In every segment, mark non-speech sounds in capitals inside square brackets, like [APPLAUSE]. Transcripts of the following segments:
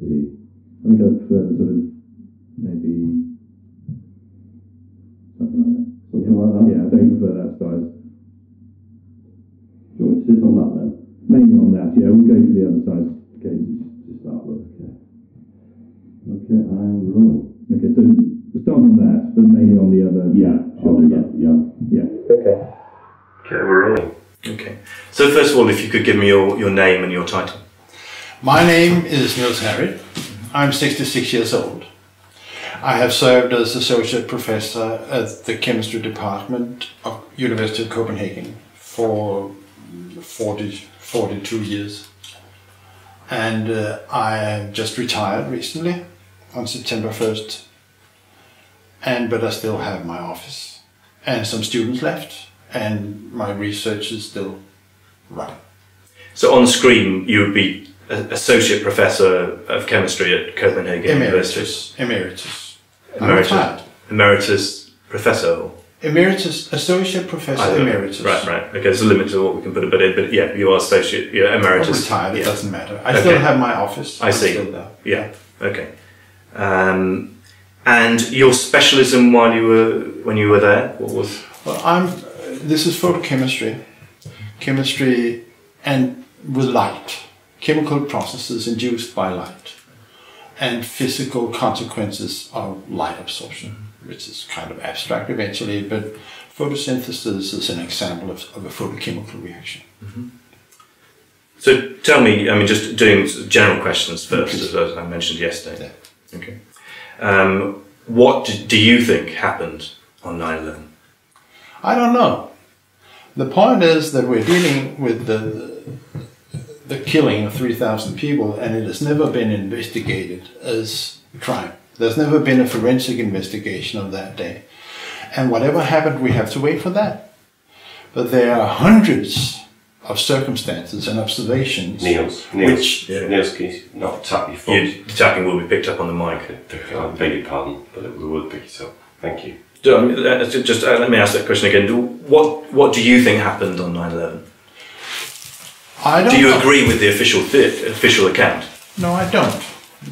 P. I think I prefer the sort of maybe something like that. Something like that? Yeah, I think I prefer that size. Do you want to sit on that then? Mainly on that, yeah. We'll go to the other size cases to start with. Okay. Okay, I'm rolling. Okay, so we'll start on that, but mainly on the other. Yeah, Sure, yeah. yeah. Yeah. Okay. Okay, we're rolling. Okay. So first of all, if you could give me your, your name and your title. My name is Niels Harrit. I'm 66 years old. I have served as associate professor at the chemistry department of University of Copenhagen for 40, 42 years. And uh, I just retired recently on September 1st. And but I still have my office and some students left and my research is still running. So on screen, you would be associate professor of chemistry at Copenhagen University. Emeritus. Emeritus. I'm Emeritus. Emeritus professor. Emeritus, associate professor I don't know. emeritus. Right, right. Okay, there's a limit to what we can put a bit in, but yeah, you are associate, yeah, I'm emeritus. retired, it doesn't matter. I Okay. still have my office. I I'm see. There. Yeah. Okay. Um, and your specialism while you were when you were there, what was? Well, I'm. This is photochemistry, chemistry, and with light, chemical processes induced by light, and physical consequences of light absorption, which is kind of abstract eventually, but photosynthesis is an example of, of a photochemical reaction. So tell me, I mean, just doing general questions first, as I mentioned yesterday. Okay. Um, what do, do you think happened on 9/11? I don't know. The point is that we're dealing with the the killing of three thousand people, and it has never been investigated as a crime. There's never been a forensic investigation of that day, and whatever happened, we have to wait for that. But there are hundreds of circumstances and observations. Niels, Niels, Which- Yeah. Niels, can you not tap your phone? You, the tapping will be picked up on the mic. I beg your pardon, but it, we will pick it up. Thank you. Do- I mean, uh, ju- Just uh, let me ask that question again. Do, what What do you think happened on 9/11? I don't Do you agree with the official thi- official account? No, I don't.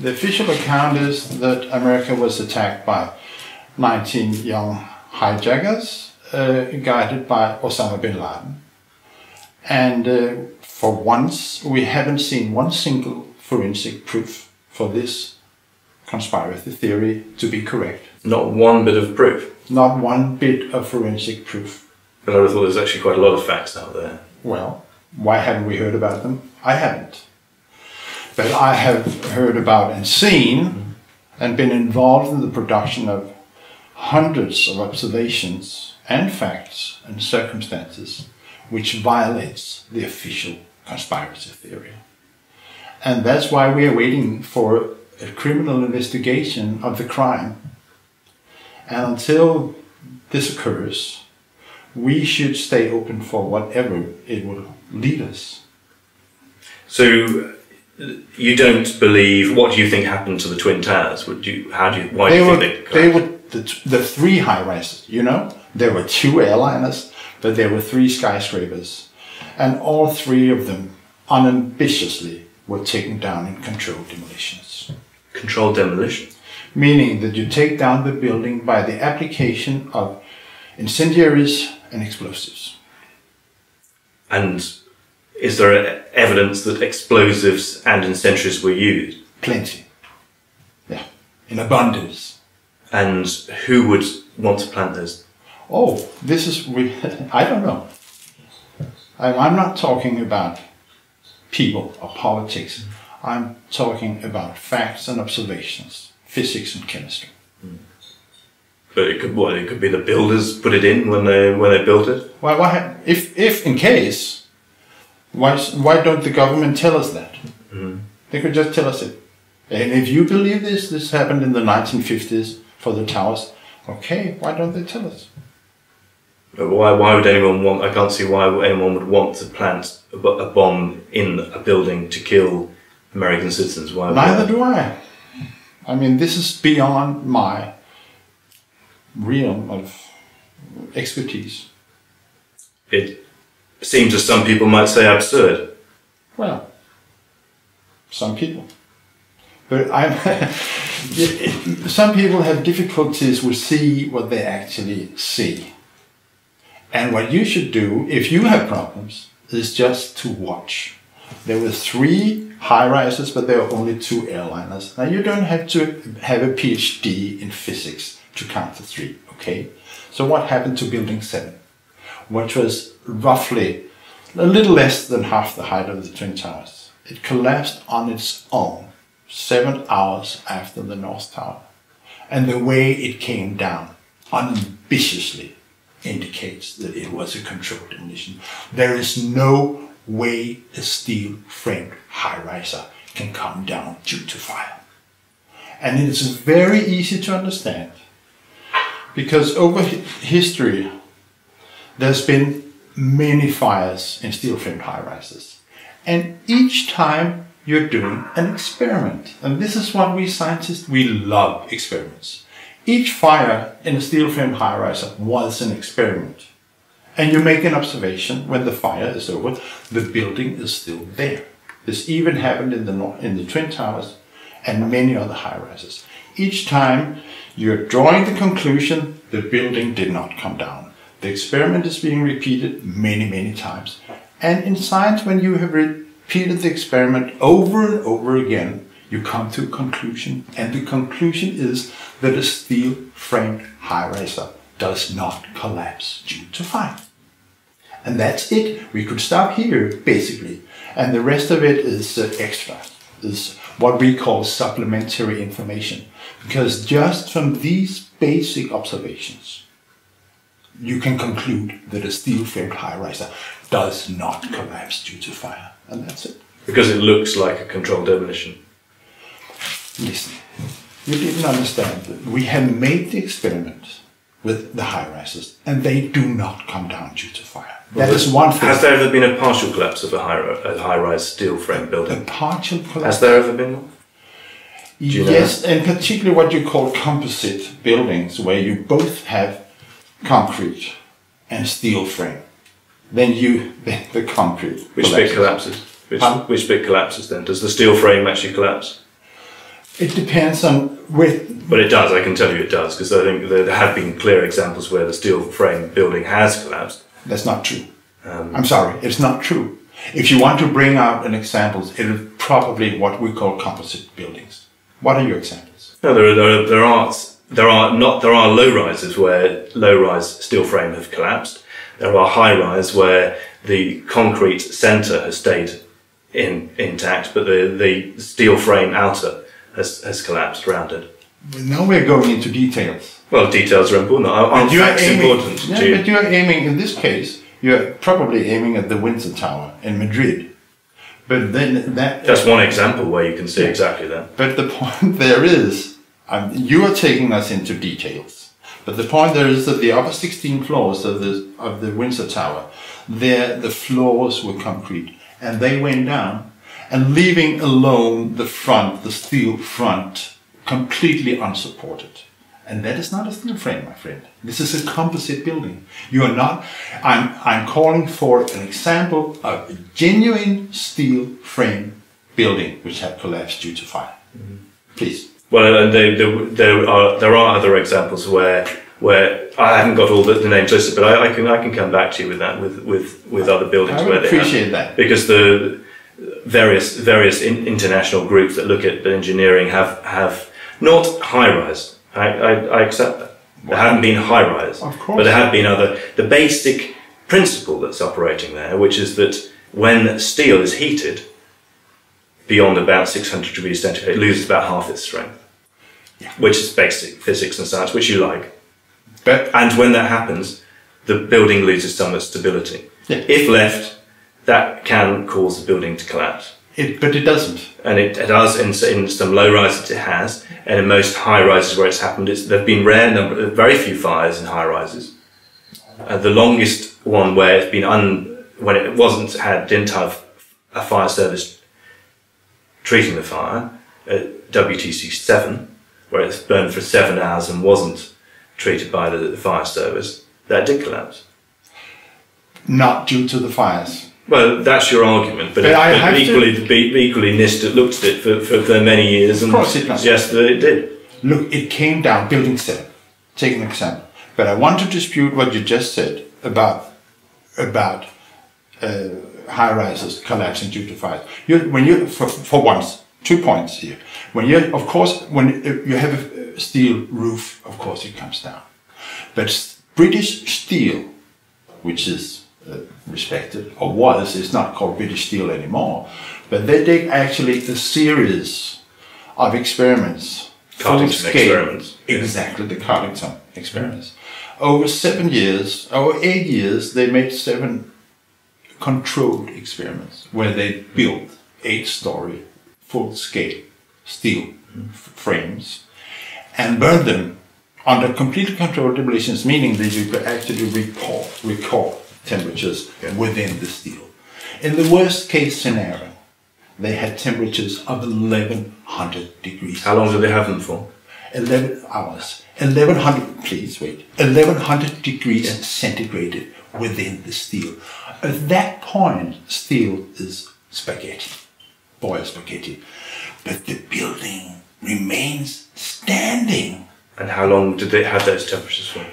The official account is that America was attacked by 19 young hijackers uh, guided by Osama bin Laden. And uh, for once, we haven't seen one single forensic proof for this conspiracy theory to be correct. Not one bit of proof. Not one bit of forensic proof. But I thought there's actually quite a lot of facts out there. Well, why haven't we heard about them? I haven't. But I have heard about and seen and been involved in the production of hundreds of observations and facts and circumstances which violates the official conspiracy theory. And that's why we are waiting for a criminal investigation of the crime. And until this occurs, we should stay open for whatever it will lead us. So you don't believe? What do you think happened to the twin towers? Would you? How do you? Why do you were, think they collapsed? were the, the three high rises, you know? There were two airliners, but there were three skyscrapers. And all three of them unambitiously were taken down in controlled demolitions. controlled demolition? Meaning that you take down the building by the application of incendiaries and explosives. And is there evidence that explosives and incendiaries were used? Plenty. Yeah, in abundance. And who would want to plant those? Oh, this is we. [LAUGHS] I don't know. I, I'm not talking about people or politics. I'm talking about facts and observations, physics and chemistry. Hmm. But it could. What? It could be the builders put it in when they when they built it. Why? Why? If if in case, why why don't the government tell us that? Mm-hmm. They could just tell us it. And if you believe this, this happened in the 1950s for the towers. Okay, why don't they tell us? Why? Why would anyone want? I can't see why anyone would want to plant a, a bomb in a building to kill American citizens. Why? Neither do I. I mean, this is beyond my realm of expertise. It seems, as some people might say, absurd. Well, some people. But I'm. [LAUGHS] some people have difficulties with see what they actually see. And what you should do, if you have problems, is just to watch. There were three high rises, but there were only two airliners. Now you don't have to have a PhD in physics to count the three, okay? So what happened to building seven? Which was roughly a little less than half the height of the Twin Towers. It collapsed on its own seven hours after the North Tower. And the way it came down unambitiously indicates that it was a controlled demolition. There is no way a steel framed high riser can come down due to fire. And it's very easy to understand because over history there's been many fires in steel framed high rises. And each time you're doing an experiment. And this is what we scientists, we love experiments. Each fire in a steel frame high rise was an experiment. And you make an observation when the fire is over, the building is still there. This even happened in the, in the Twin Towers and many other high rises. Each time you're drawing the conclusion the building did not come down. The experiment is being repeated many, many times. And in science, when you have repeated the experiment over and over again, you come to a conclusion. And the conclusion is that a steel framed high riser does not collapse due to fire. And that's it. We could stop here, basically. And the rest of it is uh, extra, is what we call supplementary information. Because just from these basic observations, you can conclude that a steel framed high riser does not collapse due to fire. And that's it. Because it looks like a controlled demolition. Listen, you didn't understand that we have made the experiment with the high rises and they do not come down due to fire. That Well, is one thing. Has there ever been a partial collapse of a high, a high rise steel frame a building? partial collapse? Has there ever been one? know? Yes, and particularly what you call composite buildings, where you both have concrete and steel frame. Then you, [LAUGHS] then the concrete. Which bit collapses? Which, Pardon? which bit collapses then? Does the steel frame actually collapse? It depends on with But it does, I can tell you it does, because I think there there have been clear examples where the steel frame building has collapsed. That's not true. Um, I'm sorry, it's not true. If you want to bring out an example, it is probably what we call composite buildings. What are your examples? No, there are, there are, there are, there are not, there are low rises where low rise steel frame have collapsed. There are high rise where the concrete center has stayed in, intact, but the, the steel frame outer has, has collapsed around it. Now we're going into details. Well, details are important. Are, you are facts aiming, important yeah, to you? but you are aiming in this case. You are probably aiming at the Windsor Tower in Madrid. But then that That's one example where you can see exactly that. But the point [LAUGHS] there is, um, you are taking us into details. But the point there is that the upper 16 floors of the of the Windsor Tower, there the floors were concrete, and they went down, and leaving alone the front, the steel front, completely unsupported. And that is not a steel frame, my friend. This is a composite building. You are not. I'm I'm calling for an example of a genuine steel frame building which had collapsed due to fire. Please. Well, and they, there, there are there are other examples where where I haven't got all the, the names listed, but I, I can I can come back to you with that with with, with other buildings I where they have- appreciate that. because the various various in, international groups that look at the engineering have have not high rise. I, I, I accept that. There haven't been high rise, Of course. but there have been other. The basic principle that's operating there, which is that when steel is heated beyond about 600 degrees centigrade, it loses about half its strength. Which is basic physics and science, which you like. But And when that happens, the building loses some of its stability. Yeah. If left, that can cause the building to collapse. it but it doesn't. And it, it does in, in some low rises it has, and in most high rises where it's happened, it's, there have been rare number, very few fires in high rises. Uh, the longest one where it's been un, when it wasn't had didn't have a fire service treating the fire, at WTC seven, where it's burned for seven hours and wasn't treated by the, the fire service, that did collapse. Not due to the fires. Well, that's your argument, but, But it, I but have to- equally, equally, NIST looked at it for, for, for many years and Of course it does. suggested that it did. Look, it came down, building seven. Take an example. But I want to dispute what you just said about about uh, high rises collapsing due to fires. You, when you, for, for once, two points here. When you, of course, when you have a steel roof, of course it comes down. But British steel, which is uh, respected, or was, it's not called British steel anymore, but they did actually a series of experiments. Full-scale- experiments. Exactly, the Cardington experiments. Over seven years, over eight years, they made seven controlled experiments where they built eight-story, full-scale steel f- frames and burn them under completely controlled demolitions, meaning that you could actually report, record temperatures within the steel. In the worst case scenario, they had temperatures of 1100 degrees. How long did they have them for? 11 hours. 1100, please wait. 1100 degrees centigrade within the steel. At that point, steel is spaghetti, boiled spaghetti. But the building remains standing And how long did they have those temperatures for?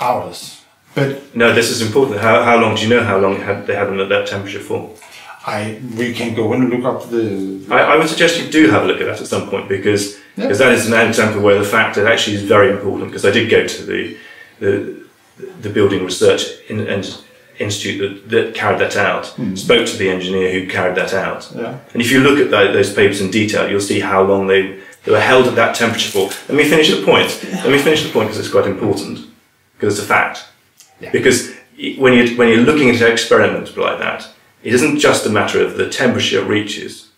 hours. But No, this is important. How, how long do you know how long had, they had them at that temperature for? I we can go and look up the I, I would suggest you do have a look at that at some point because Yeah. because that is an example where the factor actually is very important. Because I did go to the the, the building research in, and institute that, that carried that out. Hmm. Spoke to the engineer who carried that out. Yeah. And if you look at tho- those papers in detail, you'll see how long they they were held at that temperature for. Let me finish the point. Let me finish the point because it's quite important because it's a fact. Yeah. Because when you're, when you're looking at an experiment like that, it isn't just a matter of the temperature it reaches,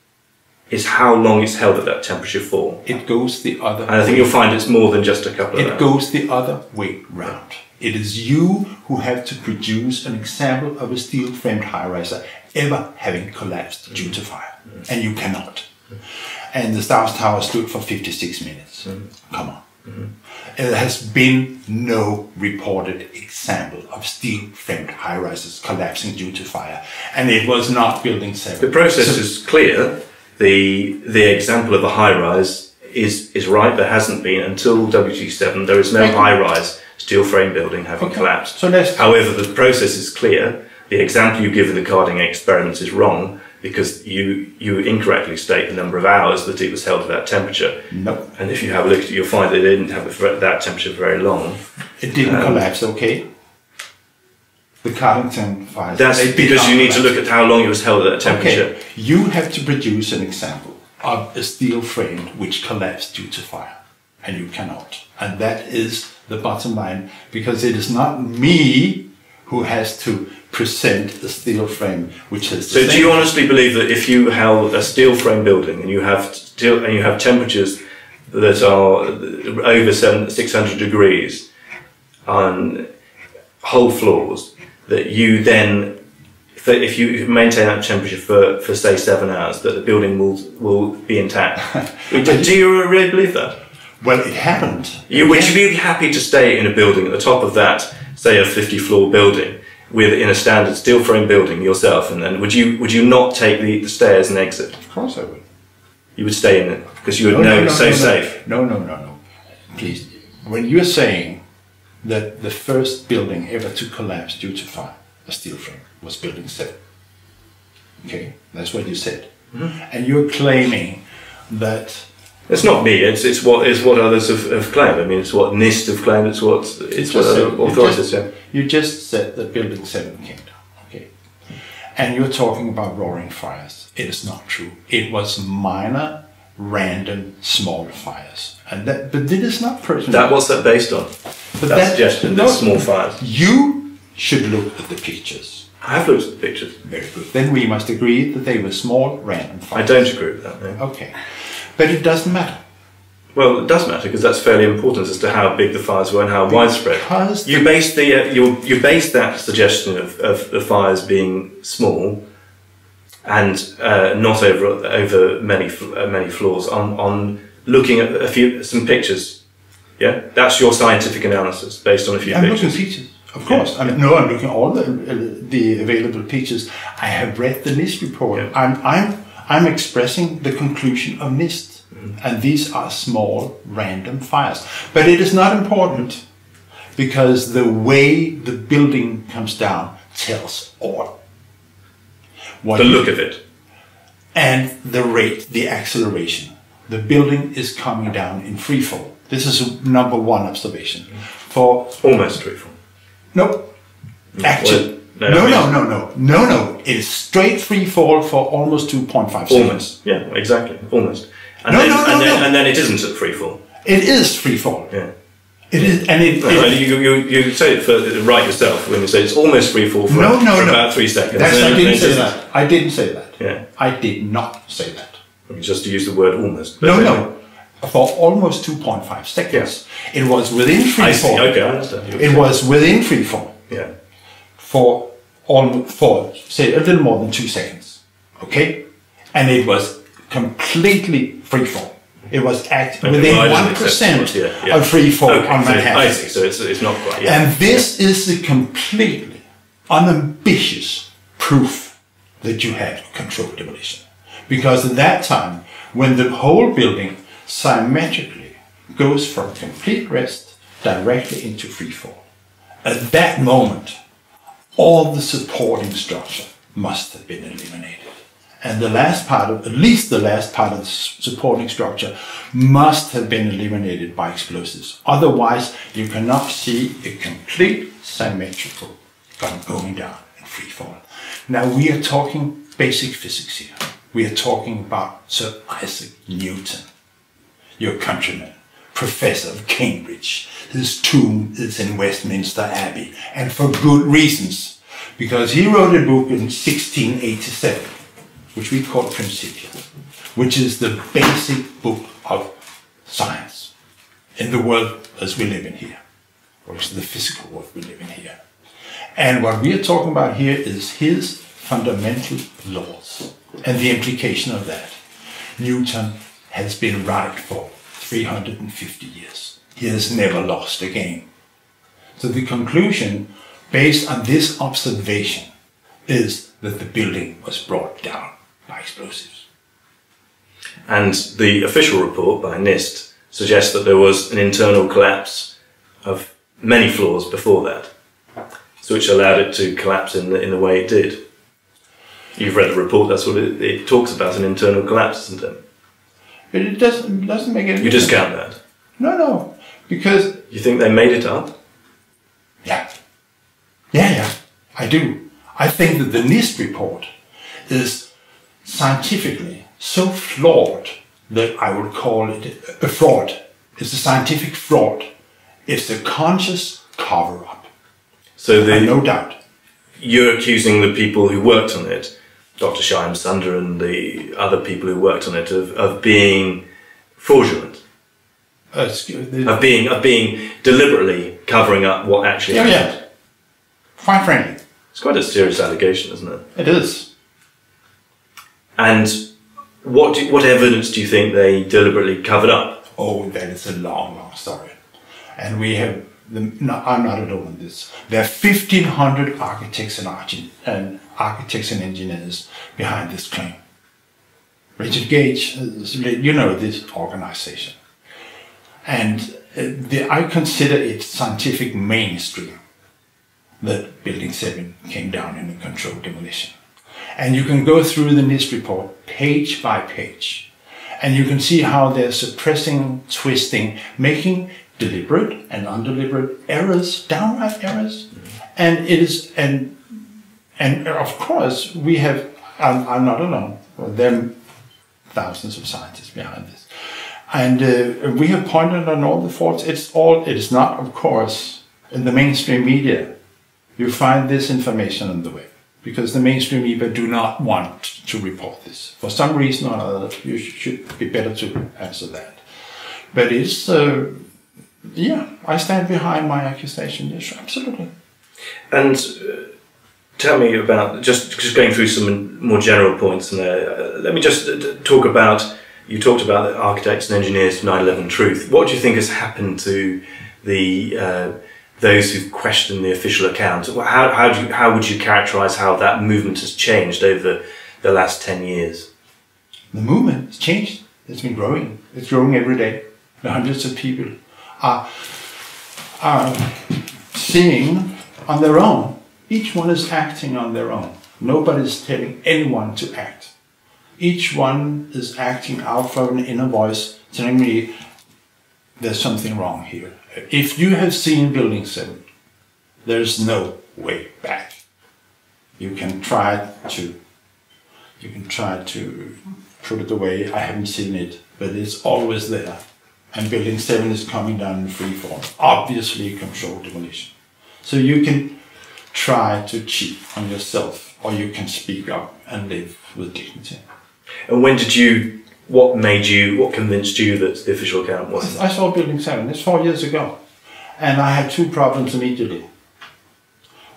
it's how long it's held at that temperature for. it goes the other And I think you'll find it's more than just a couple of It hours. goes the other way round. It is you who have to produce an example of a steel framed high riser ever having collapsed due to fire. Mm. And you cannot. And the South Tower stood for 56 minutes. Mm. Come on. Mm-hmm. There has been no reported example of steel framed high rises collapsing due to fire. And it was not building seven. The process So- is clear. The the example of a high rise is is right. There hasn't been until WT7. There is no high rise steel frame building having Okay. collapsed. So let's- However, the process is clear. The example you give of the Carding experiments is wrong because you you incorrectly state the number of hours that it was held at that temperature. No. And if you have a look, at it, you'll find that they didn't have it for that temperature for very long. It didn't Um, collapse, okay? The Cardington fire. That's because you need to look at how long it was held at that temperature. Okay, you have to produce an example of a steel frame which collapsed due to fire, and you cannot. And that is the bottom line, because it is not me who has to present a steel frame which has. the So, do you honestly believe that if you held a steel frame building and you have steel and you have temperatures that are over seven, 600 degrees on whole floors, that you then, if you maintain that temperature for, for say seven hours, that the building will will be intact? do, [LAUGHS] do you really believe that? Well, it happened. You, would you be happy to stay in a building at the top of that, say a 50 floor building, with in a standard steel frame building yourself, and then would you would you not take the, the stairs and exit? Of course, I would. You would stay in it because you would know it's so no, safe. No, no, no, no. Please, when you're saying that the first building ever to collapse due to fire, a steel frame, was Building Seven. Okay, that's what you said, Mm-hmm. and you're claiming that It's not me. It's it's what is what others have, have claimed. I mean, it's what NIST have claimed. It's what it's what said- you authorities just- have. You just said that Building 7 came down, okay? And you're talking about roaring fires. It is not true. It was minor, random, small fires. And that, but it is not personal. That what's that based on? but That suggestion that small fires. You should look at the pictures. I have looked at the pictures. Very good. Then we must agree that they were small, random fires. I don't agree with that. no. Okay. But it doesn't matter. Well, it does matter because that's fairly important as to how big the fires were and how widespread. Because You base the uh, you you base that suggestion of, of the fires being small and uh, not over over many uh, many floors on on looking at a few some pictures. Yeah, that's your scientific analysis based on a few I'm looking at pictures. Of course. I mean, no, I'm looking at all the, uh, the available pictures. I have read the NIST report. Yeah. I'm, I'm, I'm expressing the conclusion of NIST. Mm-hmm. And these are small, random fires. But it is not important because the way the building comes down tells all. What The look of it. and the rate, the acceleration. The building is coming down in free fall. This is a number one observation. For Almost truthful. no, actually, Well, no, no, no, no, no, no, no. It is straight free fall for almost 2.5 seconds. Almost. Yeah, exactly. Almost. And, No, then, no, no, and, then, no. and then it isn't at free fall. It is free fall. Yeah. It is, and it, it- you, you, you say it for, right yourself when you say it's almost free fall for, no, no, for no. about three seconds. That's, I didn't say that. I didn't say that. Yeah. I did not say that. Just to use the word almost. No, no. For almost 2.5 seconds. It was within free I see. fall. Okay, I understand. It was within free fall. Yeah. for almost for say a little more than two seconds. Okay, and it was completely free fall. It was act Okay, within well, one percent. Yeah, yeah. of free fall Okay, on so Manhattan. See. So it's, it's not quite. Yeah. And this is the completely unambitious proof that you had controlled demolition. Because at that time, when the whole building symmetrically goes from complete rest directly into free fall, at that moment, all the supporting structure must have been eliminated. And the last part of, at least the last part of the supporting structure must have been eliminated by explosives. Otherwise, you cannot see a complete symmetrical gun going down in free fall. Now we are talking basic physics here. We are talking about Sir Isaac Newton, your countryman, professor of Cambridge. His tomb is in Westminster Abbey, and for good reasons, because he wrote a book in 1687, which we call Principia, which is the basic book of science in the world as we live in here, or is the physical world we live in here. And what we are talking about here is his fundamental laws and the implication of that. Newton has been right for 350 years. He has never lost a game. So the conclusion, based on this observation, is that the building was brought down by explosives. And the official report by NIST suggests that there was an internal collapse of many floors before that, which allowed it to collapse in the, in the way it did. You've read the report, that's what it, it talks about an internal collapse, isn't it? But it doesn't, doesn't make any You discount that. No, no, because You think they made it up? Yeah. Yeah, yeah, I do. I think that the NIST report is scientifically so flawed that I would call it a fraud. It's a scientific fraud. It's a conscious cover up. So the, no doubt. you're accusing the people who worked on it, Dr. Shyam Sunder and the other people who worked on it, of, of being fraudulent, Uh, of being of being deliberately covering up what actually yeah, happened. yeah. Quite frankly, It's quite a serious allegation, isn't it? it is. And what do, what evidence do you think they deliberately covered up? Oh, that is a long, long story. And we have, the, no, I'm not alone in this. There are 1,500 architects and, and architects and engineers behind this claim. Richard Gage, you know this organization. And uh, the, I consider it scientific mainstream that Building 7 came down in a controlled demolition. And you can go through the NIST report page by page. And you can see how they're suppressing, twisting, making deliberate and undeliberate errors, downright errors. And it is, and, and of course, we have, I'm, I'm not alone. There are thousands of scientists behind this. And uh, we have pointed on all the faults. It's all, it is not, of course, in the mainstream media. You find this information on the web because the mainstream media do not want to report this. For some reason or other, you should be better to answer that. But it's, uh, yeah, I stand behind my accusation. Yes, absolutely. And uh, tell me about just just going through some more general points. And uh, let me just uh, talk about. You talked about the architects and engineers for 9/11 Truth. What do you think has happened to the uh, those who've questioned the official account. How, how, do you, how would you characterize how that movement has changed over the last 10 years? The movement has changed. It's been growing. It's growing every day. The hundreds of people are, seeing on their own. Each one is acting on their own. Nobody's telling anyone to act. Each one is acting out from an inner voice telling me there's something wrong here. If you have seen Building 7, there's no way back. You can try to you can try to put it away. I haven't seen it, but it's always there. And Building 7 is coming down in free fall. Obviously controlled demolition. So you can try to cheat on yourself or you can speak up and live with dignity. And when did you, what made you, what convinced you that the official account was? I saw Building 7, it's four years ago. And I had two problems immediately.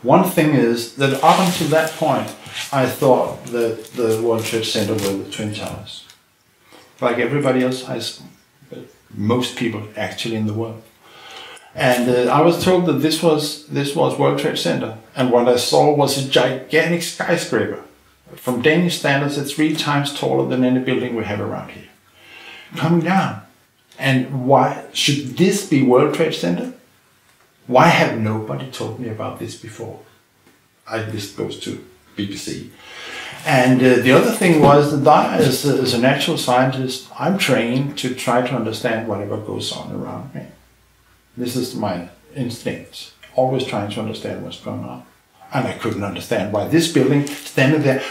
One thing is that up until that point, I thought that the World Trade Center were the Twin Towers. Like everybody else, I, most people actually in the world. And uh, I was told that this was this was World Trade Center, and what I saw was a gigantic skyscraper. From Danish standards, it's three times taller than any building we have around here, coming down. And why should this be World Trade Center? Why have nobody told me about this before? I, this goes to BBC. And uh, the other thing was that I, as a, as a natural scientist, I'm trained to try to understand whatever goes on around me. This is my instinct, always trying to understand what's going on. And I couldn't understand why this building standing there,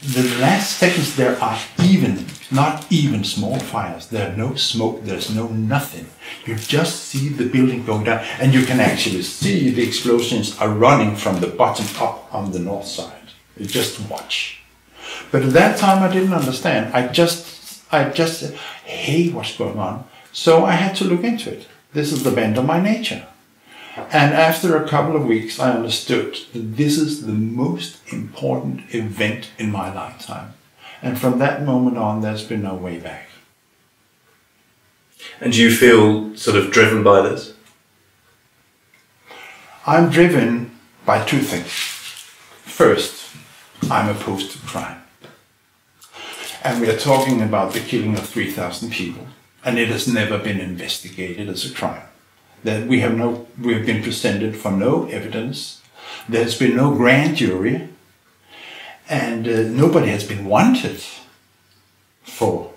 the last seconds there are even, not even small fires. There's no smoke, there's no nothing. You just see the building going down and you can actually see the explosions are running from the bottom up on the north side. You just watch. But at that time I didn't understand. I just, I just, said, hey, what's going on? So I had to look into it. This is the bend of my nature. And after a couple of weeks, I understood that this is the most important event in my lifetime. And from that moment on, there's been no way back. And do you feel sort of driven by this? I'm driven by two things. First, I'm opposed to crime. And we are talking about the killing of 3,000 people, and it has never been investigated as a crime. That we have no, we have been presented for no evidence. There's been no grand jury, and uh, nobody has been wanted for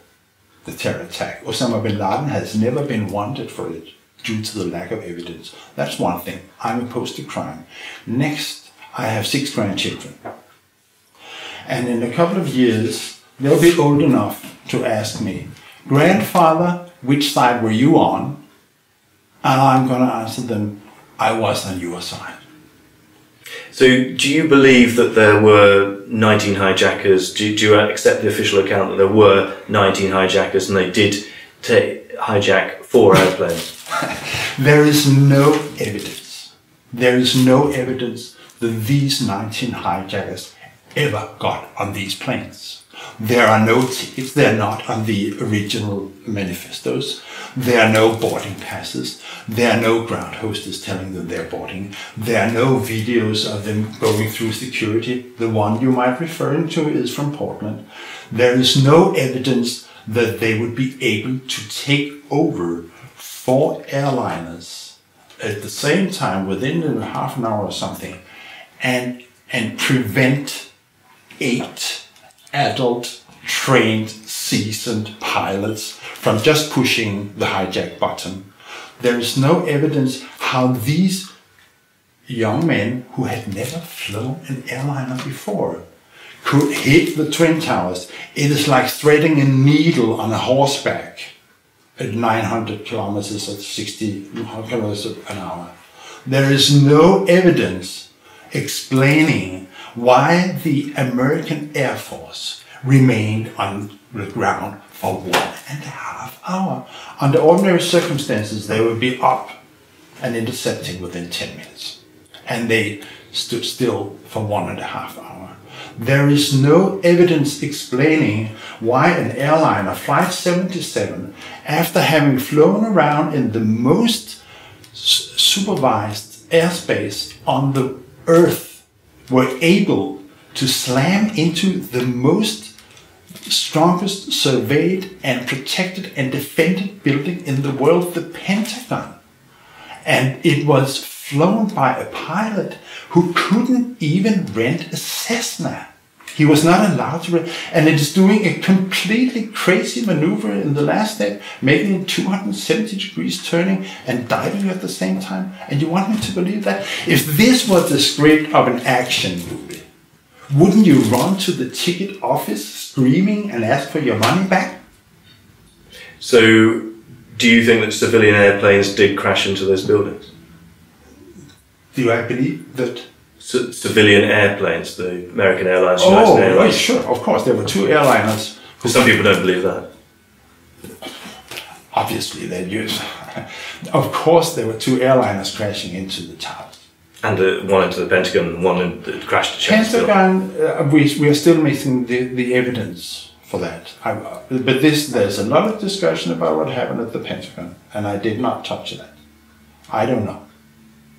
the terror attack. Osama bin Laden has never been wanted for it due to the lack of evidence. That's one thing. I'm opposed to crime. Next, I have six grandchildren. And in a couple of years, they'll be old enough to ask me, Grandfather, which side were you on? And I'm going to answer them, I was on your side. So, do you believe that there were 19 hijackers? Do, do you accept the official account that there were 19 hijackers and they did hijack four airplanes? [LAUGHS] There is no evidence. There is no evidence that these 19 hijackers ever got on these planes. There are no tickets, they're not on the original manifestos. There are no boarding passes. There are no ground hostess telling them they're boarding. There are no videos of them going through security. The one you might refer to is from Portland. There is no evidence that they would be able to take over four airliners at the same time within a half an hour or something and and prevent eight adult trained seasoned pilots from just pushing the hijack button there is no evidence how these young men who had never flown an airliner before could hit the twin towers it is like threading a needle on a horseback at 900 kilometers at 60 kilometers an hour. There is no evidence explaining why the American Air Force remained on the ground for one and a half hour. Under ordinary circumstances, they would be up and intercepting within 10 minutes. And they stood still for one and a half hour. There is no evidence explaining why an airliner, Flight 77, after having flown around in the most supervised airspace on the Earth were able to slam into the most strongest surveyed and protected and defended building in the world, the Pentagon. And it was flown by a pilot who couldn't even rent a Cessna. He was not allowed to and it is doing a completely crazy maneuver in the last step, making it 270 degrees turning and diving at the same time. And you want me to believe that? If this was the script of an action movie, wouldn't you run to the ticket office screaming and ask for your money back? So, do you think that civilian airplanes did crash into those buildings? Do I believe that? C- civilian airplanes, the American Airlines, Oh, United Airlines. sure, of course. There were two airliners. Some people don't believe that. Obviously, they use. [LAUGHS] of course, there were two airliners crashing into the towers. And uh, one into the Pentagon, and one in, that crashed Chesterfield. Pentagon, uh, we, we are still missing the, the evidence for that. I, but this, there's a lot of discussion about what happened at the Pentagon, and I did not touch that. I don't know.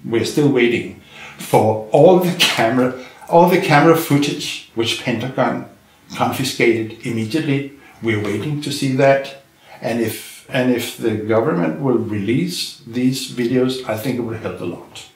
We're still waiting for all the camera, all the camera footage which Pentagon confiscated immediately. We're waiting to see that, and if and if the government will release these videos, I think it will help a lot.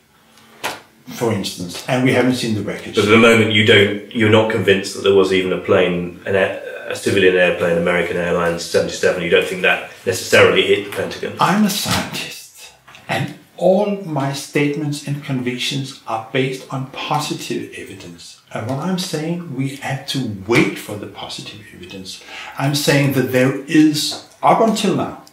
For instance, and we haven't seen the wreckage. But at the moment, you don't, you're not convinced that there was even a plane, an air, a civilian airplane, American Airlines 77. You don't think that necessarily hit the Pentagon. I'm a scientist, and all my statements and convictions are based on positive evidence. And what I'm saying, we have to wait for the positive evidence. I'm saying that there is, up until now,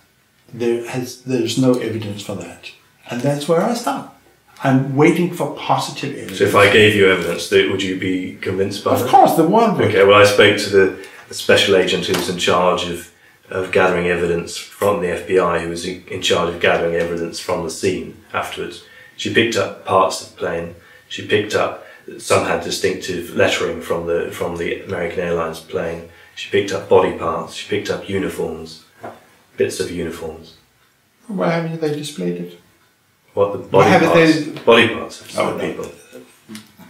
there has there's no evidence for that, and that's where I stop. I'm waiting for positive evidence. So if I gave you evidence, would you be convinced by of that? course, the one would. Okay, well, I spoke to the, the special agent who was in charge of, of gathering evidence from the FBI, who was in charge of gathering evidence from the scene afterwards. She picked up parts of the plane. She picked up some had distinctive lettering from the from the American Airlines plane. She picked up body parts. She picked up uniforms, bits of uniforms. Why haven't they displayed it? What the body parts? they- Body parts of some Oh, no. people.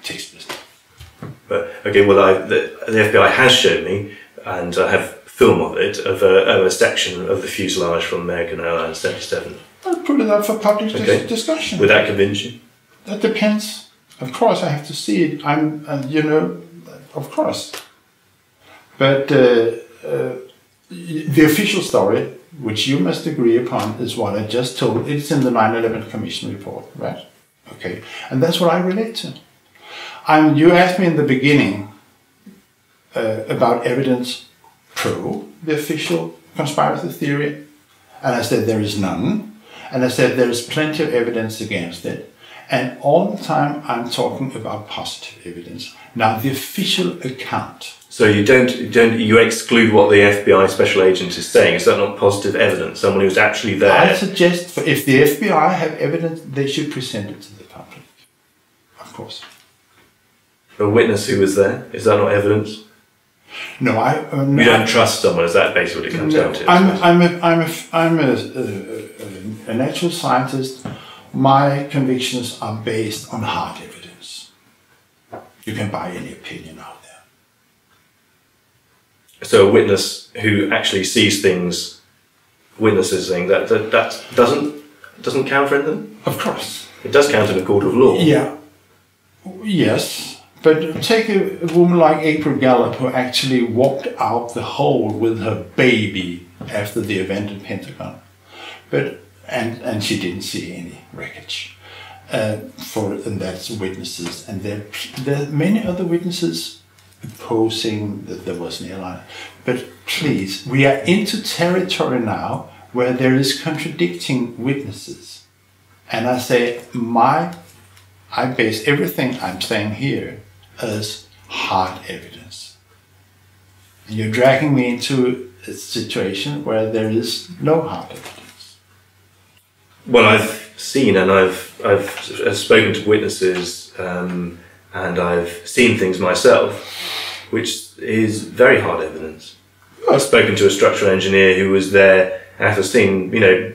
Tasteless. But okay, well, I, the, the FBI has shown me, and I have film of it of a, of a section of the fuselage from American Airlines 77. I'll put it up for public dis- discussion. Would that convince you? That depends. Of course, I have to see it. I'm, uh, you know, of course. But uh, uh, the official story, which you must agree upon, is what I just told. It's in the 9/11 Commission report, right? Okay, and that's what I relate to. I'm, you asked me in the beginning uh, about evidence pro the official conspiracy theory, and I said there is none. And I said there is plenty of evidence against it. And all the time I'm talking about positive evidence. Now, the official account. So you don't, you don't you exclude what the FBI special agent is saying? Is that not positive evidence? Someone who's actually there. I suggest for, if the FBI have evidence, they should present it to the public. Of course. A witness who was there. Is that not evidence? No, I. No, You don't trust someone. Is that basically what it comes No, down to? I'm, I'm, a, I'm, a, I'm a, a, a, a natural scientist. My convictions are based on hard evidence. You can buy any opinion out there. so a witness who actually sees things, witnesses things that that, that doesn't doesn't count for anything. Of course. It does count in a court of law. Yeah. Yes. But take a, a woman like April Gallop who actually walked out the hole with her baby after the event at Pentagon. But and and she didn't see any wreckage. Uh, for and that's witnesses and there there are many other witnesses opposing that there was an airline. But please, we are into territory now where there is contradicting witnesses. And I say my I base everything I'm saying here as hard evidence. You're dragging me into a situation where there is no hard evidence. Well, I've seen and I've I've, spoken to witnesses um, and I've seen things myself, which is very hard evidence. I've spoken to a structural engineer who was there and has seen, you know,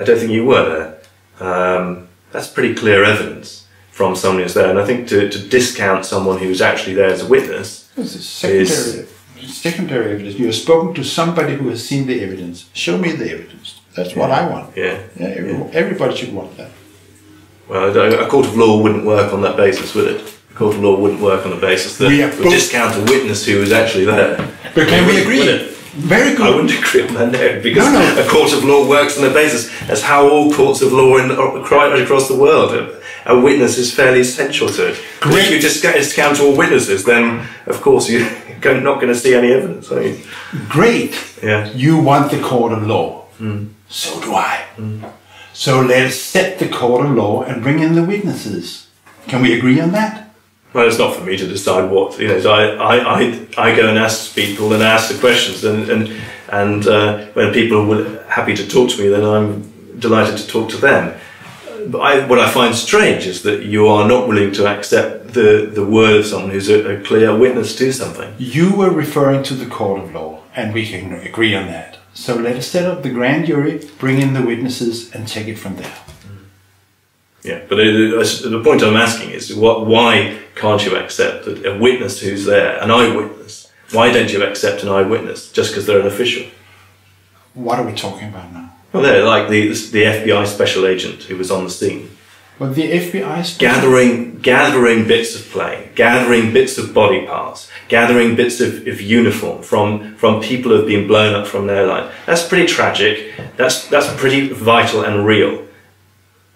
I don't think you were there, um, That's pretty clear evidence from someone who's there. And I think to, to discount someone who's actually there as a witness, This is secondary, secondary evidence. You have spoken to somebody who has seen the evidence. Show me the evidence. That's what I want. yeah. Yeah, every- everybody should want that. Well, a court of law wouldn't work on that basis, would it? A court of law wouldn't work on the basis that We discount a witness who was actually there. But can we agree? Very good. I wouldn't agree on that no, because No, no. a court of law works on the basis. That's how all courts of law in, across the world. A, witness is fairly essential to it. If you just discount all witnesses, then of course you're [LAUGHS] not going to see any evidence. I mean, Great. yeah. You want the court of law. So do I. So let's set the court of law and bring in the witnesses. Can we agree on that? Well, it's not for me to decide what you know. So I, I, I, I go and ask people and ask the questions, and and and uh, when people are happy to talk to me, then I'm delighted to talk to them. But I, what I find strange is that you are not willing to accept the, the word of someone who's a, a clear witness to something. You were referring to the court of law, and we can agree on that. So let us set up the grand jury, bring in the witnesses, and take it from there. Mm. Yeah, but the point I'm asking is, what, why can't you accept that a witness who's there, an eyewitness? Why don't you accept an eyewitness just because they're an official? What are we talking about now? Well, they're like the the FBI special agent who was on the scene, Well, the FBI special- gathering gathering bits of plane, gathering bits of body parts, gathering bits of, of uniform from from people who've been blown up from their line. That's pretty tragic. That's that's pretty vital and real.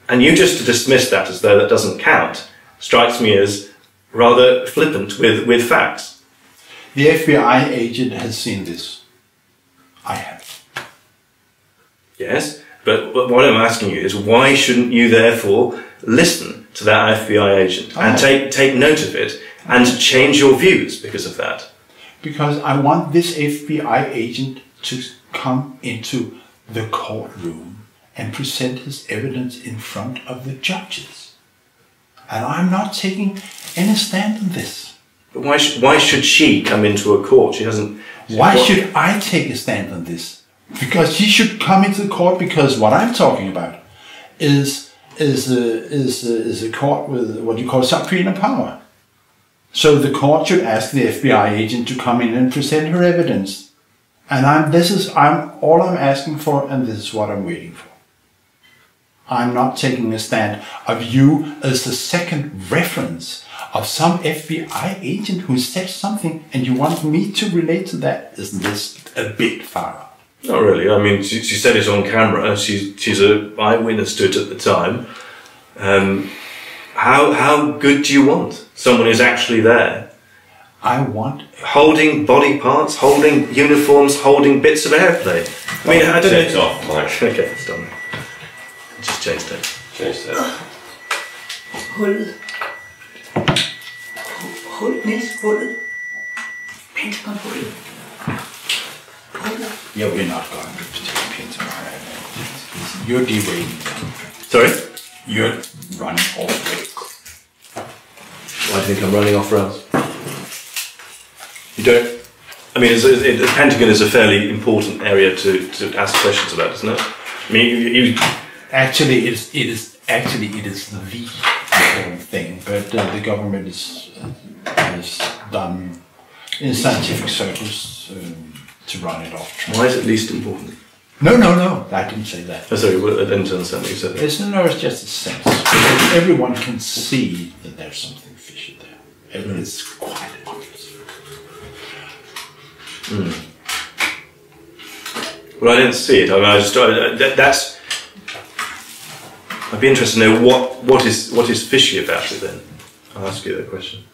And you just to dismiss that as though that doesn't count strikes me as rather flippant with, with facts. The FBI agent has seen this. I have. Yes, but what I'm asking you is why shouldn't you therefore listen to that FBI agent and Oh. take take note of it and change your views because of that? Because I want this FBI agent to come into the courtroom and present his evidence in front of the judges. And I'm not taking any stand on this. But why sh- why should she come into a court? She doesn't. Why should I take a stand on this? Because she should come into the court because what I'm talking about is is a, is a, is a court with what you call subpoena power. So the court should ask the FBI agent to come in and present her evidence. And I'm this is I'm all I'm asking for and this is what I'm waiting for. I'm not taking a stand of you as the second reference of some FBI agent who said something and you want me to relate to that. Isn't this a bit far? Not really. I mean, she, she said it on camera. She's she's a eyewitness to it at the time. Um, how how good do you want someone who's actually there, I want holding body parts, holding uniforms, holding bits of airplane? I mean, I don't Take it know. off, Mike. [LAUGHS] Okay, it's done. Just changed it. Change that. Hullet. Hul, Niels, hullet. Pentagon-hullet. Hullet. Yeah, we're not going to take pins You're derailing. Sorry. You're running off track. Why do you think I'm running off rails? You don't. I mean, it's, it, the Pentagon is a fairly important area to, to ask questions about, isn't it? I mean, you, you, Actually, it is, it is actually it is the important thing, but uh, the government is uh, has done in scientific circles um, to run it off track. why is it least important? No, no, no, I didn't say that. Oh, sorry, well, I didn't understand what you said. It's no, it's just a sense. Because everyone can see that there's something fishy there. And hmm. it's quite obvious. Hmm. Well, I didn't see it. I mean, I just I, that, that's. I'd be interested to know what, what is what is fishy about it. Then I'll ask you that question.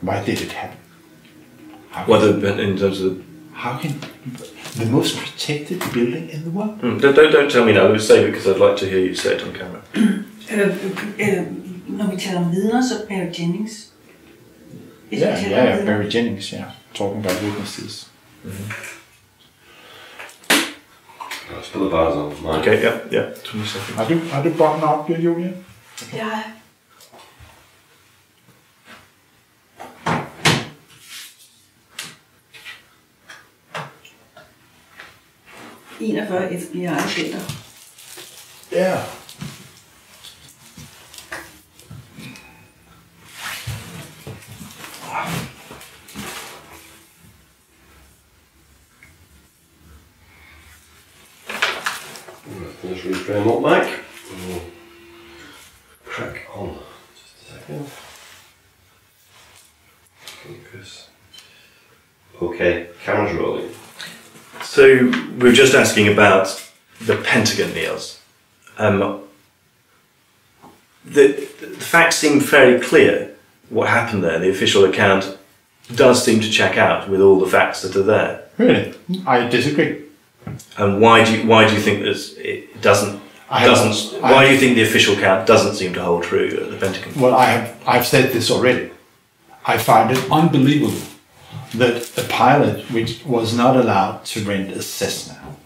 Why did it happen? How can, Whether in terms of how can the most protected building in the world? Hmm, don't, don't don't tell me now. Save it because I'd like to hear you say it on camera. Øh, [CLEARS THROAT] øh, når vi taler om vidner, så Barry Jennings. Hvis vi Yeah, yeah, yeah. Barry Jennings, yeah, talking about witnesses. Mm-hmm. Let's put the bars on, Mike. Okay, yeah, yeah. Twenty seconds. Har du, har du bånd op, Julia? Ja. innenfor et bjørneskille. Yeah. Finish with your up, Mike. Crack on. Just a second. Focus. Okay, camera's rolling. So we were just asking about the Pentagon, Niels. Um, the, the facts seem fairly clear. What happened there? The official account does seem to check out with all the facts that are there. Really, I disagree. And why do you, why do you think that it doesn't I have- doesn't? Why do you think the official count doesn't seem to hold true at the Pentagon? Well, I have I've said this already. I find it unbelievable that a pilot which was not allowed to rent a Cessna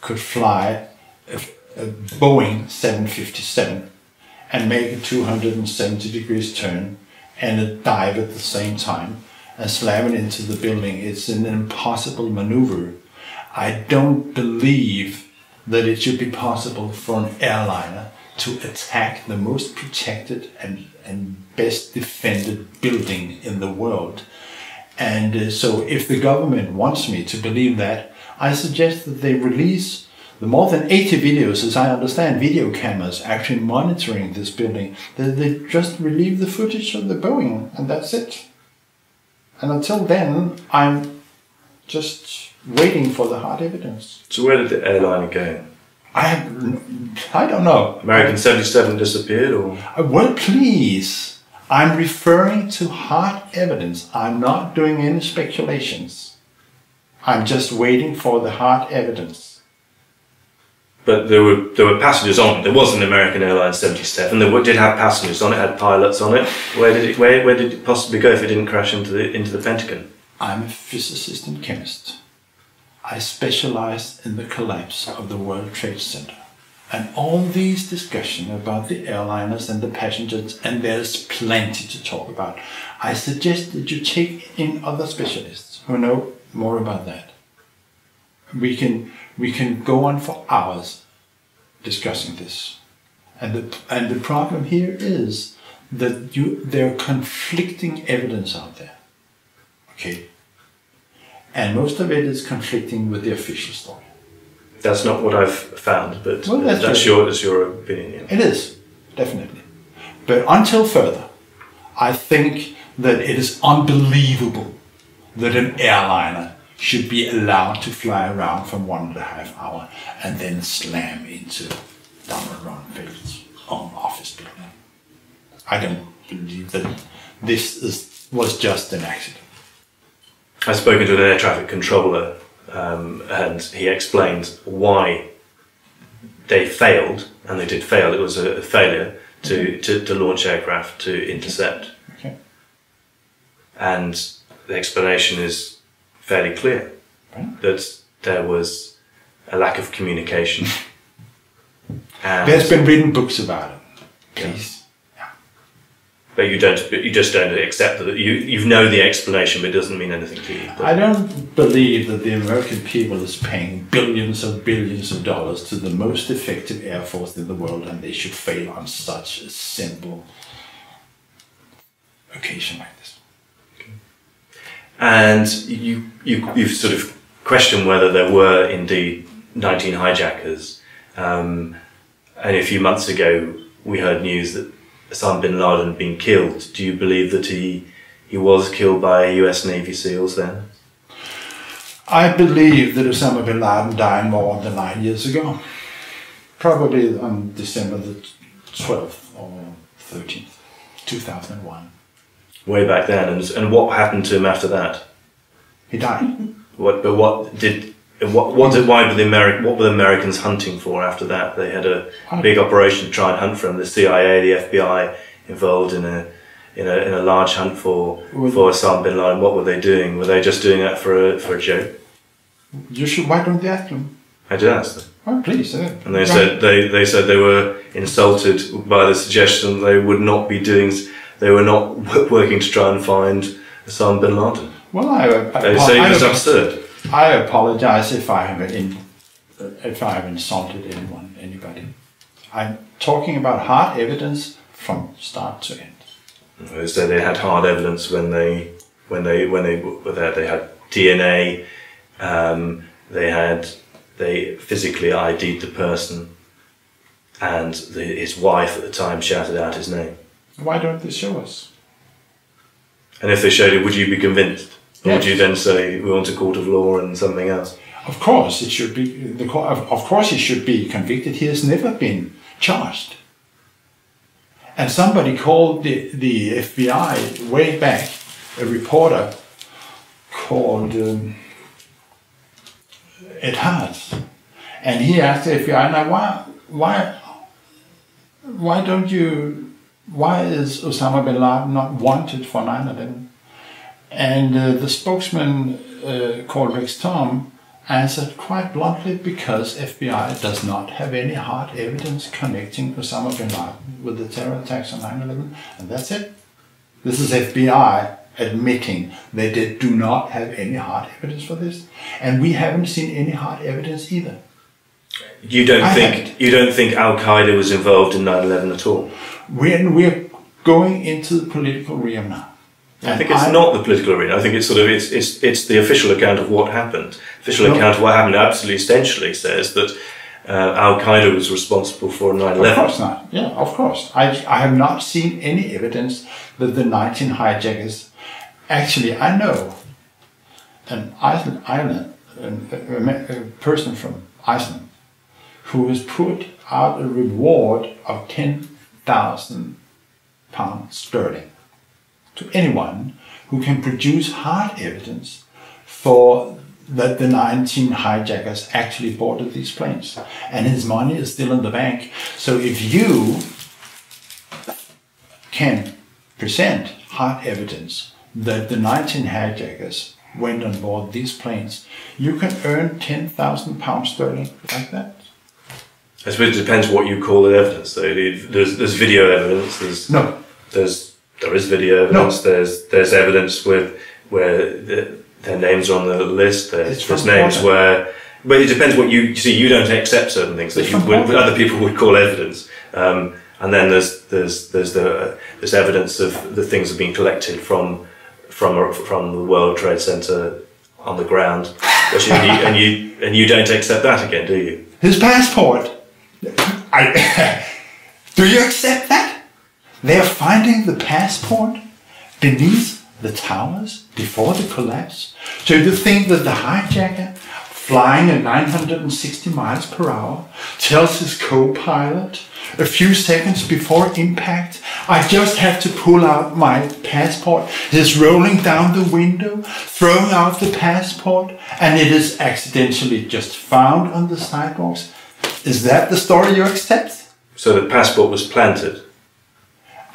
could fly a, a Boeing 757 and make a 270 degrees turn and a dive at the same time and slam it into the building. It's an impossible maneuver. I don't believe that it should be possible for an airliner to attack the most protected and, and best defended building in the world. And uh, so, if the government wants me to believe that, I suggest that they release the more than 80 videos, as I understand, video cameras actually monitoring this building. That they just relieve the footage of the Boeing, and that's it. And until then, I'm just waiting for the hard evidence. So where did the airliner go? I have, I don't know. American seventy seven disappeared, or Uh, Well, please. I'm referring to hard evidence. I'm not doing any speculations. I'm just waiting for the hard evidence. but there were there were passengers on. it. There was an American Airlines seventy seven. There were, did have passengers on it. Had pilots on it. Where did it where, where did it possibly go if it didn't crash into the into the Pentagon? I'm a physicist and chemist. I specialize in the collapse of the World Trade Center. And all these discussion about the airliners and the passengers, and there's plenty to talk about. I suggest that you take in other specialists who know more about that. We can we can go on for hours discussing this. And the and the problem here is that you there are conflicting evidence out there. Okay. And most of it is conflicting with the official story. That's not what I've found, but Well, that's that's, your that's your opinion. yeah. It is, definitely. But until further, I think that it is unbelievable that an airliner should be allowed to fly around for one and a half hour and then slam into Donald Rumsfeld's own office building. I don't believe that this is, was just an accident. I've spoken to an air traffic controller, um, and he explained why they failed, and they did fail. It was a failure to, to, to launch aircraft to intercept, Okay. and the explanation is fairly clear Right. that there was a lack of communication. [LAUGHS] and, There's been written books about it. Please. But you don't, you just don't accept that you you know the explanation, but it doesn't mean anything to you. I don't believe that the American people is paying billions and billions of dollars to the most effective air force in the world, and they should fail on such a simple occasion like this. And you, you, you've sort of questioned whether there were indeed 19 hijackers. Um, and a few months ago, we heard news that Osama bin Laden been killed. Do you believe that he, he was killed by US Navy SEALs then? I believe that Osama bin Laden died more than nine years ago, probably on December the 12th or 13th, 2001. Way back then. And, and what happened to him after that? He died. What, but what did, what, what did, why were the Ameri- what were the Americans hunting for after that? They had a big operation to try and hunt for him. The CIA, the FBI involved in a, in a, in a large hunt for, for Osama bin Laden. What were they doing? Were they just doing that for a, for a joke? You should, why don't you ask them? I did ask them. Well, please. Uh, And they right. said, they, they said they were insulted by the suggestion they would not be doing, they were not working to try and find Osama bin Laden. Well, I, I, They say I, it was absurd. I apologize if I have in, if I have insulted anyone, anybody. I'm talking about hard evidence from start to end. They said they had hard evidence when they when they when they were there. They had DNA. Um, they had they physically ID'd the person, and the, his wife at the time shouted out his name. Why don't they show us? And if they showed it, would you be convinced? Or would you then say we want a court of law and something else? Of course, it should be the co- of of course he should be convicted. He has never been charged. And somebody called the, the FBI way back, a reporter called um, Ed Hart, and he asked the FBI, "Now why why why don't you why is Osama bin Laden not wanted for 9/11?" And uh, the spokesman uh, called Rex Tomb answered quite bluntly because FBI does not have any hard evidence connecting Osama bin Laden with the terror attacks on 9 11, and that's it. This is FBI admitting that they do not have any hard evidence for this, and we haven't seen any hard evidence either. You don't I think haven't. you don't think Al Qaeda was involved in 9/11 at all? We're, we're going into the political realm now. I think it's not the political arena. I think it's sort of it's it's, it's the official account of what happened. Official No. account of what happened absolutely essentially says that uh, Al Qaeda was responsible for 9/11. Of course not. Yeah, of course. I, I have not seen any evidence that the 19 hijackers. Actually, I know an Iceland, Ireland, an- a, a- a person from Iceland who has put out a reward of 10,000 pounds sterling to anyone who can produce hard evidence for that the 19 hijackers actually boarded these planes. And his money is still in the bank. So if you can present hard evidence that the 19 hijackers went on board these planes, you can earn 10,000 pounds sterling like that. I suppose it depends what you call the evidence. Though there's there's video evidence. There's No, there's there is video evidence. There's there's evidence with where the, their names are on the list. There's, there's names where. But it depends what you, you see. You don't accept certain things that you would, other people would call evidence. Um, and then there's there's there's the there's evidence of the things that have been collected from from from the World Trade Center on the ground, which you, and you and you don't accept that again, do you? his passport. I, [LAUGHS] do you accept that? They are finding the passport beneath the towers before the collapse. So you think that the hijacker, flying at 960 miles per hour, tells his co-pilot a few seconds before impact, I just have to pull out my passport. He's rolling down the window, throwing out the passport, and it is accidentally just found on the sidewalks. Is that the story you accept? So the passport was planted.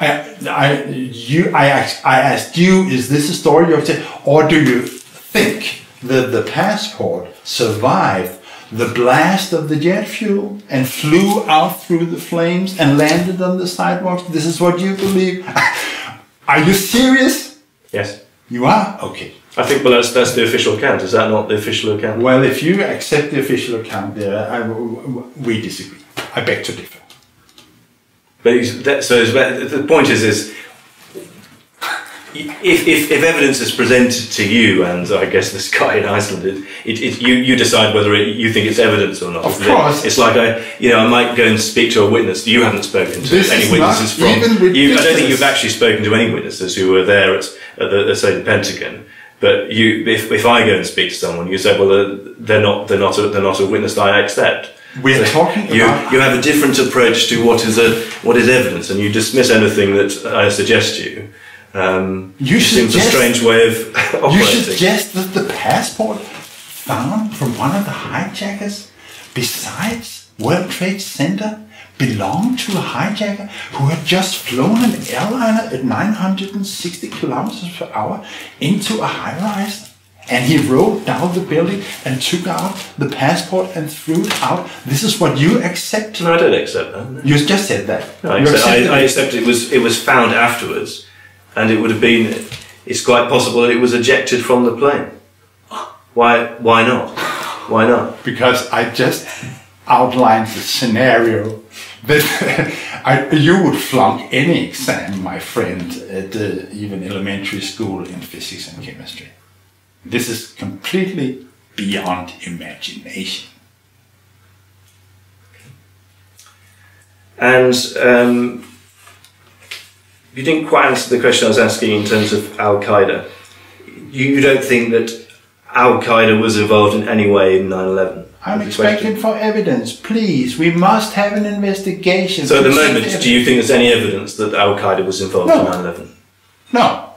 I, I, you, I, asked, I asked you, is this a story you accept? Or do you think that the passport survived the blast of the jet fuel and flew out through the flames and landed on the sidewalks? This is what you believe? [LAUGHS] Are you serious? Yes. You are? Okay. I think, well, that's, that's the official account. Is that not the official account? Well, if you accept the official account there, I, we disagree. I beg to differ. But that, so it's- the point is, is if, if, if evidence is presented to you, and I guess this guy in Iceland, it, it, it, you, you decide whether it, you think it's evidence or not. Of course. It's like I, you know, I might go and speak to a witness. that You haven't spoken to This any witnesses from. You, I don't think you've actually spoken to any witnesses who were there at, at the, say, the Pentagon. But you, if, if I go and speak to someone, you say, well, they're not, they're not, a, they're not a witness that I accept. We're talking you, about- you have a different approach to what is a what is evidence, and you dismiss anything that I suggest to you. Um, You it seems a strange way of [LAUGHS] operating. You suggest that the passport found from one of the hijackers, besides World Trade Center, belonged to a hijacker who had just flown an airliner at 960 kilometers per hour into a high rise. And he rolled down the building and took out the passport and threw it out. This is what you accept. no, I don't accept that. You just said that. No, I, accept, I, I it. accept it was it was found afterwards, and it would have been. It's quite possible that it was ejected from the plane. Why? Why not? Why not? because I just outlined the scenario that [LAUGHS] I, you would flunk any exam, my friend, at uh, even elementary school in physics and chemistry. This is completely beyond imagination. And um, you didn't quite answer the question I was asking in terms of Al Qaeda. You don't think that Al Qaeda was involved in any way in 9 11? I'm expecting for evidence, please. We must have an investigation. So, at the moment, do you think there's any evidence that Al Qaeda was involved no. in 9 11? No.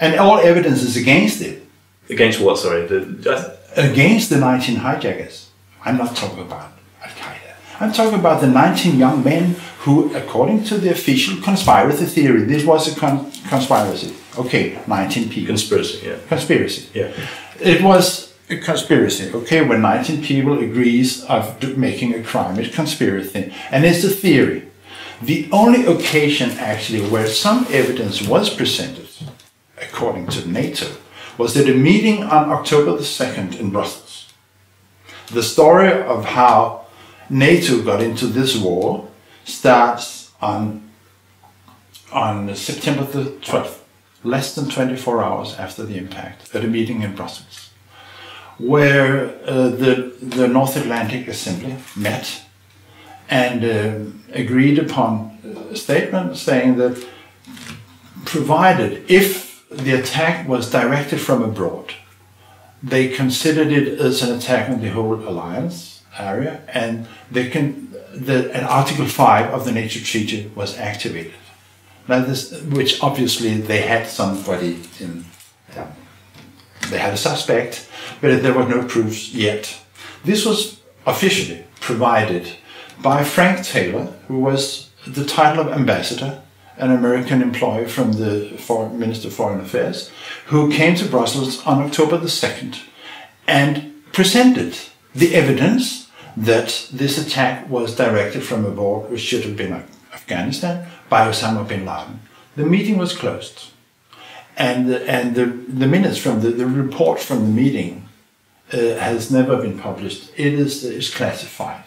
And all evidence is against it. Against what, sorry? The, uh, Against the 19 hijackers. I'm not talking about Al Qaeda. I'm talking about the 19 young men who, according to the official conspiracy theory, this was a con- conspiracy. Okay, 19 people. conspiracy, yeah. conspiracy. Yeah. It was a conspiracy, okay, when 19 people agrees of making a crime, it's conspiracy, and it's a theory. The only occasion actually where some evidence was presented, according to NATO, was at a meeting on October the 2nd in Brussels. The story of how NATO got into this war starts on, on September the 12th, less than 24 hours after the impact, at a meeting in Brussels, where uh, the, the North Atlantic Assembly met and um agreed upon a statement saying that provided if the attack was directed from abroad, they considered it as an attack on the whole alliance area, and they can the and Article Five of the NATO Treaty was activated. Now this, which obviously they had somebody in, yeah, they had a suspect, but there were no proofs yet. This was officially provided by Frank Taylor, who was the title of ambassador, an American employee from the foreign, Minister of Foreign Affairs, who came to Brussels on October the 2nd and presented the evidence that this attack was directed from abroad, which should have been Afghanistan, by Osama bin Laden. The meeting was closed. And, the- and the, the minutes from the, the report from the meeting uh, has never been published. It is, is classified.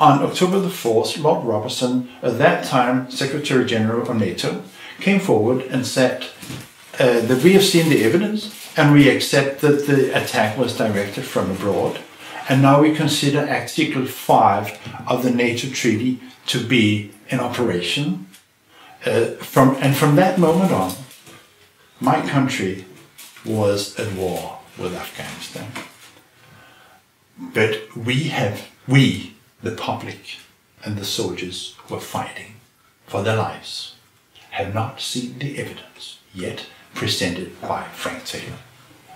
On October the 4th, Lord Robertson, at that time Secretary General of NATO, came forward and said uh, that we have seen the evidence and we accept that the attack was directed from abroad. And now we consider Article 5 of the NATO Treaty to be in operation. Uh, from, and from that moment on, my country was at war with Afghanistan. But we have, we, the public and the soldiers who were fighting for their lives, have not seen the evidence yet presented by Frank Taylor.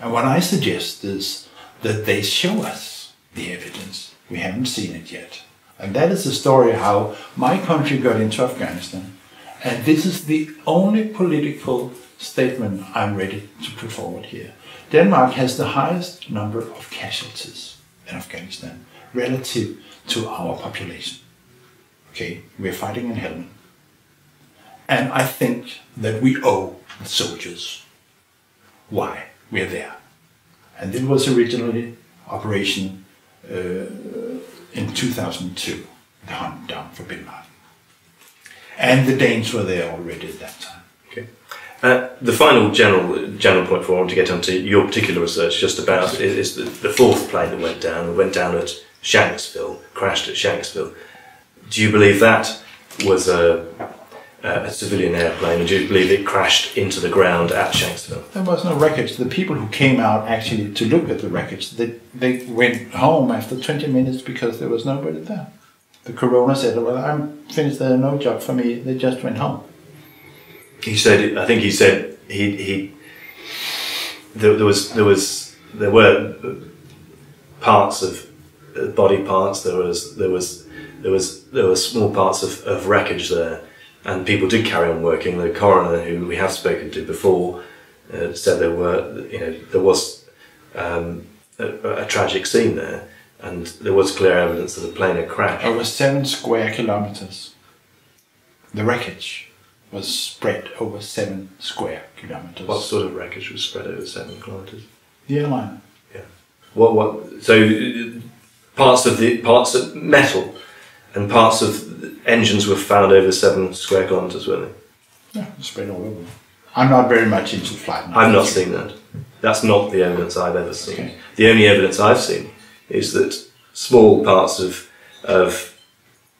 And what I suggest is that they show us the evidence. We haven't seen it yet. And that is the story how my country got into Afghanistan. And this is the only political statement I'm ready to put forward here. Denmark has the highest number of casualties in Afghanistan relative to our population. Okay, we're fighting in Helmand. And I think that we owe the soldiers why we're there. And it was originally Operation uh, in 2002, the hunt down for Bin Laden. And the Danes were there already at that time. Okay. Uh, the final general general point for I want to get onto your particular research just about is, is the, the fourth plane that went down. Went down at Shanksville, crashed at Shanksville. Do you believe that was a, a civilian airplane, or do you believe it crashed into the ground at Shanksville? There was no wreckage. The people who came out actually to look at the wreckage, they, they went home after 20 minutes because there was nobody there. The coroner said, well, I'm finished, there's no job for me. They just went home. He said, I think he said he he there, there was there was there were parts of body parts. There was there was there was there were small parts of, of wreckage there, and people did carry on working. The coroner, who we have spoken to before, uh, said there were you know there was um, a, a tragic scene there, and there was clear evidence that the plane had crashed. Over seven square kilometers. The wreckage was spread over seven square kilometers. What sort of wreckage was spread over seven kilometres? the airliner? What what? So parts of the parts of metal and parts of engines were found over seven square kilometres, weren't they? Yeah, spread all over. I'm not very much into flight. I've not seen that. That's not the evidence I've ever seen. Okay. The only evidence I've seen is that small parts of of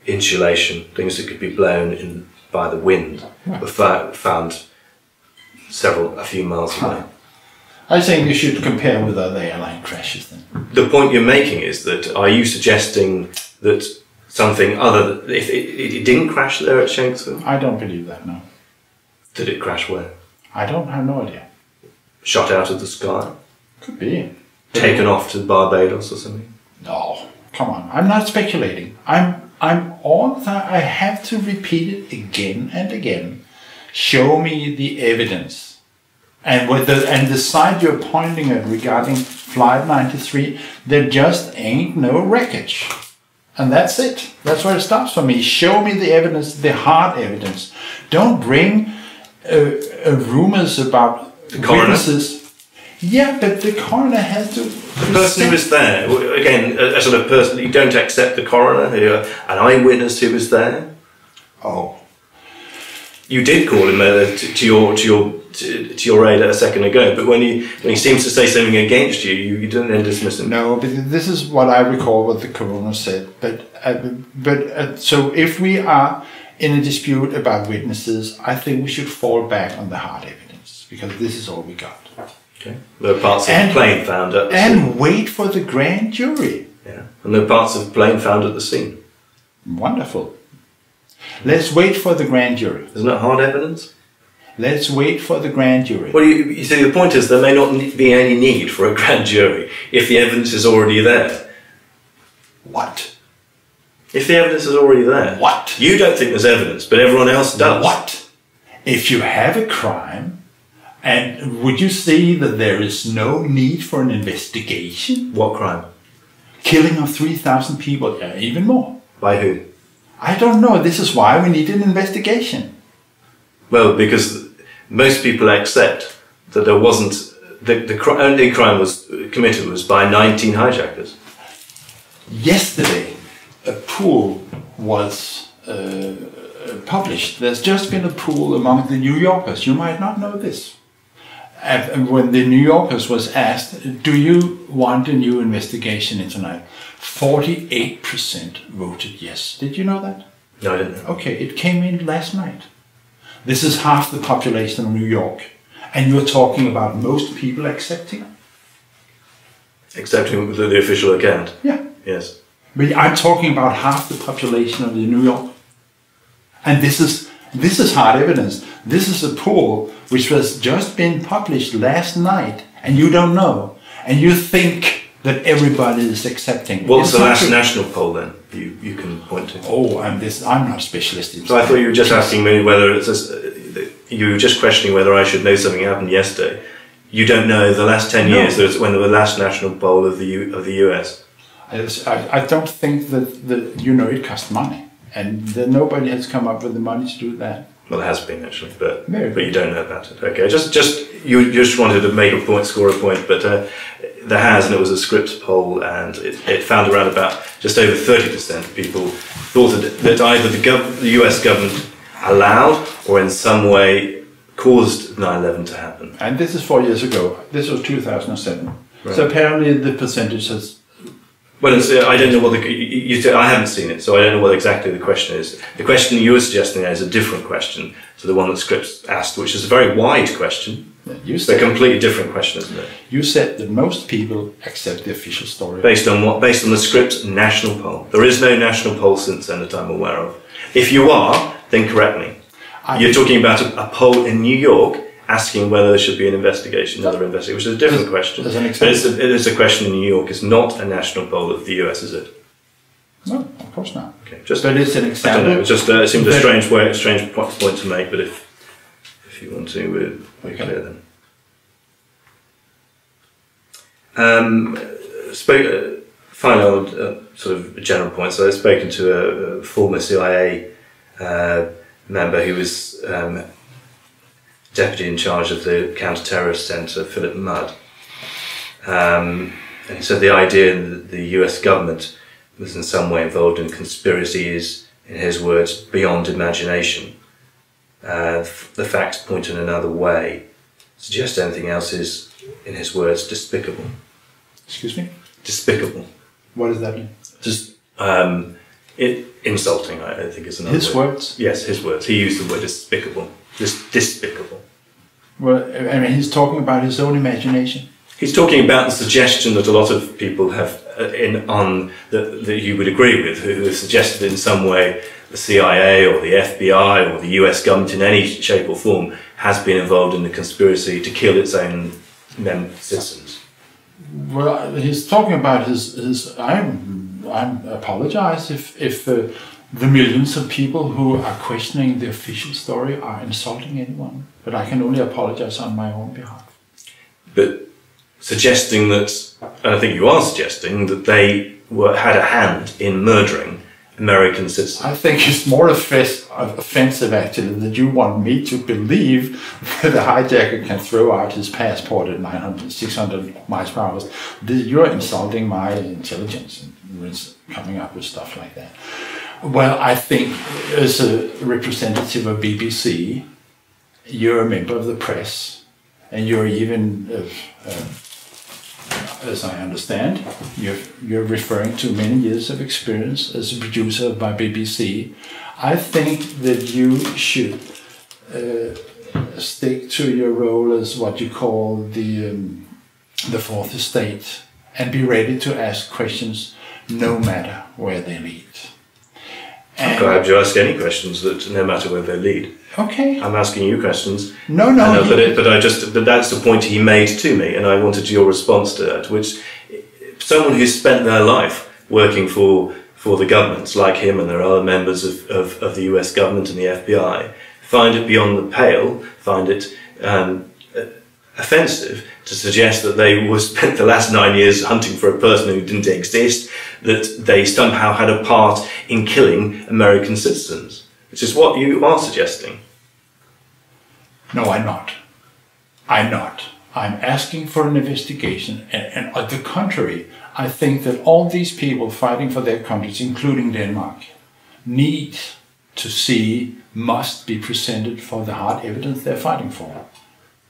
insulation, things that could be blown in by the wind, were found several, a few miles away. I think you should compare with other airline crashes then. The point you're making is that are you suggesting that something other, if it, it didn't crash there at Shanksville, I don't believe that, no. did it crash where? I don't have no idea. Shot out of the sky? Could be. Taken off to Barbados or something? No, come on. I'm not speculating. I'm I'm all the time I have to repeat it again and again. Show me the evidence. And with the and the side you're pointing at regarding Flight 93, there just ain't no wreckage. And that's it. That's where it stops for me. Show me the evidence, the hard evidence. Don't bring uh, uh, rumors about witnesses. Yeah, but the coroner has to. The person who was there, again, a, a sort of person, you don't accept the coroner, uh, an eyewitness who was there. Oh, You did call him uh, to, to your to your to, to your aid a second ago, but when he when he seems to say something against you, you, you don't then dismiss him. No, but this is what I recall what the coroner said. But uh, but uh, so if we are in a dispute about witnesses, I think we should fall back on the hard evidence because this is all we got. Okay. There are parts of And- the plane found at the scene. And wait for the grand jury. Yeah. And there are parts of the plane found at the scene. Wonderful. Let's wait for the grand jury. Isn't that hard evidence? Let's wait for the grand jury. Well, you, you see, the point is there may not be any need for a [LAUGHS] grand jury if the evidence is already there. What? If the evidence is already there. What? You don't think there's evidence, but everyone else does. What? If you have a crime, and would you say that there is no need for an investigation? What crime? Killing of 3,000 people, yeah, even more. By who? I don't know. This is why we need an investigation. Well, because most people accept that there wasn't the, the cri- only crime was committed was by 19 hijackers. Yesterday, a pool was uh, published. There's just been a pool among the New Yorkers. You might not know this. And and when the New Yorkers was asked, "Do you want a new investigation into tonight?" Forty-eight percent voted yes. Did you know that? No, I didn't. Okay, it came in last night. This is half the population of New York, and you're talking about most people accepting. Accepting the, the official account. Yeah. Yes. But I'm talking about half the population of New York. And this is this is hard evidence. This is a poll which was just been published last night, and you don't know, and you think that everybody is accepting. What was the last national poll then? You you can point to. Oh, I'm this. I'm not a specialist in. So I thought you were just asking me whether it's a, you were just questioning whether I should know something happened yesterday. You don't know the last ten No. years when there was the last national poll of the U, of the US. I, I don't think that the you know it costs money, and that nobody has come up with the money to do that. Well, there has been actually, but Maybe. but you don't know about it. Okay, just just you just wanted to make a point, score a point, but uh, there has, and it was a Scripps poll, and it, it found around about just over thirty percent of people thought that, that either the, gov- the U.S. government allowed or in some way caused 9/11 to happen. And this is four years ago. This was 2007. Right. So apparently the percentage has Well, uh, I don't know what the you, you I haven't seen it, so I don't know what exactly the question is. The question you were suggesting there is a different question to the one that Scripps asked, which is a very wide question. You It's a completely different question, isn't it? you said that most people accept the official story. Based on what? Based on the Scripps national poll. There is no national poll since then that I'm aware of. If you are, then correct me. I- You're talking about a, a poll in New York asking whether there should be an investigation, another investigation, which is a different question. But it's example. a, it is a question in New York. It's not a national poll of the US, is it? No, of course not. Okay, just But it's an I don't know. example. It just uh, it seemed a strange way, a strange point to make. But if if you want to, we're, we're Okay. clear then. Um, spoke, uh, final uh, sort of general point. So I've spoken to a, a former CIA uh, member who was um, deputy in charge of the counter-terrorist centre, Philip Mudd. Um, and he said the idea that the US government was in some way involved in conspiracy is, in his words, beyond imagination. Uh, the facts point in another way. Suggest anything else is, in his words, despicable. Excuse me? Despicable. What does that mean? Just um, It, insulting, I, I think is another His word. words. Yes, his words. He used the word despicable. Dis- despicable. Well, I mean, he's talking about his own imagination. He's talking about the suggestion that a lot of people have uh, in on that, that you would agree with, who have suggested in some way the CIA or the FBI or the US government in any shape or form has been involved in the conspiracy to kill its own citizens. Well, he's talking about his, his I'm, I'm apologize if, if uh, the millions of people who are questioning the official story are insulting anyone, but I can only apologize on my own behalf. But suggesting that, and I think you are suggesting that they were, had a hand in murdering American system? I think it's more offensive actually that you want me to believe that a hijacker can throw out his passport at 900, 600 miles per hour. You're insulting my intelligence and coming up with stuff like that. Well, I think as a representative of BBC, you're a member of the press, and you're even, uh, uh, as I understand, you're, you're referring to many years of experience as a producer by BBC. I think that you should uh, stick to your role as what you call the um, the fourth estate and be ready to ask questions no matter where they lead. I'm glad you ask any questions that no matter where they lead. okay. I'm asking you questions. No, no. I know, but, it, but I just but that's the point he made to me, and I wanted your response to that. Which someone who's spent their life working for for the governments, like him, and there are other members of, of, of the U.S. government and the FBI, find it beyond the pale, find it um, offensive to suggest that they were spent the last nine years hunting for a person who didn't exist, that they somehow had a part in killing American citizens, which is what you are suggesting. No, I'm not. I'm not. I'm asking for an investigation, and, and on the contrary, I think that all these people fighting for their countries, including Denmark, need to see, must be presented for the hard evidence they're fighting for.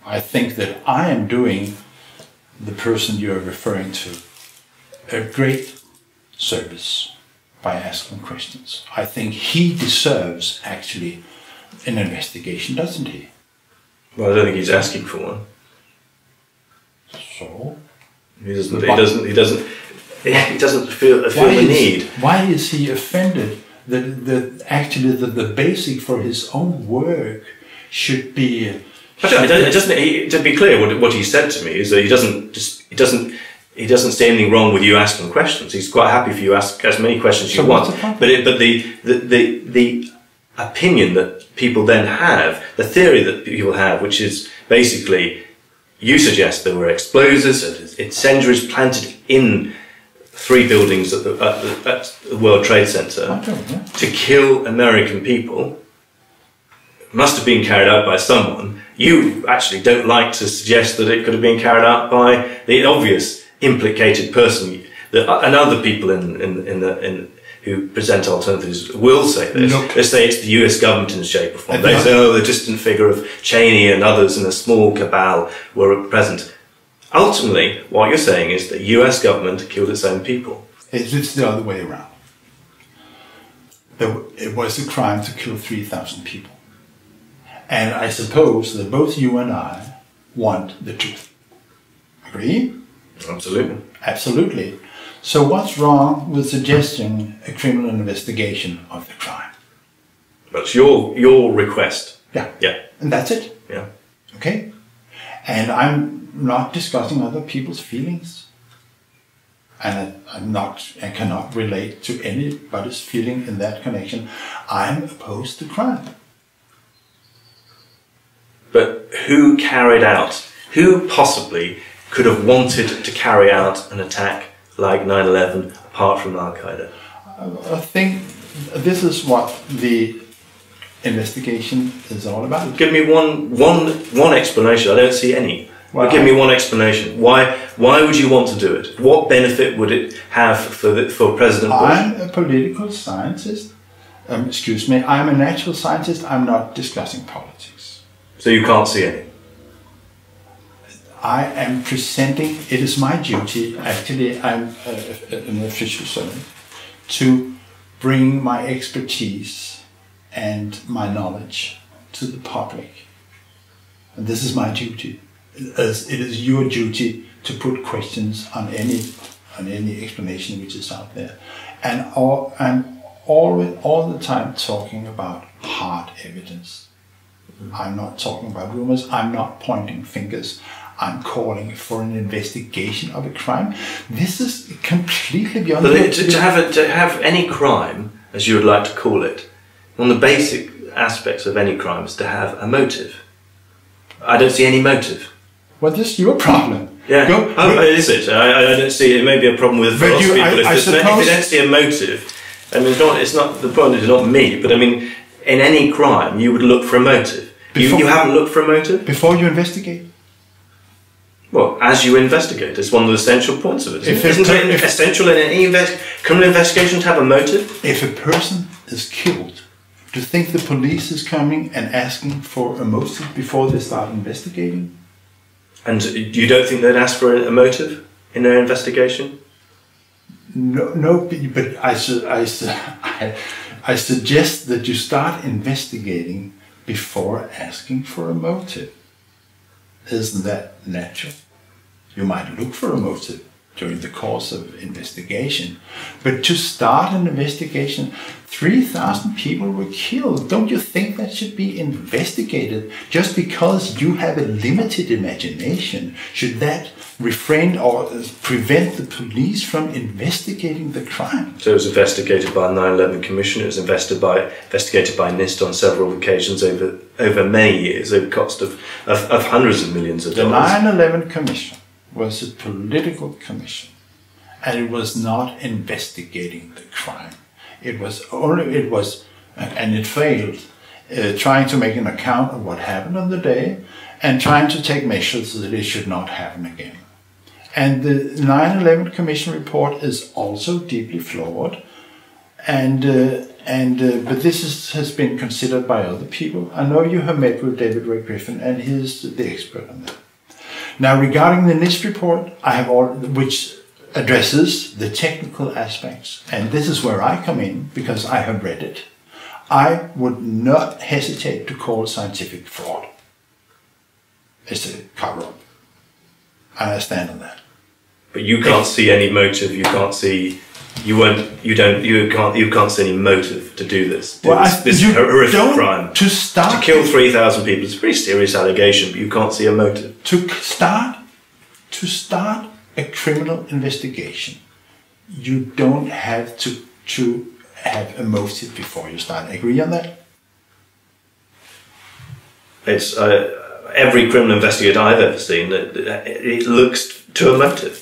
I think that I am doing the person you're referring to a great service by asking questions. I think he deserves actually an investigation, doesn't he? Well, I don't think he's asking for one. So He doesn't. He doesn't. He doesn't. He doesn't feel feel the is, need. Why is he offended that, that actually the, the basic for his own work should be? But it doesn't. It doesn't he, to be clear, what, what he said to me is that he doesn't just. He doesn't. He doesn't see anything wrong with you asking questions. He's quite happy for you to ask as many questions as So you want. But it, but the, the the the opinion that people then have, the theory that people have, which is basically, you suggest there were explosives and incendiaries planted in three buildings at the, at the, at the World Trade Center. I don't to kill American people must have been carried out by someone. You actually don't like to suggest that it could have been carried out by the obvious implicated person. The, uh, and other people in, in, in the, in, who present alternatives will say this. Look. they say it's the US government in shape or form. They say, oh, the distant figure of Cheney and others in a small cabal were present. Ultimately, what you're saying is that US government killed its own people. It's, it's the other way around. There, it was a crime to kill 3,000 people. And I suppose that both you and I want the truth. Agree? Absolutely. Absolutely. So what's wrong with suggesting a criminal investigation of the crime? That's your your request. Yeah. Yeah. And that's it. Yeah. Okay? And I'm not discussing other people's feelings. And I, I'm not, I cannot relate to anybody's feeling in that connection. I'm opposed to crime. But who carried out, who possibly could have wanted to carry out an attack like 9 11 apart from Al Qaeda? I think this is what the investigation is all about. Give me one, one, one explanation. I don't see any. Well, give me one explanation. Why, why would you want to do it? What benefit would it have for, the, for President Bush? I'm a political scientist. Um, excuse me, I'm a natural scientist. I'm not discussing politics. So you can't see any. I am presenting, it is my duty, actually, I'm uh, an official servant, to bring my expertise and my knowledge to the public. And this is my duty. As it is your duty to put questions on any on any explanation which is out there. And all, I'm always all the time talking about hard evidence. I'm not talking about rumors. I'm not pointing fingers. I'm calling for an investigation of a crime. This is completely beyond. But the- to, to have a, to have any crime, as you would like to call it, one of the basic aspects of any crime is to have a motive. I don't see any motive. well, this is your problem. Yeah. Go- oh, is it? I, I don't see. It may be a problem with But you- philosophy, I- but if, I no, if you don't see a motive, I mean, it's not. It's not the problem. is not me, but I mean, in any crime, you would look for a motive. You, Before- you haven't looked for a motive. Before you investigate, Well, as you investigate, it's one of the essential points of it. If Isn't, it- isn't it if- essential in any invest, criminal investigation to have a motive? if a person is killed, do you think the police is coming and asking for a motive before they start investigating? And you don't think they'd ask for a, a motive in their investigation? No, no, but I, su- I, su- [LAUGHS] I, I suggest that you start investigating before asking for a motive. Isn't that natural? You might look for a motive during the course of investigation, but to start an investigation, 3,000 people were killed. Don't you think that should be investigated just because you have a limited imagination? Should that refrain or prevent the police from investigating the crime? So it was investigated by the 9/11 Commission. It was invested by, investigated by NIST on several occasions over over many years, over cost of, of, of hundreds of millions of The dollars. 9 11 Commission was a political commission and it was not investigating the crime. It was only, it was, and it failed, uh, trying to make an account of what happened on the day and trying to take measures so that it should not happen again. And the 9 11 Commission report is also deeply flawed. And, uh, and uh, but this is, has been considered by other people. I know you have met with David Ray Griffin, and he's the expert on that. Now, regarding the NIST report, I have all, which addresses the technical aspects, and this is where I come in because I have read it. I would not hesitate to call scientific fraud. It's a cover up. I stand on that. But you can't see any motive. You can't see. You won't. You don't. You can't. You can't see any motive to do this. Do Well, this, I- this you horrific don't- crime. to start- to kill three thousand people is a pretty serious allegation, but you can't see a motive. to start to start a criminal investigation you don't have to to have a motive before you start agree on that It's uh, every criminal investigator I've ever seen. That that it looks to a motive.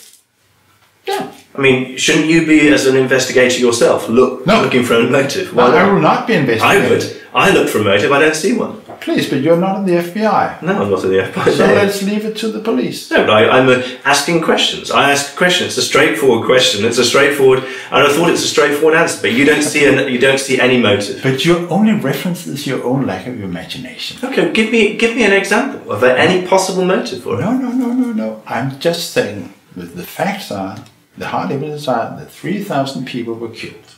yeah I mean, shouldn't you be, as an investigator yourself, look No. looking for a motive? well, Why i will not? be I would. I look for a motive. I don't see one. please but you're not in the fbi No, I'm not in the FBI. so No. let's leave it to the police No, but I, I'm uh, asking questions. I ask a question. It's a straightforward question. It's a straightforward, and I thought it's a straightforward answer. But you don't see an, you don't see any motive. but your only reference is your own lack of imagination Okay, give me give me an example Are there any possible motive for it. no no no no no i'm just saying that the facts are the hard evidence are that 3000 people were killed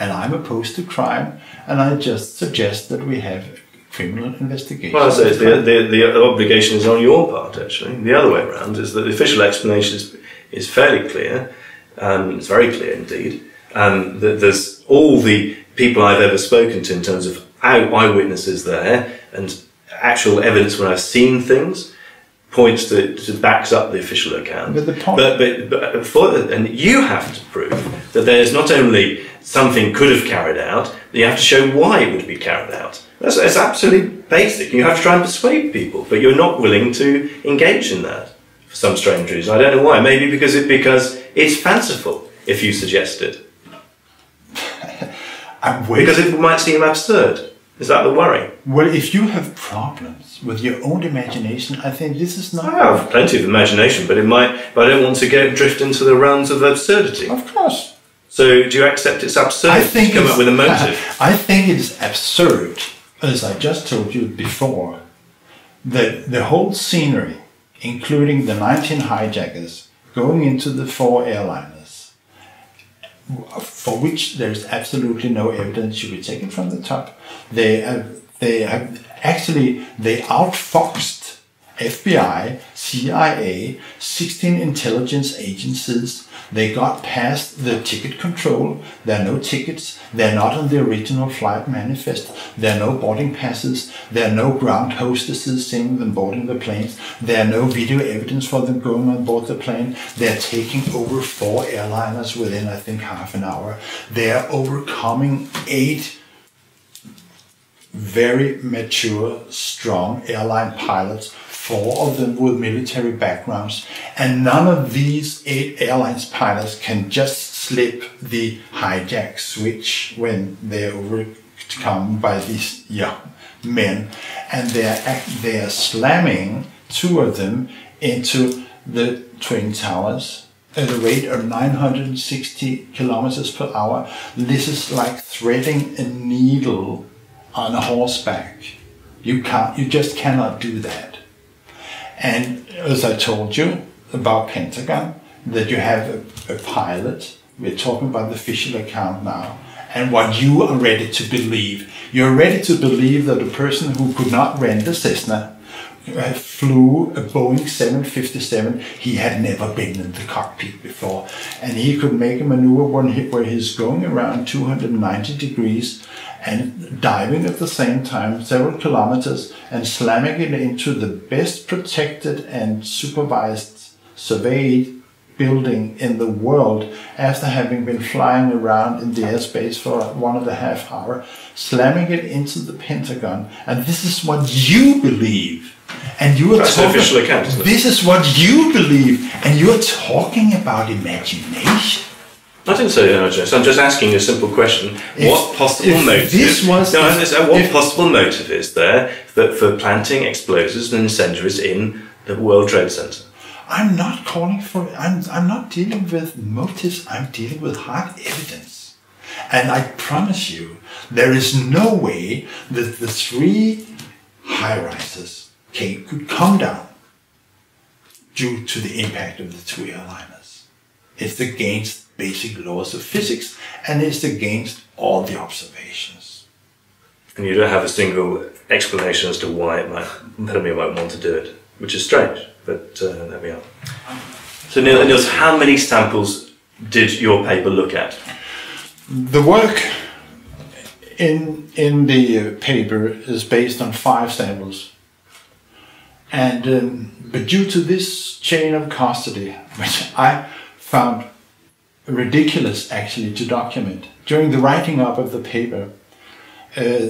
and i'm opposed to crime and i just suggest that we have criminal investigation Well, I say the, the, the obligation is on your part, actually. The other way around is that the official explanation is, is fairly clear. Um, it's very clear indeed. Um, there's all the people I've ever spoken to in terms of eyewitnesses there and actual evidence when I've seen things points to, to backs up the official account. But the point- but, but, but for, and you have to prove that there's not only something could have carried out, you have to show why it would be carried out. That's, that's absolutely basic. You have to try and persuade people, but you're not willing to engage in that for some strange reason. I don't know why. Maybe because it because it's fanciful if you suggest it. [LAUGHS] Because it might seem absurd. Is that the worry? Well, if you have problems with your own imagination, I think this is not. I have plenty of imagination, but it might. But I don't want to go drift into the realms of absurdity. Of course. So, do you accept it's absurd I think to come up with a motive? [LAUGHS] I think it is absurd, as I just told you before, that the whole scenery, including the 19 hijackers going into the four airliners, for which there is absolutely no evidence should be taken from the top. They have, they have actually they outfoxed FBI, CIA, 16 intelligence agencies. They got past the ticket control. There are no tickets. They're not on the original flight manifest. There are no boarding passes. There are no ground hostesses seeing them boarding the planes. There are no video evidence for them going on board the plane. They're taking over four airliners within, I think, half an hour. They're overcoming eight very mature, strong airline pilots, four of them with military backgrounds, and none of these eight airlines pilots can just slip the hijack switch when they're overcome by these young men, and they're they're slamming two of them into the twin towers at a rate of 960 kilometers per hour. This is like threading a needle on a horseback. You can't, you just cannot do that. And as I told you about Pentagon, that you have a, a pilot, we're talking about the official account now, and what you are ready to believe. You're ready to believe that a person who could not rent a Cessna uh, flew a Boeing 757. He had never been in the cockpit before, and he could make a maneuver when he, where he's going around 290 degrees and diving at the same time several kilometers and slamming it into the best protected and supervised surveyed building in the world after having been flying around in the airspace for one and a half hour, slamming it into the Pentagon. And this is what you believe. And you are That's talking, account? This is what you believe, and you're talking about imagination. I didn't say no, Jess. I'm just asking a simple question. If- what possible motive? this was- no, if- understand. What if- possible motive is there that for planting explosives and incendiaries in the World Trade Center? I'm not calling for, I'm, I'm not dealing with motives, I'm dealing with hard evidence. And I promise you, there is no way that the three high rises can, could come down due to the impact of the two airliners. It's against basic laws of physics and it's against all the observations. And you don't have a single explanation as to why it might, Melanie might want to do it, which is strange. But uh, there we are. So, Neil, Niels, how many samples did your paper look at? The work in in the uh, paper is based on five samples, and um, but due to this chain of custody, [LAUGHS] which I found ridiculous actually to document during the writing up of the paper, uh,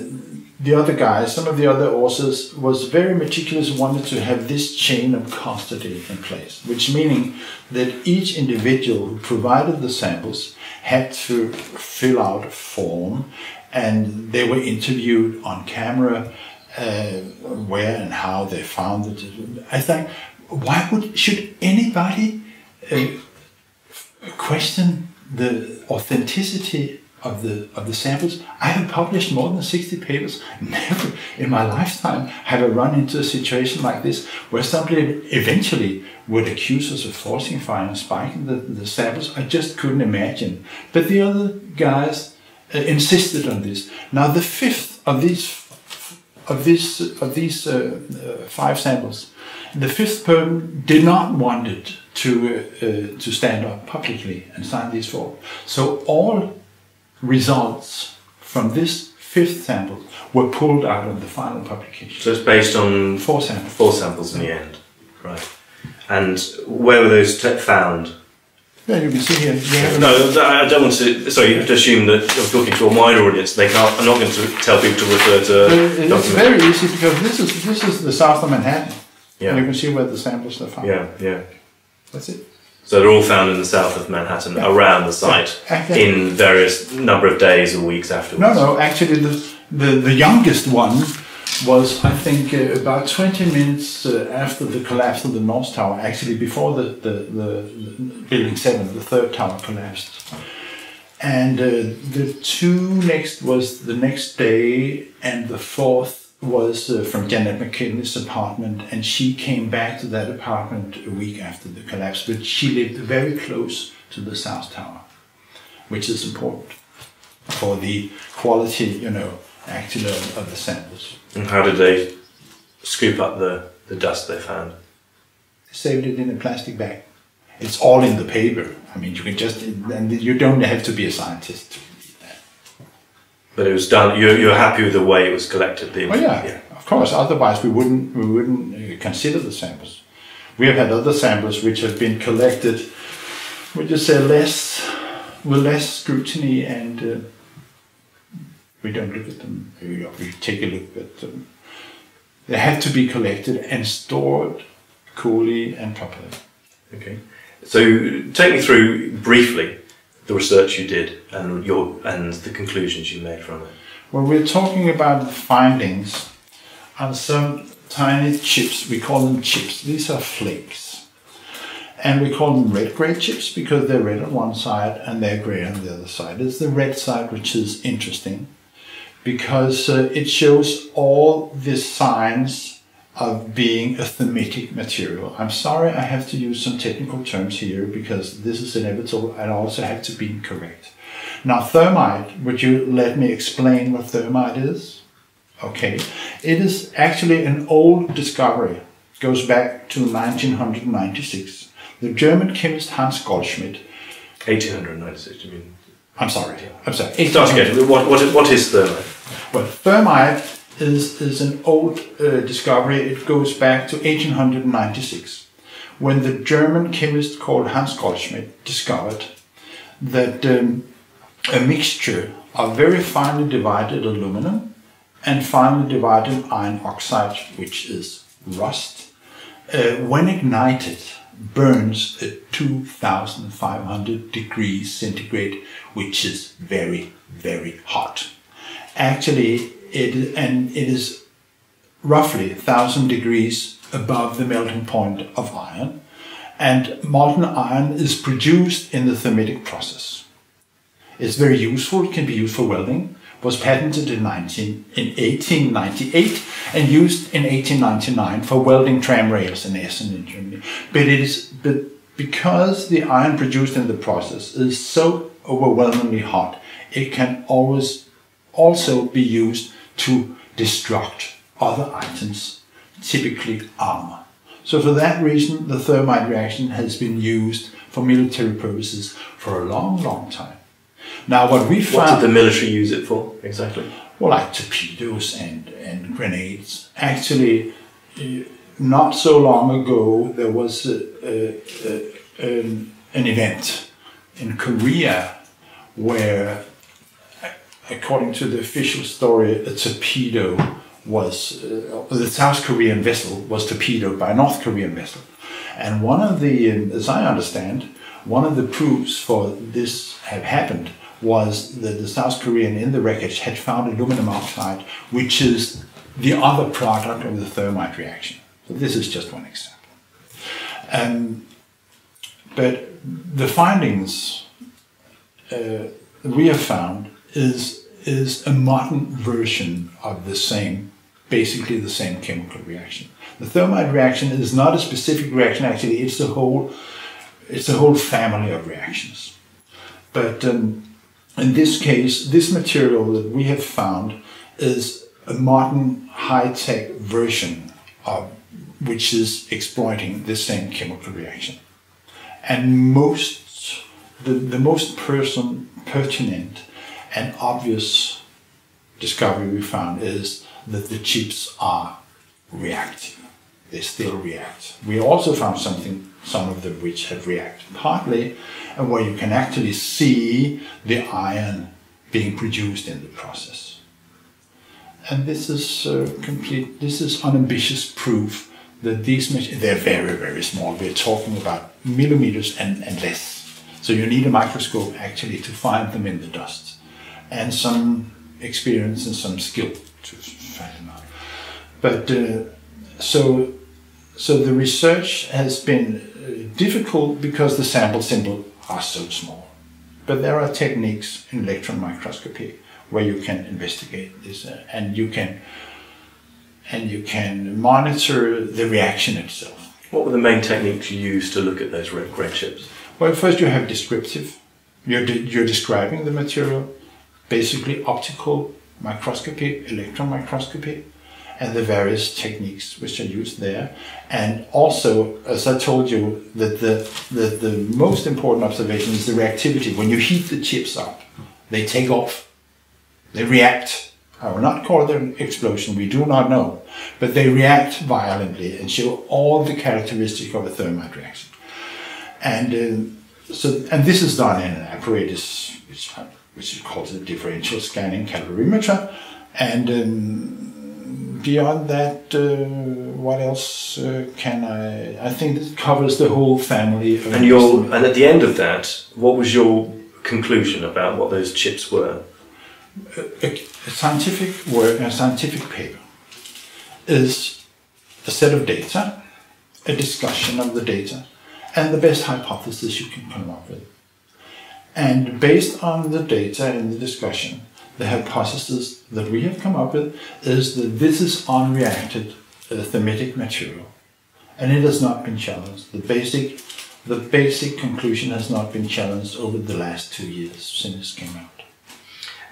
the other guys, some of the other authors, was very meticulous, wanted to have this chain of custody in place, which meaning that each individual who provided the samples had to fill out a form, and they were interviewed on camera, uh, where and how they found it. I think, why would should anybody uh, question the authenticity of the of the samples. I have published more than 60 papers. [LAUGHS] Never in my lifetime have I run into a situation like this where somebody eventually would accuse us of falsifying and spiking the, the samples. I just couldn't imagine. But the other guys uh, insisted on this. Now the fifth of these of these of these uh, uh, five samples, the fifth person did not want it to uh, uh, to stand up publicly and sign these forms. So all results from this fifth sample were pulled out of the final publication. So it's based on Four samples. four samples in the end, right? And where were those t- found? Yeah, you can see here. Have No, I don't want to. Sorry, you have to assume that you're talking to a wider audience. They can't. I'm not going to tell people to refer to. It's very easy because this is this is the south of Manhattan. Yeah. And you can see where the samples are found. Yeah, yeah. That's it. So they're all found in the south of Manhattan, around the site, Yeah. In various number of days or weeks afterwards. No, no. Actually, the the, the youngest one was, I think, uh, about 20 minutes uh, after the collapse of the North Tower. Actually, before the, the, the, the building seven, the third tower collapsed. And uh, the two next was the next day, and the fourth was uh, from Janette MacKinlay's apartment, and she came back to that apartment a week after the collapse. But she lived very close to the South Tower. which is important for the quality, you know, actually of, of the samples. And how did they scoop up the, the dust they found? They saved it in a plastic bag. It's all in the paper. I mean, you can just, and you don't have to be a scientist to read that. But it was done. You're, you're happy with the way it was collected. The, Well, yeah, yeah, of course. Otherwise, we wouldn't we wouldn't uh, consider the samples. We have had other samples which have been collected, we just say less with less scrutiny, and uh, we don't look at them. We, we take a look at them. They have to be collected and stored coolly and properly. Okay. So take me through briefly the research you did and your and the conclusions you made from it. Well, we're talking about the findings on some tiny chips, we call them chips. These are flakes. And we call them red grey chips because they're red on one side and they're grey on the other side. It's the red side which is interesting because uh, it shows all the signs of being a thermitic material. I'm sorry I have to use some technical terms here because this is inevitable and I also have to be correct. Now, thermite, would you let me explain what thermite is? Okay, it is actually an old discovery, It goes back to 1996. The German chemist Hans Goldschmidt, 1896. You mean? I'm sorry, I'm sorry, Start again. What what what is thermite? Well, thermite is, is an old uh, discovery. It goes back to 1896 when the German chemist called Hans Goldschmidt discovered that um, a mixture of very finely divided aluminum and finely divided iron oxide, which is rust, uh, when ignited, burns at 2500 degrees centigrade, which is very, very hot. Actually, it and it is roughly 1000 degrees above the melting point of iron, and molten iron is produced in the thermitic process. It's very useful, it can be used for welding, was patented in, 19, in 1898 and used in 1899 for welding tram rails in Essen in Germany. But it is but because the iron produced in the process is so overwhelmingly hot, it can always also be used to destruct other items, typically armor. So for that reason, the thermite reaction has been used for military purposes for a long, long time. Now, what we found... What did the military use it for exactly? well, like torpedoes and, and grenades. Actually, uh, not so long ago, there was a, a, a, an, an event in Korea where, according to the official story, a torpedo was, uh, the South Korean vessel was torpedoed by a North Korean vessel. And one of the, um, as I understand, one of the proofs for this have happened was that the South Korean in the wreckage had found aluminum oxide, which is the other product of the thermite reaction. So this is just one example. Um, but the findings uh, we have found is is a modern version of the same, basically the same chemical reaction. The thermite reaction is not a specific reaction. Actually, it's the whole it's a whole family of reactions. But um, in this case, this material that we have found is a modern high-tech version of which is exploiting the same chemical reaction. And most the, the most person pertinent and obvious discovery we found is that the chips are reactive. They still react. We also found something, some of them which have reacted partly, and where you can actually see the iron being produced in the process. And this is uh, complete. This is unambitious proof that these machines they're very very small. We're talking about millimeters and, and less. So you need a microscope actually to find them in the dust, and some experience and some skill to find them out. But uh, so so the research has been uh, difficult because the sample simple are so small. But there are techniques in electron microscopy where you can investigate this uh, and you can and you can monitor the reaction itself. What were the main techniques you used to look at those red, red chips? Well, first you have descriptive You're, de- you're describing the material, basically optical microscopy, electron microscopy, and the various techniques which are used there. And also, as I told you, that the, the, the most important observation is the reactivity. When you heat the chips up, they take off, they react. I will not call it an explosion, we do not know, but they react violently and show all the characteristics of a thermite reaction. And um, so, and this is done in an apparatus which, is called the differential scanning calorimeter. And um, beyond that, uh, what else uh, can I? I think this covers the whole family. Of And your and at the end of that, what was your conclusion about what those chips were? a, a scientific work, a scientific paper, is a set of data, a discussion of the data, and the best hypothesis you can come up with. And based on the data and the discussion, the hypothesis that we have come up with is that this is unreacted uh, thermitic material, and it has not been challenged. The basic, the basic conclusion has not been challenged over the last two years since it came out.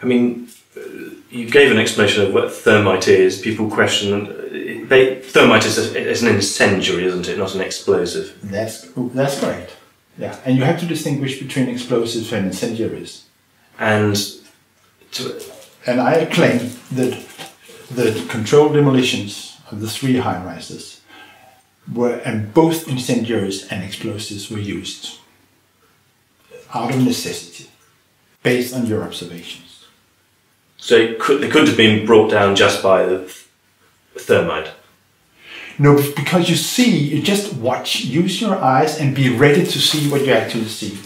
I mean, uh, you gave an explanation of what thermite is. People question. uh, They, thermite is, a, is an incendiary, isn't it? Not an explosive. That's that's correct. Yeah, and you have to distinguish between explosives and incendiaries. And to, And I claim that the controlled demolitions of the three high rises were, and both incendiaries and explosives were used out of necessity, based on your observations. so it could, they couldn't have been brought down just by the thermite. No, because you see, you just watch, use your eyes and be ready to see what you actually see.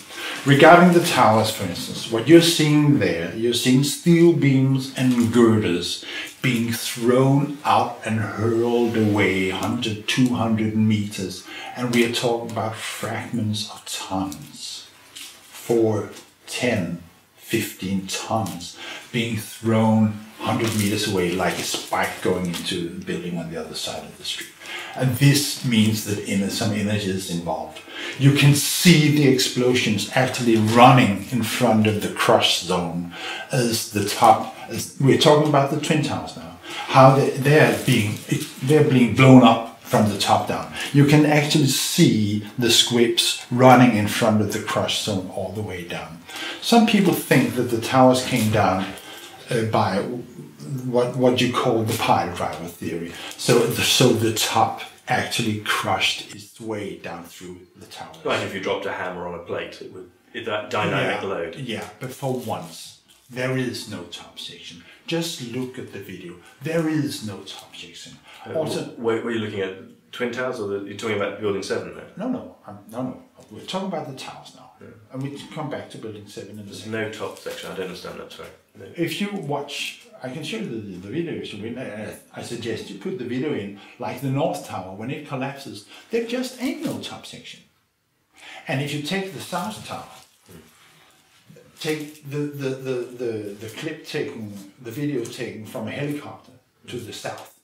Regarding the towers, for instance, what you're seeing there, you're seeing steel beams and girders being thrown out and hurled away 100, 200 meters. And we are talking about fragments of tons, 4, 10, 15 tons being thrown 100 meters away like a spike going into the building on the other side of the street. And this means that some energy is involved. You can see the explosions actually running in front of the crush zone as the top, as we're talking about the Twin Towers now, how they, they're being, they're being blown up from the top down. You can actually see the squibs running in front of the crush zone all the way down. Some people think that the towers came down uh, by what what you call the pile driver theory. So the, so the top actually crushed its way down through the tower. Like if you dropped a hammer on a plate, it would it, that dynamic yeah, load. Yeah, but for once there is no top section. Just look at the video. There is no top section. Also, Were, were you looking at twin towers, or the, you're talking about building seven? There, no, no, um, no, no. We're talking about the towers now, and we come back to building seven in a there's second. no top section. I don't understand that. Sorry. No. If you watch, I can show you the, the video. Win, uh, I suggest you put the video in, like the North Tower, when it collapses, there just ain't no top section. And if you take the South Tower, take the, the, the, the, the clip taken, the video taken from a helicopter to the south,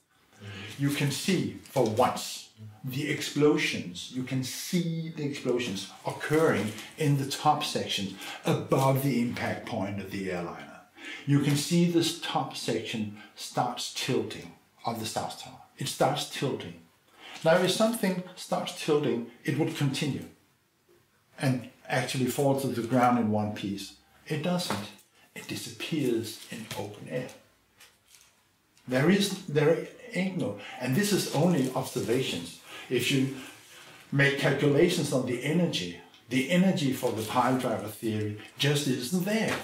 you can see for once the explosions, you can see the explosions occurring in the top sections above the impact point of the airliner. You can see this top section starts tilting of the South Tower. It starts tilting. Now, if something starts tilting, it would continue and actually fall to the ground in one piece. It doesn't. It disappears in open air. There is there ain't no, and this is only observations. If you make calculations on the energy, the energy for the pile driver theory just isn't there.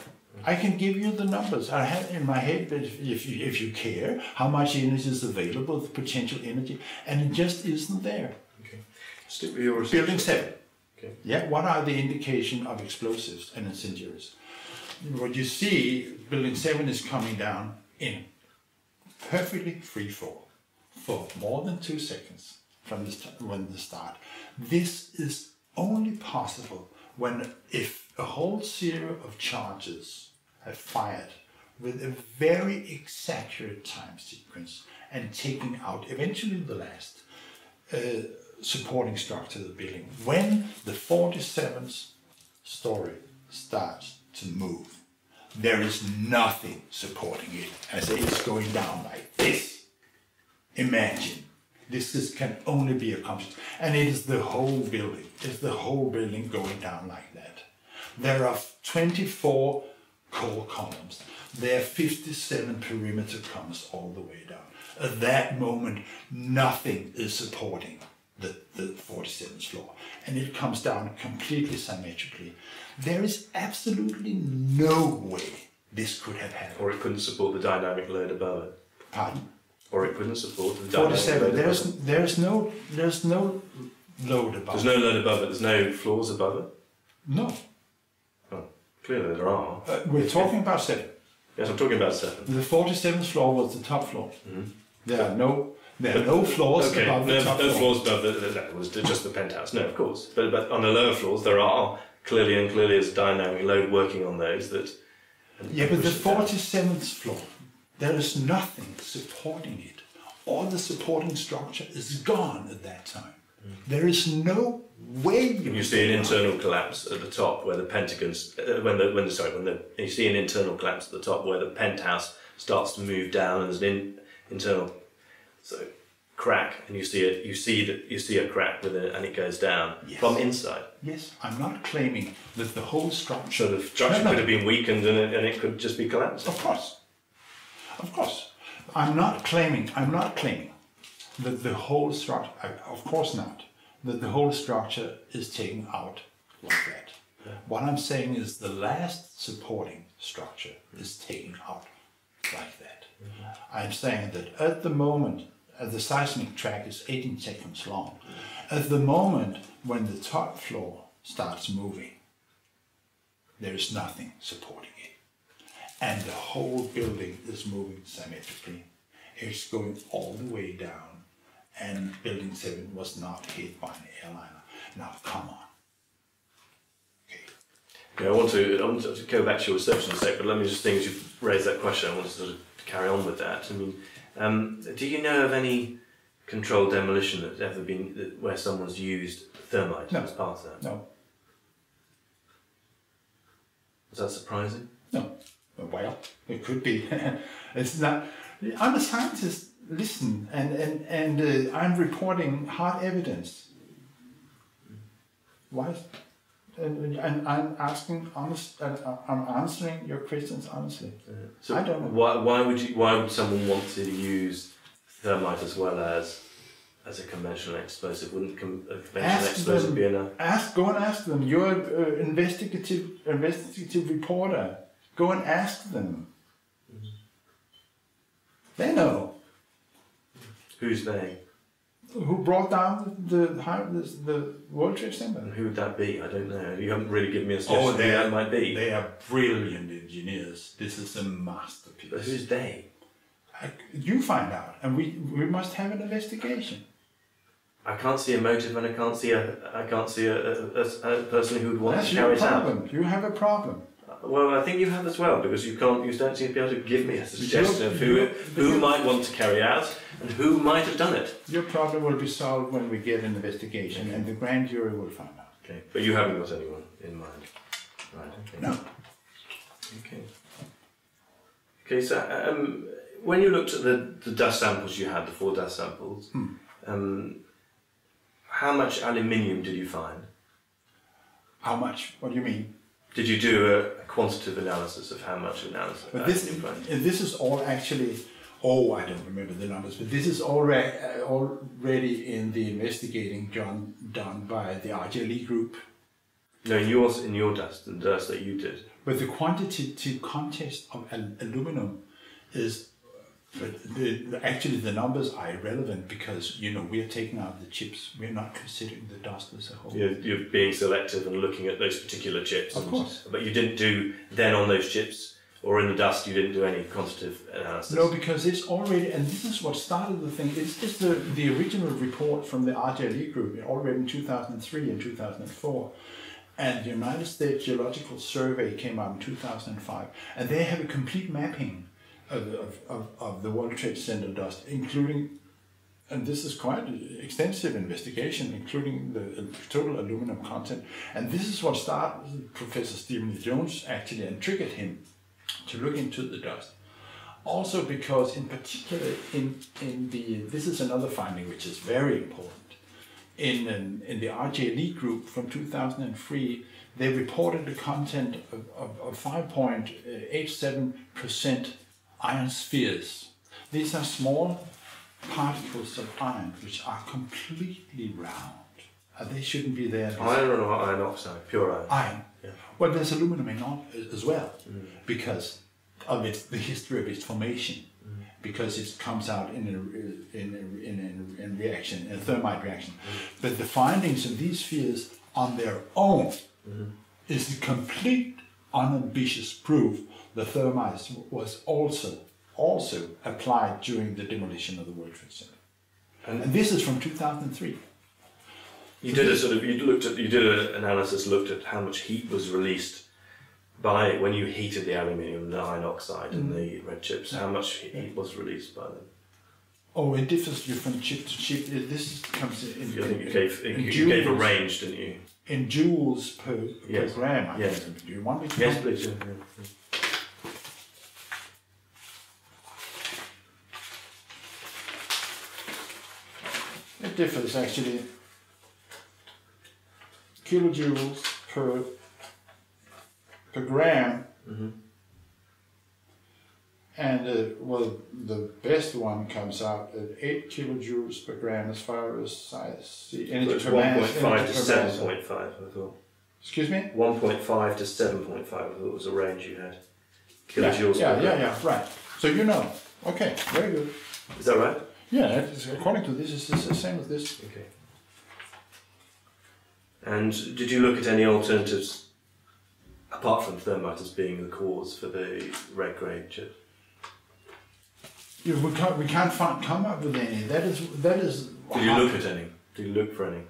I can give you the numbers. I have in my head, but if, if, you, if you care, how much energy is available, the potential energy, and it just isn't there. Okay. Stick with your Building seven. Okay. Yeah, what are the indication of explosives and incendiaries? What you see, building seven is coming down in perfectly free fall for more than two seconds from the when the start. This is only possible when if a whole series of charges have fired with a very exaggerated time sequence and taking out eventually the last uh, supporting structure of the building. When the 47th story starts to move, there is nothing supporting it as it's going down like this. Imagine. This is, can only be accomplished. And it is the whole building. It's the whole building going down like that. There are 24 core columns. There are 57 perimeter columns all the way down. At that moment, nothing is supporting the, the 47th floor. And it comes down completely symmetrically. There is absolutely no way this could have happened. Or it couldn't support the dynamic load above it. Pardon? Or it couldn't support the 47. load above There's, there's, no, there's no load above There's no load above it, there's no floors above it. No. Oh, clearly there are. Uh, we're talking about seven. Yes, I'm talking about seven. The 47th floor was the top floor. There are no there are no floors Okay, above the no, top no floor. floors above the, the, that was just the penthouse. No, of course. But, but on the lower floors, there are clearly and clearly is dynamic load working on those that. Yeah, but the down. 47th floor, there is nothing supporting it. All the supporting structure is gone at that time. There is no way you, You see an internal collapse at the top where the pentagons, uh, when the when the sorry, when the you see an internal collapse at the top where the penthouse starts to move down and there's an in, internal so crack, and you see it, you see that you see a crack with it, and it goes down Yes. from inside. Yes, I'm not claiming that the whole structure. So the structure No, no. could have been weakened, and it, and it could just be collapsed. Of course. Of course. I'm not claiming, I'm not claiming that the whole structure, of course not, that the whole structure is taken out like that. What I'm saying is the last supporting structure is taken out like that. I'm saying that at the moment, uh, the seismic track is 18 seconds long. At the moment when the top floor starts moving, there is nothing supporting and the whole building is moving symmetrically. It's going all the way down, and Building 7 was not hit by an airliner. Now, come on. Okay. Yeah, I want to I want to go back to your research in a sec, but let me just think as you've raised that question, I want to sort of carry on with that. I mean, um, do you know of any controlled demolition that's ever been where someone's used thermite No. as part of that? No, Is that surprising? no. Well, it could be. [LAUGHS] it's not. I'm a scientist. Listen, and and and uh, I'm reporting hard evidence. Why? And, and I'm asking honest. Uh, I'm answering your questions honestly. So I don't know. Why, why would you? Why would someone want to use thermite as well as as a conventional explosive? Wouldn't com- a conventional Ask explosive them. be enough? Ask. Go and ask them. You're an uh, investigative investigative reporter. Go and ask them. They know Who's they? who brought down the the, the World Trade And Center. who would that be? I don't know. You haven't really given me a oh, suggestion who that might be. Oh, they are brilliant engineers. This is a But masterpiece. who's they? I- you find out, and we we must have an investigation. I can't see a motive, and I can't see a I can't see a, a, a, a person who would want That's to your carry it out. problem. You have a problem. Well, I think you have as well because you can't. You don't seem to be able to give me a suggestion of who who might want to carry out and who might have done it. Your problem will be solved when we get an investigation, and the grand jury will find out. Okay, but you haven't got anyone in mind, right? Okay. No. Okay. Okay. So, um, when you looked at the, the dust samples you had, the four dust samples, Hmm. um, how much aluminium did you find? How much? What do you mean? Did you do a, quantitative analysis of how much analysis? But this, aluminium you find? and this is all actually, oh, I don't remember the numbers, but this is already, uh, already in the investigating done, done by the RJ Lee group. No, in yours, in your dust, and dust that you did. But the quantitative content of al- aluminum is, but the, the, actually the numbers are irrelevant because, you know, we're taking out the chips. We're not considering the dust as a whole. You're, you're being selective and looking at those particular chips. Of and- course. But you didn't do then on those chips or in the dust. You didn't do any quantitative analysis. No, because it's already, and this is what started the thing. It's, it's the, the original report from the RJ Lee group, already in 2003 and 2004. And the United States Geological Survey came out in 2005. And they have a complete mapping of, of, of, the World Trade Center dust, including and this is quite extensive investigation, including the total aluminum content. And this is what started Professor Stephen Jones actually and triggered him to look into the dust. Also, because in particular, in in the this is another finding which is very important. In um, in the RJ Lee group from 2003, they reported the content of, of, of 5.87 percent iron spheres. These are small particles of iron which are completely round. Uh, they shouldn't be there. Iron or iron oxide, pure iron. Iron. Yeah. Well, there's aluminum in it as well mm. because of its the history of its formation. Mm. Because it comes out in a, in, a, in, a, in reaction, in a thermite reaction. Mm. But the findings of these spheres on their own mm-hmm. is the complete unambitious proof the thermite was also also applied during the demolition of the World Trade Center. And- And this is from 2003. You did a sort of you looked at you did an analysis looked at how much heat was released by when you heated the aluminium, the iron oxide, and mm-hmm. the red chips. How much heat was released by them? Oh, it differs from chip to chip. This comes in, I think you gave in you gave a range, didn't you? in joules per, Yes. per gram. I Yes. think. Do you want me to? Yes, please. yeah, yeah. Differs actually. Kilojoules per per gram. And uh, well, the best one comes out at eight kilojoules per gram as far as I see. Energy per one point five to seven point five. I thought Excuse me. one point five to seven point five. I thought was a range you had. Kilojoules. yeah, yeah, gram. yeah, right. So you know. Okay, very good. Is that right? Yeah, that is, according to this, it's the same as this. Okay. And did you look at any alternatives apart from thermite as being the cause for the red grade chip? You, we can't, we can't find, come up with any. That is, that is. Did you look at any? Did you look for any?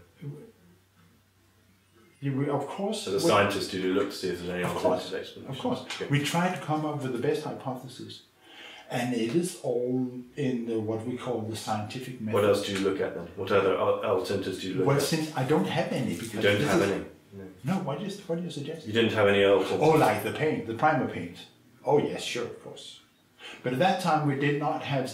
You, we, of course. As a we- scientist, did you look to see if there's any Of course, alternative explanations? of course. Okay. We try to come up with the best hypothesis, and it is all in the, what we call the scientific method. What else do you look at then? What other al- alternatives do you look Well, at? since I don't have any, because You don't have is- any. No, what do you, what do you suggest? You didn't have any alternatives. Oh, like the paint, the primer paint. Oh yes, sure, of course. But at that time, we did not have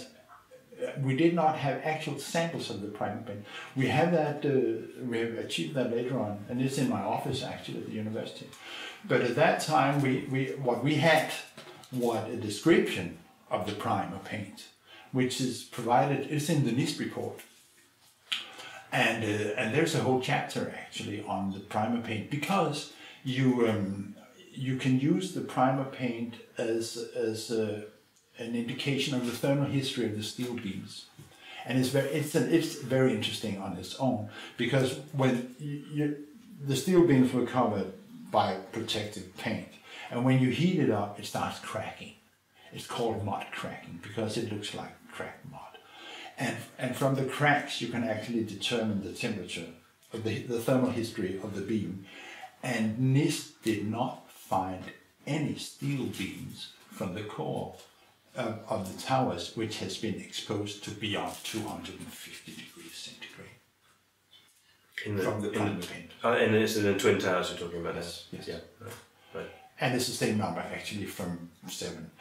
we did not have actual samples of the primer paint. We have that. Uh, we have achieved that later on, and it's in my office actually at the university. But at that time, we, we what we had was a description of the primer paint, which is provided. It's in the NIST report. And, uh, and there's a whole chapter actually on the primer paint because you um, you can use the primer paint as as a, an indication of the thermal history of the steel beams, and it's very it's an, it's very interesting on its own because when you, you, the steel beams were covered by protective paint, and when you heat it up, it starts cracking. It's called mud cracking because it looks like cracked mud. And, and from the cracks, you can actually determine the temperature of the, the thermal history of the beam. And NIST did not find any steel beams from the core of, of the towers which has been exposed to beyond 250 degrees centigrade. in the, from the in the, uh, and it's in the twin towers you're talking about. Yes, yes. Yeah. Right. right. And it's the same number actually from seven.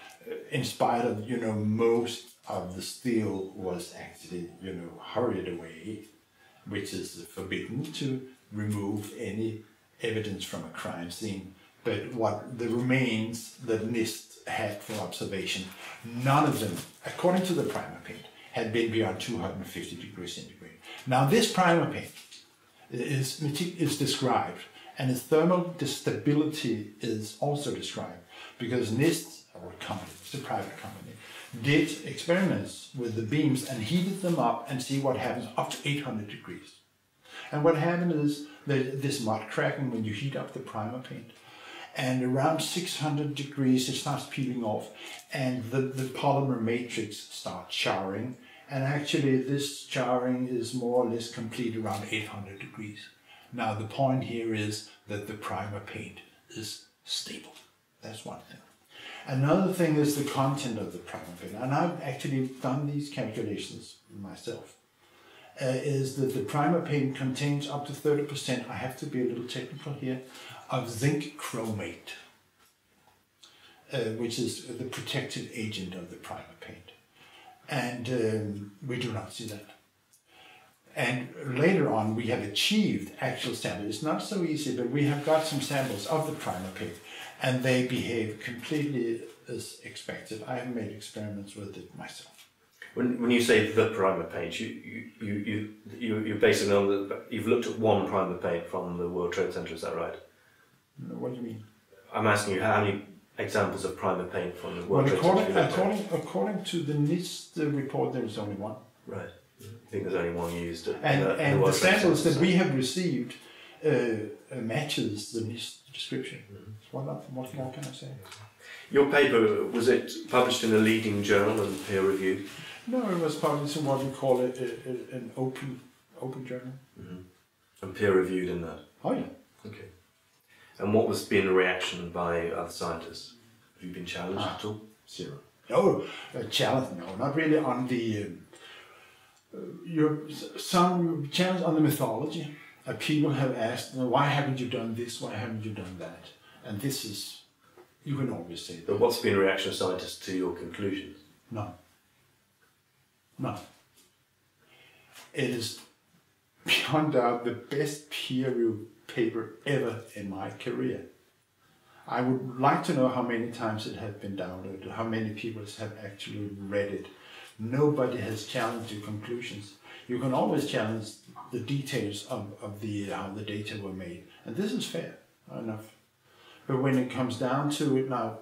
In spite of, you know, most of the steel was actually, you know, hurried away, which is forbidden to remove any evidence from a crime scene. But what the remains that NIST had for observation, none of them, according to the primer paint, had been beyond 250 degrees centigrade. Now this primer paint is, is described, and its thermal stability is also described because NIST, or company, it's a private company, did experiments with the beams and heated them up and see what happens up to 800 degrees. And what happened is that this mud cracking when you heat up the primer paint. And around 600 degrees, it starts peeling off, and the, the polymer matrix starts charring. And actually, this charring is more or less complete around 800 degrees. Now, the point here is that the primer paint is stable. That's one thing. Another thing is the content of the primer paint. And I've actually done these calculations myself. uh, is that the primer paint contains up to 30%, I have to be a little technical here, of zinc chromate, uh, which is the protective agent of the primer paint. And um, we do not see that. And later on, we have achieved actual samples. It's not so easy, but we have got some samples of the primer paint, and they behave completely as expected. I have made experiments with it myself. When, when you say the primer paint, you, you, you, you, you, you're basing on the, you've looked at one primer paint from the World Trade Center, is that right? What do you mean? I'm asking you how many examples of primer paint from the World Well, Trade according, Center? have you looked at? according, according to the NIST report, there is only one. Right. I think there's only one used. And, uh, and the Trade samples that we have received uh, uh, matches the description. Mm-hmm. What, what more can I say? Your paper, was it published in a leading journal and peer reviewed? No, it was published in what we call a, a, an open open journal. And peer reviewed in that? Oh yeah. Okay. And what was been the reaction by other scientists? Have you been challenged Ah. at all? Zero. No, uh, challenge. No, not really on the. Um, uh, your some challenge on the mythology. Uh, people have asked, why haven't you done this? Why haven't you done that? And this is, you can always say that. But what's been the reaction of scientists to your conclusions? None. None. It is beyond doubt the best peer reviewed paper ever in my career. I would like to know how many times it has been downloaded, how many people have actually read it. Nobody has challenged your conclusions. You can always challenge the details of, of the how the data were made, and this is fair enough. But when it comes down to it now,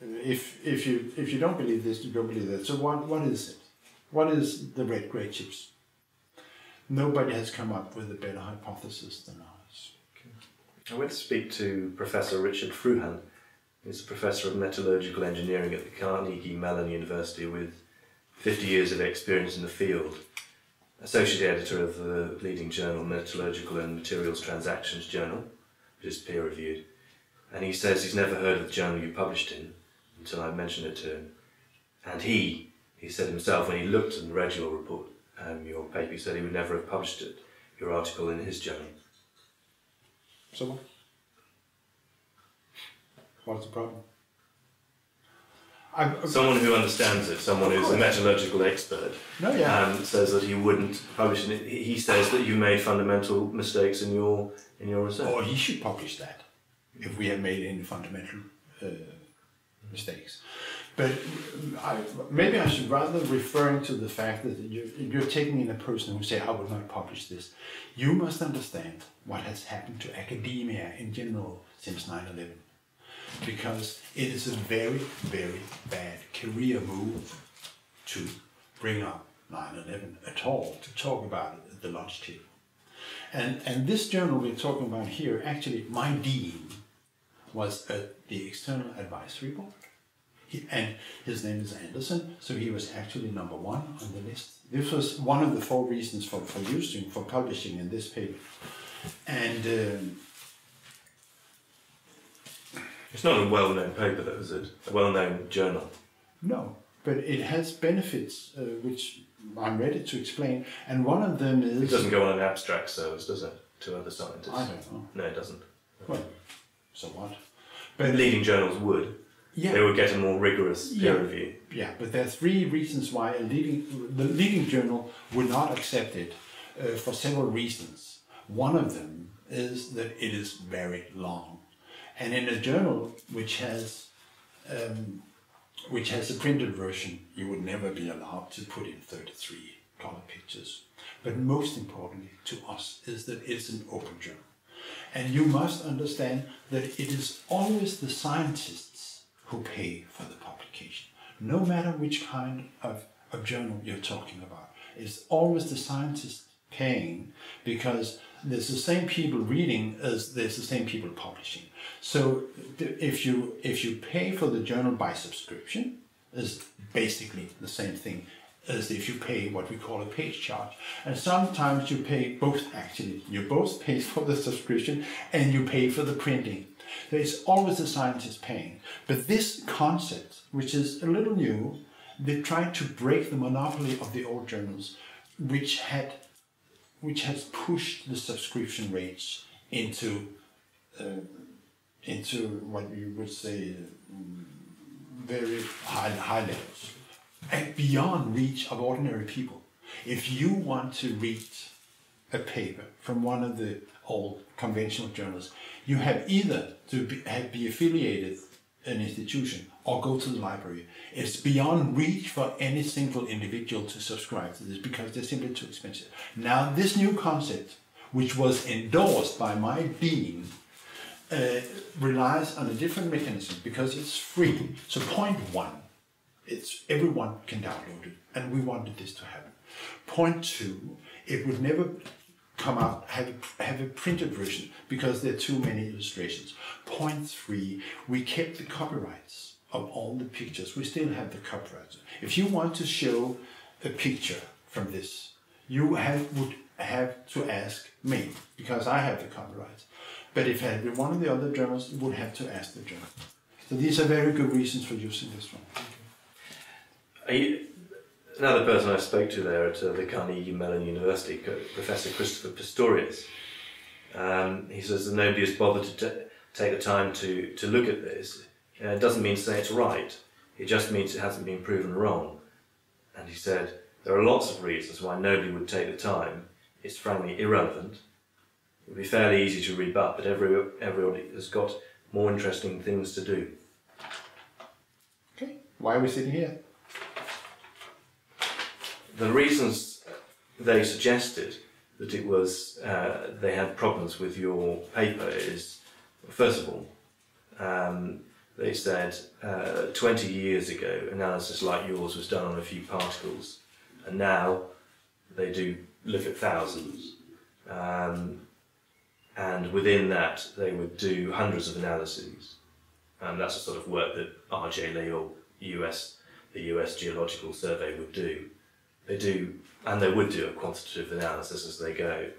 if if you if you don't believe this, you don't believe that. So what what is it? What is the red gray chips? Nobody has come up with a better hypothesis than ours. I went to speak to Professor Richard Fruehan. He's a professor of metallurgical engineering at the Carnegie Mellon University with 50 years of experience in the field. Associate editor of the leading journal Metallurgical and Materials Transactions Journal, which is peer reviewed. And he says he's never heard of the journal you published in until I mentioned it to him. And he, he said himself when he looked and read your report, um, your paper, he said he would never have published it, your article in his journal. So what? What's the problem? I, Someone who understands it, someone who's a metallurgical expert, no, yeah. um, says that he wouldn't publish it. He says that you made fundamental mistakes in your in your research. Or he should publish that if we have made any fundamental uh, mistakes. But um, I, maybe I should rather referring to the fact that you're, you're taking in a person who say, I will not publish this. You must understand what has happened to academia in general since 9-11. Because it is a very, very bad career move to bring up 9-11 at all, to talk about it at the lunch table. And, and this journal we're talking about here, actually, my dean was at the external advisory board. He, and his name is Anderson, so he was actually number one on the list. This was one of the four reasons for, for using, for publishing in this paper. And um, It's not a well-known paper, though, is it? A well-known journal. no, but it has benefits uh, which I'm ready to explain. And one of them is. It doesn't go on an abstract service, does it, to other scientists? I don't know. No, it doesn't. Well, so what? But leading journals would. yeah. They would get a more rigorous peer Yeah. review. Yeah, but there are three reasons why a leading the leading journal would not accept it uh, for several reasons. One of them is that it is very long, and in a journal which has um, which has a printed version, you would never be allowed to put in 33 color pictures. But most importantly to us is that it's an open journal. And you must understand that it is always the scientists who pay for the publication, no matter which kind of, of journal you're talking about. It's always the scientists paying because there's the same people reading as there's the same people publishing. So if you if you pay for the journal by subscription, is basically the same thing as if you pay what we call a page charge. And sometimes you pay both actually. You both pay [LAUGHS] for the subscription and you pay for the printing. There is always the scientist paying. But this concept, which is a little new, they try to break the monopoly of the old journals. which had which has pushed the subscription rates into uh, into what you would say very high high levels and beyond reach of ordinary people. If you want to read a paper from one of the old conventional journals, you have either to be, have, be affiliated an institution or go to the library. It's beyond reach for any single individual to subscribe to this because they're simply too expensive. Now, this new concept, which was endorsed by my dean, uh, relies on a different mechanism because it's free. So, point one, it's everyone can download it, and we wanted this to happen. Point two, it would never come out have a, have a printed version because there are too many illustrations. Point three, we kept the copyrights of all the pictures. We still have the copyrights. If you want to show a picture from this, you have would have to ask me because I have the copyrights. But if it had been one of the other journals, you would have to ask the journal. So these are very good reasons for using this one. You, another person I spoke to there at uh, the Carnegie Mellon University, Professor Christopher Pistorius, um, he says that nobody has bothered to take the time to, to look at this. Uh, it doesn't mean to say it's right, it just means it hasn't been proven wrong. And he said, there are lots of reasons why nobody would take the time. It's frankly irrelevant. It would be fairly easy to rebut, but every, everybody has got more interesting things to do. Okay, why are we sitting here? the reasons they suggested that it was uh, they had problems with your paper is first of all um, they said uh, 20 years ago analysis like yours was done on a few particles and now they do look at thousands um, and within that they would do hundreds of analyses and that's the sort of work that RJ or US the US Geological Survey would do they do, and they would do a quantitative analysis as they go.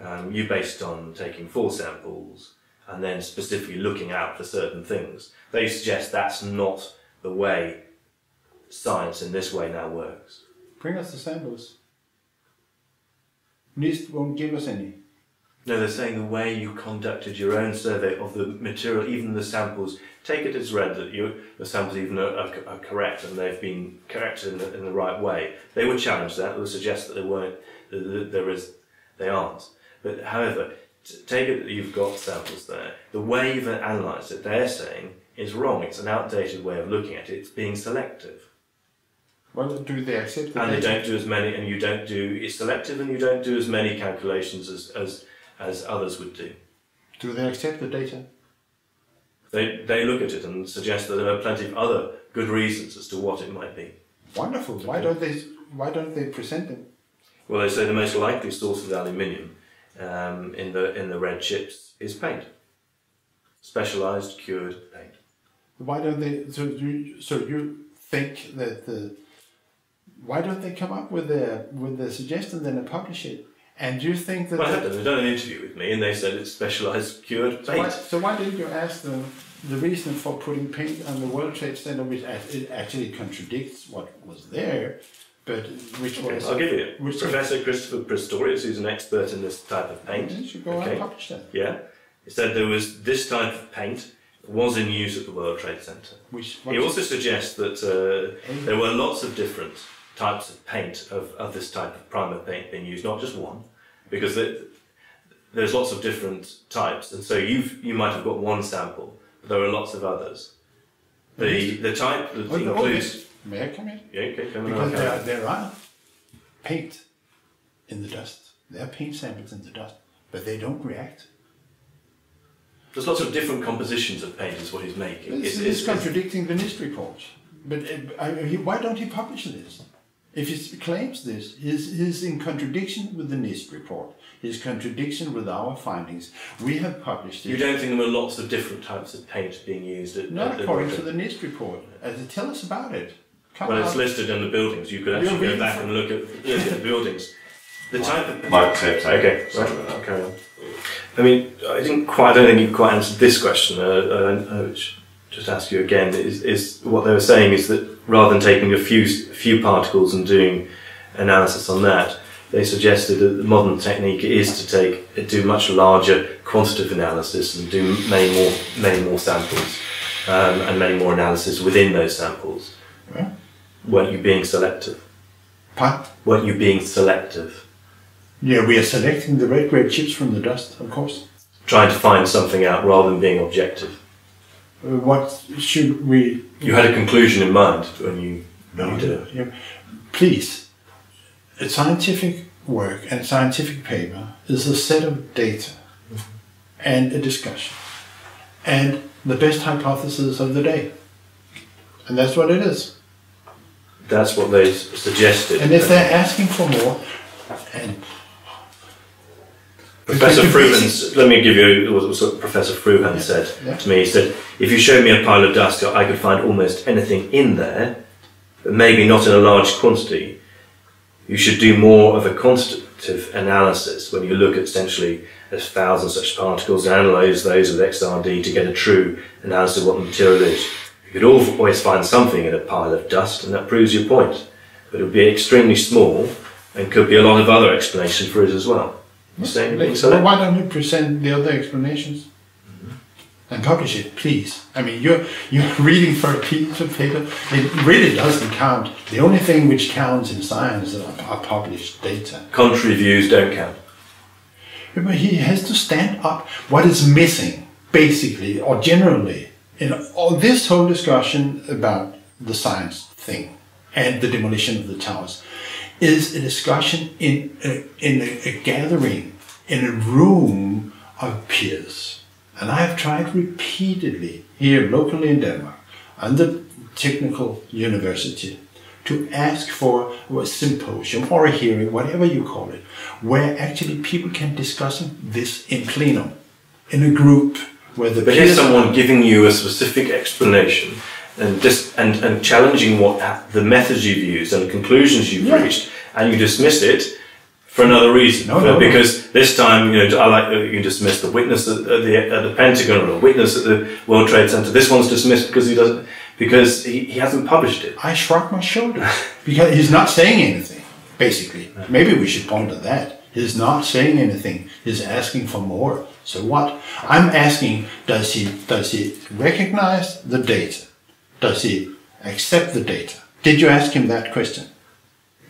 Um, you based on taking four samples and then specifically looking out for certain things. They suggest that's not the way science in this way now works. Bring us the samples. NIST won't give us any. No, they're saying the way you conducted your own survey of the material, even the samples, take it as read that you, the samples even are, are, are correct and they've been corrected in the, in the right way. They would challenge that. They would suggest that they weren't. That there is, they aren't. But however, t- take it that you've got samples there. The way you've analysed it, they're saying, is wrong. It's an outdated way of looking at it. It's being selective. Well, do they accept the And they don't do as many, and you don't do, it's selective and you don't do as many calculations as, as, as others would do. Do they accept the data? They, they look at it and suggest that there are plenty of other good reasons as to what it might be. Wonderful. Why don't they? Why don't they present them? Well, they say the most likely source of the aluminium um, in the in the red chips is paint, specialized cured paint. Why don't they? So you so you think that the? Why don't they come up with their with their suggestion then and publish it? And you think that? Well, I had them. They've done an interview with me, and they said it's specialized cured so, why, paint. so why didn't you ask them the reason for putting paint on the World Trade Center, which it actually contradicts what was there, but which was I'll give you it. Which Professor Christopher Pistorius, who's an expert in this type of paint. You should go Okay. and publish that. Yeah, he said there was this type of paint was in use at the World Trade Center. Which He also suggests that uh, there were lots of different types of paint, of, of this type of primer paint being used, not just one, because it, there's lots of different types, and so you've, you might have got one sample, but there are lots of others. The, the type that Oh, oh, includes. yes. May I come in? Yeah, okay, come on, Because okay. there, are- there are paint in the dust. There are paint samples in the dust, but they don't react. There's lots of different compositions of paint, is what he's making. It's, It's- it's it's- contradicting the NIST report. But uh, I, he, why don't he publish this? If he claims this, he's, he's in contradiction with the NIST report. He's contradiction with our findings. We have published it. You don't think there were lots of different types of paint being used at, Not at the according to the NIST report. Uh, tell us about it. Come Well, it's listed in the buildings. You could You're actually go back from- and look at, look at the buildings. The type of Mike, tape, tape. Okay, right, I'll carry on. I mean, I didn't quite. I don't think you've quite answered this question. Uh, uh, uh, which just ask you again is, is what they were saying is that rather than taking a few few particles and doing analysis on that, they suggested that the modern technique is to take do much larger quantitative analysis and do many more many more samples um, and many more analysis within those samples. Yeah. Weren't you being selective? Part, Weren't you being selective? yeah, we are selecting the red grey chips from the dust, of course. Trying to find something out rather than being objective. Uh, what should we You had a conclusion in mind when you, did it. Yeah. Please, a scientific work and scientific paper is a set of data and a discussion and the best hypothesis of the day. And that's what it is. That's what they suggested. And if they're asking for more, and Professor Fruehan, let me give you what Professor Fruehan said Yeah. to me. He said, if you showed me a pile of dust, I could find almost anything in there, but maybe not in a large quantity. You should do more of a quantitative analysis when you look at essentially a thousand such particles and analyze those with XRD to get a true analysis of what the material is. You could always find something in a pile of dust, and that proves your point. But it would be extremely small, and could be a lot of other explanations for it as well. You saying being well, why don't you present the other explanations? Mm-hmm. And publish it, please. I mean, you're you're [LAUGHS] reading for a piece of paper. It really doesn't count. The only thing which counts in science are, are published data. Contrary views don't count. But he has to stand up. What is missing, basically, or generally, in all this whole discussion about the science thing and the demolition of the towers, is a discussion in a, in a, a gathering, in a room of peers. And I have tried repeatedly here locally in Denmark, under technical university, to ask for a symposium or a hearing, whatever you call it, where actually people can discuss this in plenum, in a group where the But here's someone giving you a specific explanation and just and, and challenging what the methods you've used and the conclusions you've Yeah. reached, and you dismiss it for another reason. No, no, no. because this time, you know, I like you dismiss the witness at the, at the Pentagon or a witness at the World Trade Center. This one's dismissed because he doesn't because he, he hasn't published it. I shrug my shoulders because he's not saying anything. Basically, maybe we should point at that. He's not saying anything. He's asking for more. So what? I'm asking: Does he does he recognize the data? Does he accept the data? Did you ask him that question?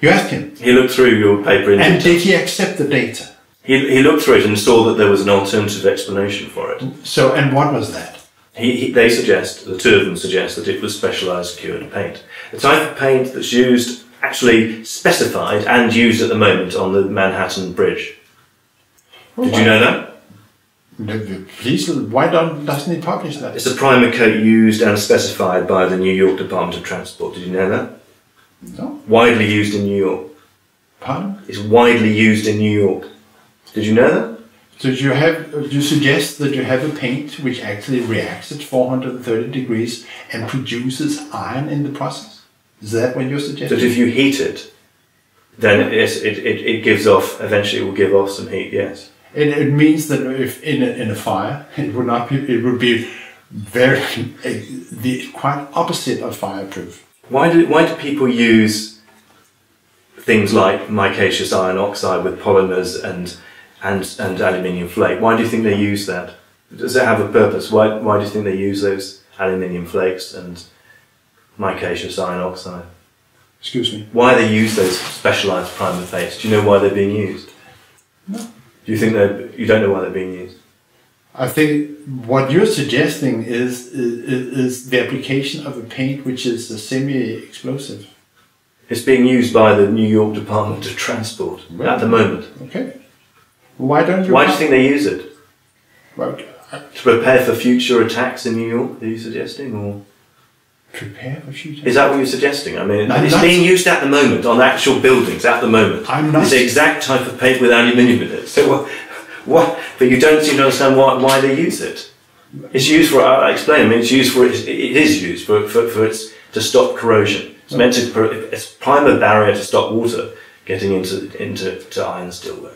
You asked him, He looked through your paper in and did he accept the data? He, he looked through it and saw that there was an alternative explanation for it. So, and what was that? He, he, they suggest, the two of them suggest that it was specialised cured paint. The type of paint that's used, actually specified and used at the moment on the Manhattan Bridge. Did you know that? that? Please, why don't, doesn't he publish that? It's a primer coat used and specified by the New York Department of Transport. Did you know that? No, Widely used in New York. pardon? It's widely used in New York. Did you know that? So you have you suggest that you have a paint which actually reacts at 430 degrees and produces iron in the process? Is that what you're suggesting? That if you heat it, then it, it, it, it gives off, eventually it will give off some heat, yes. It, it means that if in a, in a fire, [LAUGHS] it would not be it would be very [LAUGHS] the quite opposite of fireproof. Why do, why do people use things like micaceous iron oxide with polymers and, and, and aluminium flake? Why do you think they use that? Does it have a purpose? Why, why do you think they use those aluminium flakes and micaceous iron oxide? Excuse me. Why they use those specialised primer paints? Do you know why they're being used? No. Do you think they you don't know why they're being used? I think what you're suggesting is, is is the application of a paint which is a semi-explosive. It's being used by the New York Department of Transport at the moment. Okay. Why don't you? Why do you think they use it? Well, I- To prepare for future attacks in New York? Are you suggesting, or prepare for future. is that what you're suggesting? I mean, No, it's that's- being used at the moment on actual buildings at the moment. I'm not- It's the exact type of paint with aluminium in it. So what? What? But you don't seem to understand why why they use it. It's used for. I explain. I mean, it's used for. It is used for for, for its to stop corrosion. It's meant to. It's primer barrier to stop water getting into into to iron steelwork.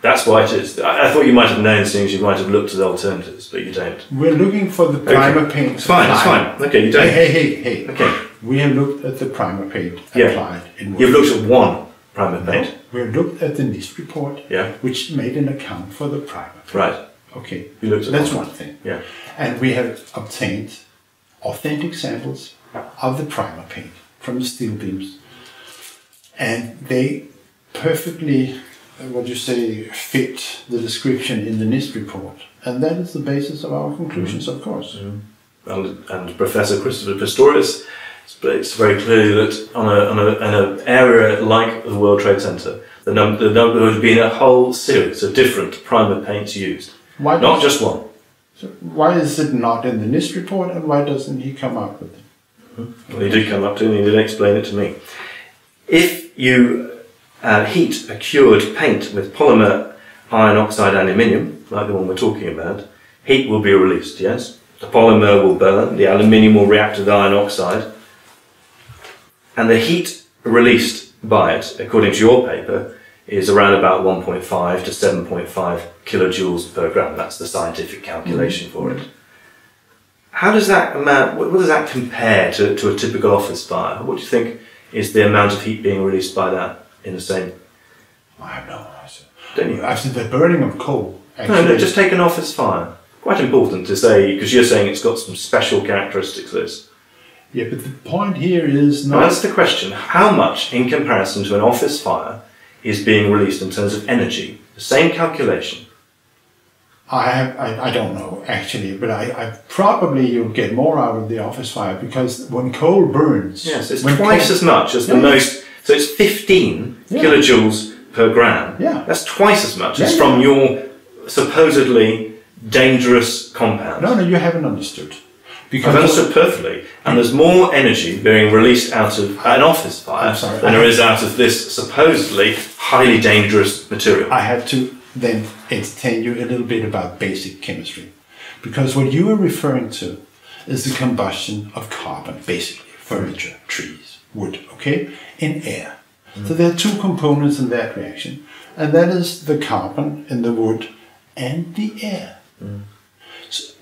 That's why it is. I, I thought you might have known things. You might have looked at the alternatives, but you don't. We're looking for the primer paint. It's fine. It's fine. Okay, you don't. Hey, hey, hey, hey. Okay. We have looked at the primer paint Yeah. applied in You've looked at one. Primer paint. We looked at the NIST report, Yeah. which made an account for the primer. Right. Okay, You looked at that's one thing. Yeah. And we have obtained authentic samples of the primer paint from the steel beams. And they perfectly, uh, what you say, fit the description in the NIST report. And that is the basis of our conclusions, of course. and, and Professor Christopher Pistorius states very clearly that on, a, on a, in an area like the World Trade Center, the number, the number there would have been a whole series of different primer paints used, Why not just one. So why is it not in the NIST report and why doesn't he come up with it? Well, he did come up to me and he did explain it to me. If you uh, heat a cured paint with polymer iron oxide aluminium, like the one we're talking about, heat will be released, yes? The polymer will burn, the aluminium will react with iron oxide, and the heat released by it, according to your paper, is around about 1.5 to 7.5 kilojoules per gram. That's the scientific calculation for it. How does that amount, what does that compare to, to a typical office fire? What do you think is the amount of heat being released by that in the same? I have no idea. Don't you? After the burning of coal, No, actually, no, just take an office fire. Quite important to say, because you're saying it's got some special characteristics, this. Yeah, but the point here is Now not. that's the question. How much, in comparison to an office fire, is being released in terms of energy? The same calculation. I have, I, I don't know actually, but I, I probably you'll get more out of the office fire because when coal burns, Yes, it's twice coal- as much as the Yeah, most. So it's 15 Yeah. kilojoules per gram. Yeah. That's twice as much Yeah, as from your supposedly dangerous compound. No, no, you haven't understood. I've Because understood perfectly. And there's more energy being released out of an office fire sorry, than I there is out of this supposedly highly dangerous material. I have to then entertain you a little bit about basic chemistry. Because what you are referring to is the combustion of carbon, basically, furniture, trees, wood, okay, in air. So there are two components in that reaction, and that is the carbon in the wood and the air. So-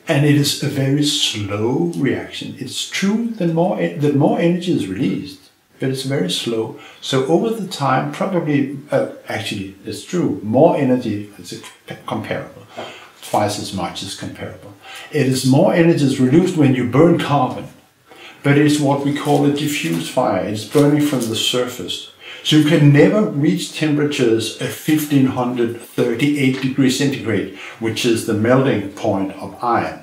and it is a very slow reaction. It's true that more that more energy is released, but it's very slow. So over the time, probably uh, actually it's true. More energy is comparable, twice as much is comparable. It is more energy is released when you burn carbon, but it's what we call a diffuse fire. It's burning from the surface. So you can never reach temperatures of 1538 degrees centigrade, which is the melting point of iron.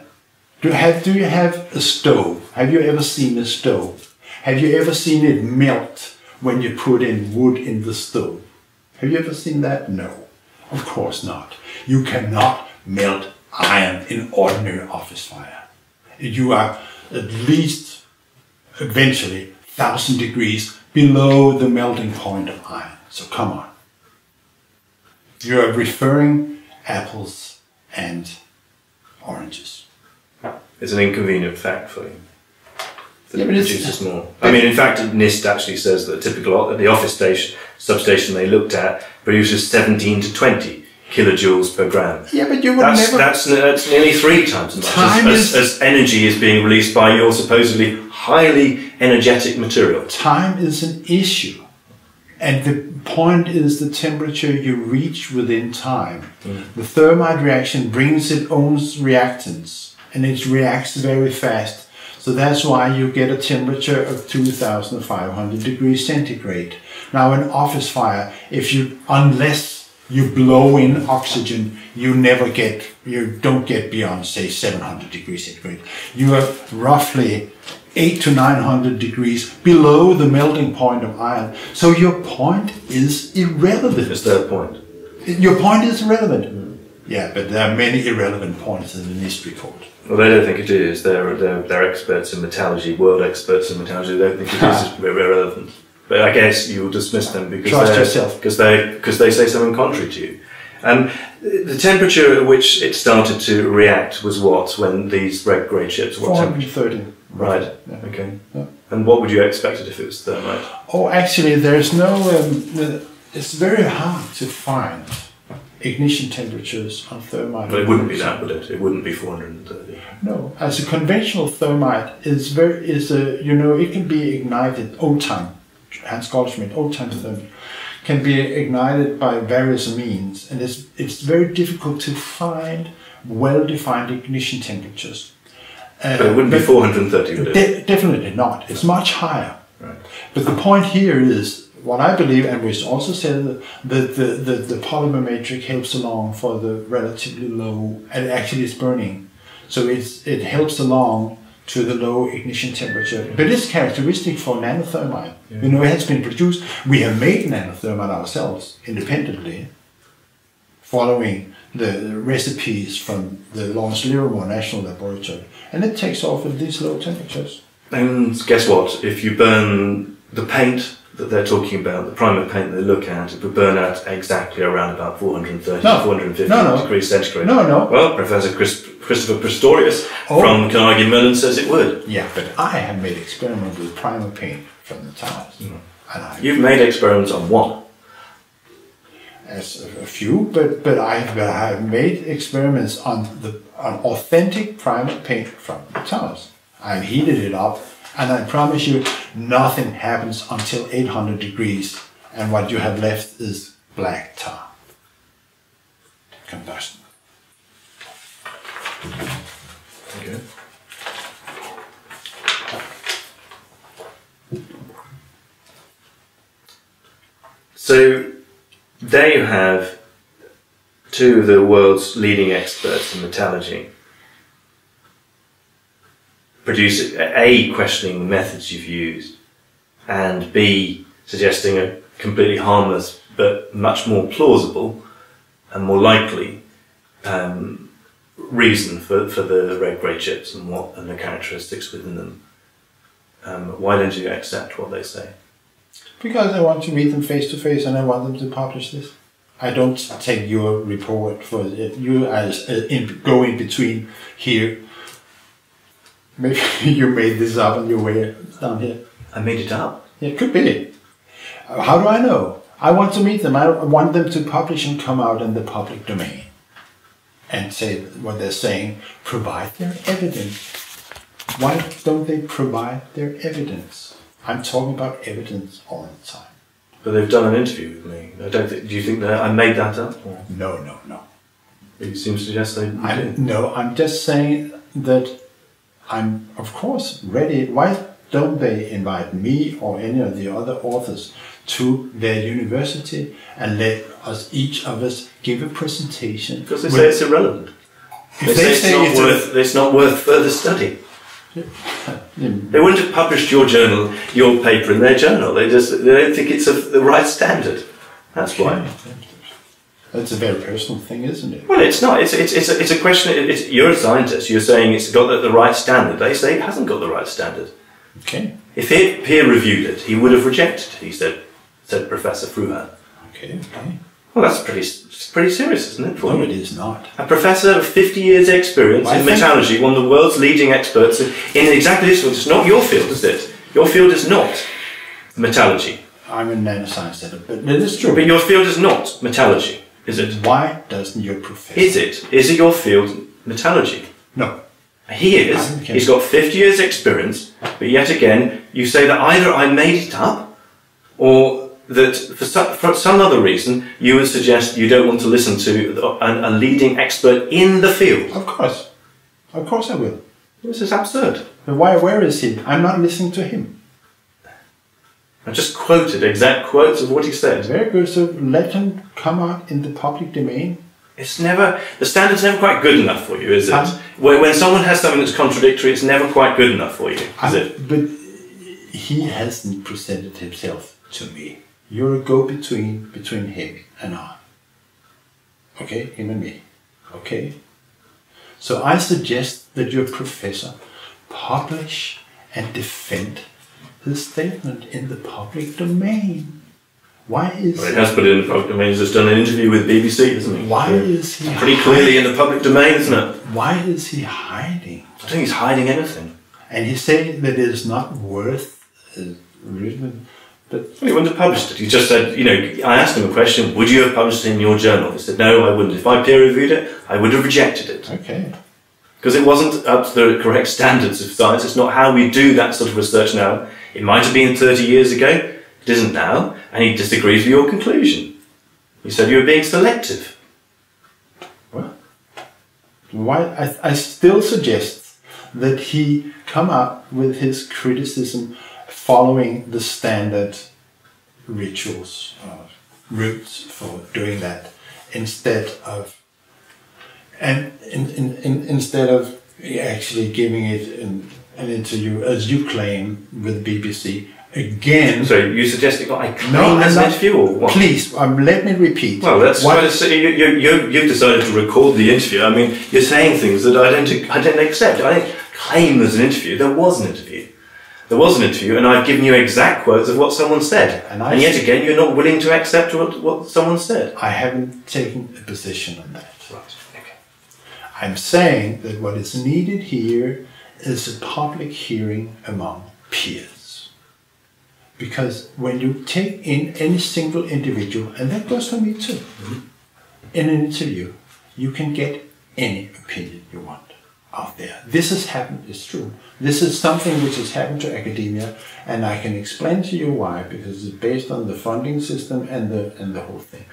Do you have, do you have a stove? Have you ever seen a stove? Have you ever seen it melt when you put in wood in the stove? Have you ever seen that? No, of course not. You cannot melt iron in ordinary office fire. You are at least eventually 1000 degrees below the melting point of iron. So come on. You are referring apples and oranges. It's an inconvenient fact for you. That Yeah, it produces more. I mean, in fact, NIST actually says that a typical the office station substation they looked at produces 17 to 20 kilojoules per gram. Yeah, but you would That's, never. that's, that's nearly three times as much Time as, is- as, as energy is being released by your supposedly highly energetic material. time is an issue. And the point is the temperature you reach within time. Mm. The thermite reaction brings its own reactants and it reacts very fast. So that's why you get a temperature of 2500 degrees centigrade. Now an office fire, if you, unless you blow in oxygen, you never get, you don't get beyond say 700 degrees centigrade. You are roughly eight to 900 degrees below the melting point of iron. So your point is irrelevant. Is their point? Your point is irrelevant. Yeah, but there are many irrelevant points in the NIST report. Well, they don't think it is. They're, they're, they're experts in metallurgy, world experts in metallurgy. They don't think it is ah. irrelevant. But I guess you'll dismiss them because Trust yourself. because they because they say something contrary to you. Um, the temperature at which it started to react was what when these red grey chips? What 430. Right. Yeah. Okay. Yeah. And what would you expect it if it was thermite? Oh, actually, there's no. Um, it's very hard to find ignition temperatures on thermite. But it wouldn't be that, would it? It wouldn't be 430. No, as a conventional thermite is very is a you know it can be ignited old time Hans Goldschmidt old time can be ignited by various means, and it's, it's very difficult to find well-defined ignition temperatures. Uh, But it wouldn't be 430, would it? De- definitely not. It's much higher. Right. But the point here is what I believe, and we also said that the, the, the, the polymer matrix helps along for the relatively low, and actually it's burning. So it's, it helps along to the low ignition temperature. But it's characteristic for nanothermite. You know, it has been produced. We have made nanothermite ourselves independently, following the recipes from the Lawrence Livermore National Laboratory. And it takes off at these low temperatures. And guess what? If you burn the paint that they're talking about, the primer paint they look at, it would burn out exactly around about 430 No. 450 No, no. degrees centigrade. No, no. Well, Professor Chris, Christopher Pistorius Oh. from Carnegie Mellon says it would. Yeah, but I have made experiments with primer paint from the towers. Mm. And I, You've made experiments on one. as a few, but, but I, but I have made experiments on the on authentic primer paint from the towers. I've heated it up, and I promise you, nothing happens until 800 degrees, and what you have left is black tar. Combustion. Okay. So, there you have two of the world's leading experts in metallurgy produce A, questioning the methods you've used, and B, suggesting a completely harmless but much more plausible and more likely um, reason for, for the red grey chips and what and the characteristics within them. Um, why don't you accept what they say? Because I want to meet them face to face and I want them to publish this. I don't take your report for it. You as uh, in, go in between here. Maybe [LAUGHS] you made this up on your way down here. I made it up. It could be. How do I know? I want to meet them. I want them to publish and come out in the public domain and say what they're saying. Provide their evidence. Why don't they provide their evidence? I'm talking about evidence all the time. But they've done an interview with me. I don't. Think, do you think that I made that up? Or No, no, no. It seems to suggest they I'm, did. no, I'm just saying that I'm, of course, ready. Why don't they invite me or any of the other authors to their university and let us, each of us, give a presentation? Because they say it's irrelevant. They, If say, they it's not a- worth. it's not worth further study. [LAUGHS] They wouldn't have published your journal, your paper in their journal. They just they don't think it's of the right standard. That's why. That's a very personal thing, isn't it? Well, it's not. It's it's it's a, it's a question. It's, you're a scientist. You're saying it's got the, the right standard. They say it hasn't got the right standard. Okay. If he had peer reviewed it, he would have rejected it. He said, said Professor Fruehan. Okay. Okay. Well, that's pretty pretty serious, isn't it? For No, it is not. A professor of 50 years' experience I in metallurgy, one of the world's leading experts in, in exactly this field. It's not your field, is it? Your field is not metallurgy. I'm a nanoscience editor, but it is true. But your field is not metallurgy, is it? Why doesn't your professor? Is it? Is it your field metallurgy? No. He is. He's got 50 years' experience, but yet again, you say that either I made it up, or that for some, for some other reason, you would suggest you don't want to listen to a, a leading expert in the field. Of course. Of course I will. This is absurd. But why? Where is he? I'm not listening to him. I just quoted exact quotes of what he said. Very good. So let him come out in the public domain. It's never, the standard's never quite good enough for you, is it? Um, when, when someone has something that's contradictory, it's never quite good enough for you, is I'm- it? But he hasn't presented himself to me. You're a go-between between him and I. Okay, him and me. Okay. So I suggest that your professor publish and defend his statement in the public domain. Why is Well, he has put it in the public domain. He's just done an interview with BBC, hasn't he? why is he Pretty clearly in the public domain, isn't it? why is he hiding? I don't think he's hiding anything. And he's saying that it is not worth uh, written, but Well, he wouldn't have published it. He just said, you know, I asked him a question, would you have published it in your journal? He said, no, I wouldn't. If I peer reviewed it, I would have rejected it. okay. Because it wasn't up to the correct standards of science. It's not how we do that sort of research now. It might have been 30 years ago. It isn't now, and he disagrees with your conclusion. He said you were being selective. Why I, I still suggest that he come up with his criticism following the standard rituals uh, or routes for doing that instead of and in, in, in, instead of actually giving it an, an interview as you claim with BBC again So you suggest it got a claim No, as an interview or what? please um, let me repeat Well, that's What- it's, you, you, you, you've decided to record the interview. I mean, you're saying things that I don't, I don't accept. I don't claim there's an interview. There was an interview. There was an interview, and I've given you exact quotes of what someone said. And And, yet again, you're not willing to accept what, what someone said. I haven't taken a position on that Right. Okay. I'm saying that what is needed here is a public hearing among peers. Because when you take in any single individual, and that goes for me too, in an interview, you can get any opinion you want out there. This has happened, it's true. This is something which has happened to academia, and I can explain to you why, because it's based on the funding system and the and the whole thing.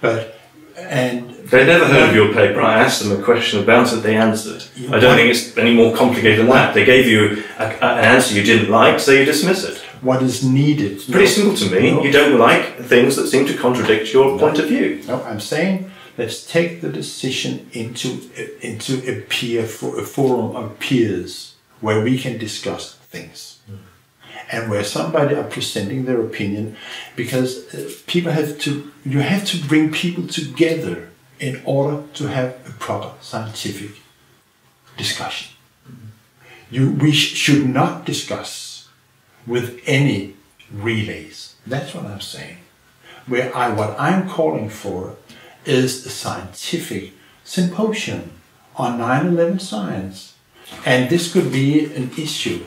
But and They'd never heard of your paper. I asked them a question about it. They answered. I don't think it's any more complicated than that. They gave you a, a, an answer you didn't like, so you dismiss it. what is needed. Pretty simple to me. No. You don't like things that seem to contradict your point of view. No, I'm saying let's take the decision into into a peer for a forum of peers where we can discuss things, hmm. And where somebody are presenting their opinion, because uh, people have to you have to bring people together in order to have a proper scientific discussion. You we sh- should not discuss with any relays. That's what I'm saying where I what I'm calling for is a scientific symposium on 9/11 science, and this could be an issue.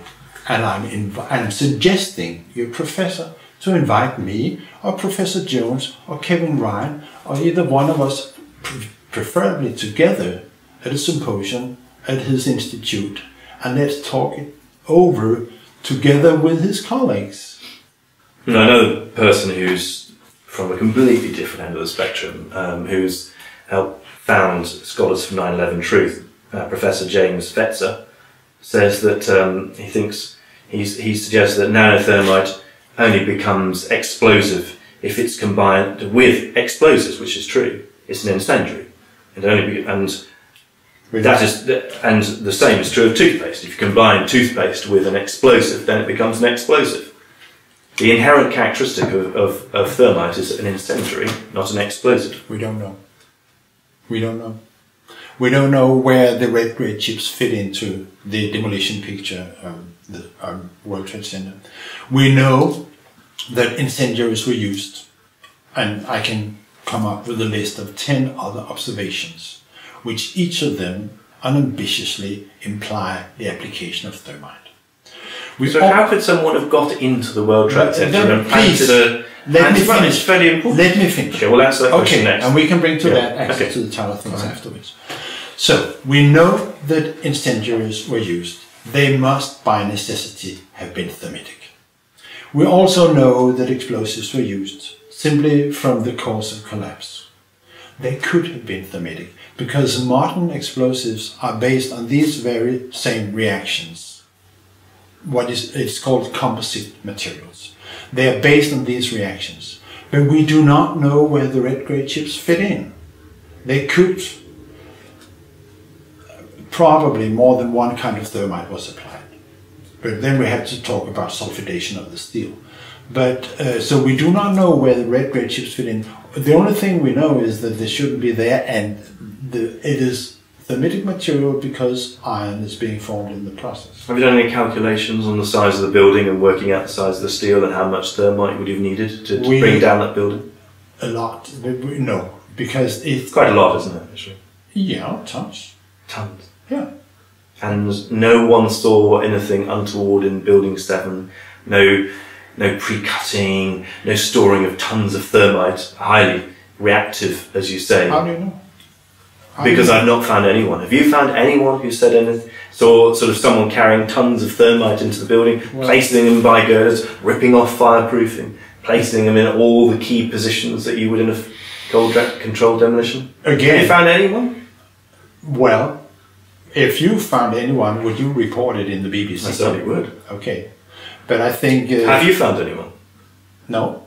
And I'm inv- I'm suggesting your professor to invite me or Professor Jones or Kevin Ryan or either one of us, pre- preferably together, at a symposium at his institute, and let's talk it over together with his colleagues. I know a person who's from a completely different end of the spectrum, um, who's helped found Scholars for 9/11 Truth. Uh, Professor James Fetzer says that um, he thinks he's, he suggests that nanothermite only becomes explosive if it's combined with explosives, which is true. It's an incendiary, and only be, and that is and the same is true of toothpaste. If you combine toothpaste with an explosive, then it becomes an explosive. The inherent characteristic of, of, of thermite is an incendiary, not an explosive. We don't know. We don't know. We don't know where the red grey chips fit into the demolition picture of the um, World Trade Center. We know that incendiaries were used, and I can come up with a list of 10 other observations, which each of them unambitiously imply the application of thermite. We So how could someone have got into the World Trade Center no, and planted a... let me finish. It's fairly important. Let me finish. Okay, we'll answer that question Okay, next. and we can bring to Yeah, that access okay. to the Tower things afterwards. So we know that incendiaries were used. They must, by necessity, have been thermitic. We also know that explosives were used simply from the cause of collapse. They could have been thermitic because modern explosives are based on these very same reactions. What is it's called composite materials. They are based on these reactions, but we do not know where the red grey chips fit in. They could probably more than one kind of thermite was applied, but then we have to talk about sulfidation of the steel. But uh, so we do not know where the red grey chips fit in. The only thing we know is that they shouldn't be there, and the, it is thermitic material because iron is being formed in the process. Have you done any calculations on the size of the building and working out the size of the steel and how much thermite would have needed to, to We- bring down that building? A lot, no, because it's It's quite a lot, isn't it, actually? yeah, tons. Tons. Yeah. And no one saw anything untoward in Building 7. No, no pre-cutting, no storing of tons of thermite, highly reactive, as you say. How do you know? How Because you- I've not found anyone. Have you found anyone who said anything? Saw sort of someone carrying tons of thermite into the building, Well- placing them by girders, ripping off fireproofing, placing them in all the key positions that you would in a cold controlled demolition? Again, have you found anyone? well, if you found anyone, would you report it in the BBC? I certainly would. Okay, but I think uh, Have you found anyone? No.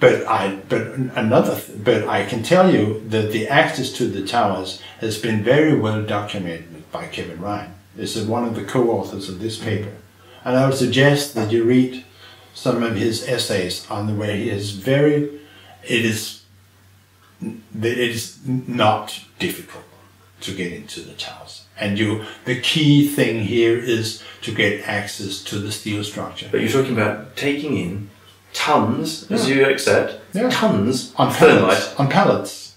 But I, but another, but I can tell you that the access to the towers has been very well documented by Kevin Ryan. This is one of the co-authors of this paper, and I would suggest that you read some of his essays on the way he is very. It is. It is not difficult to get into the towers, and you. The key thing here is to get access to the steel structure. But you're talking about taking in tons, as you accept, Yeah. tons on pallets. On pallets.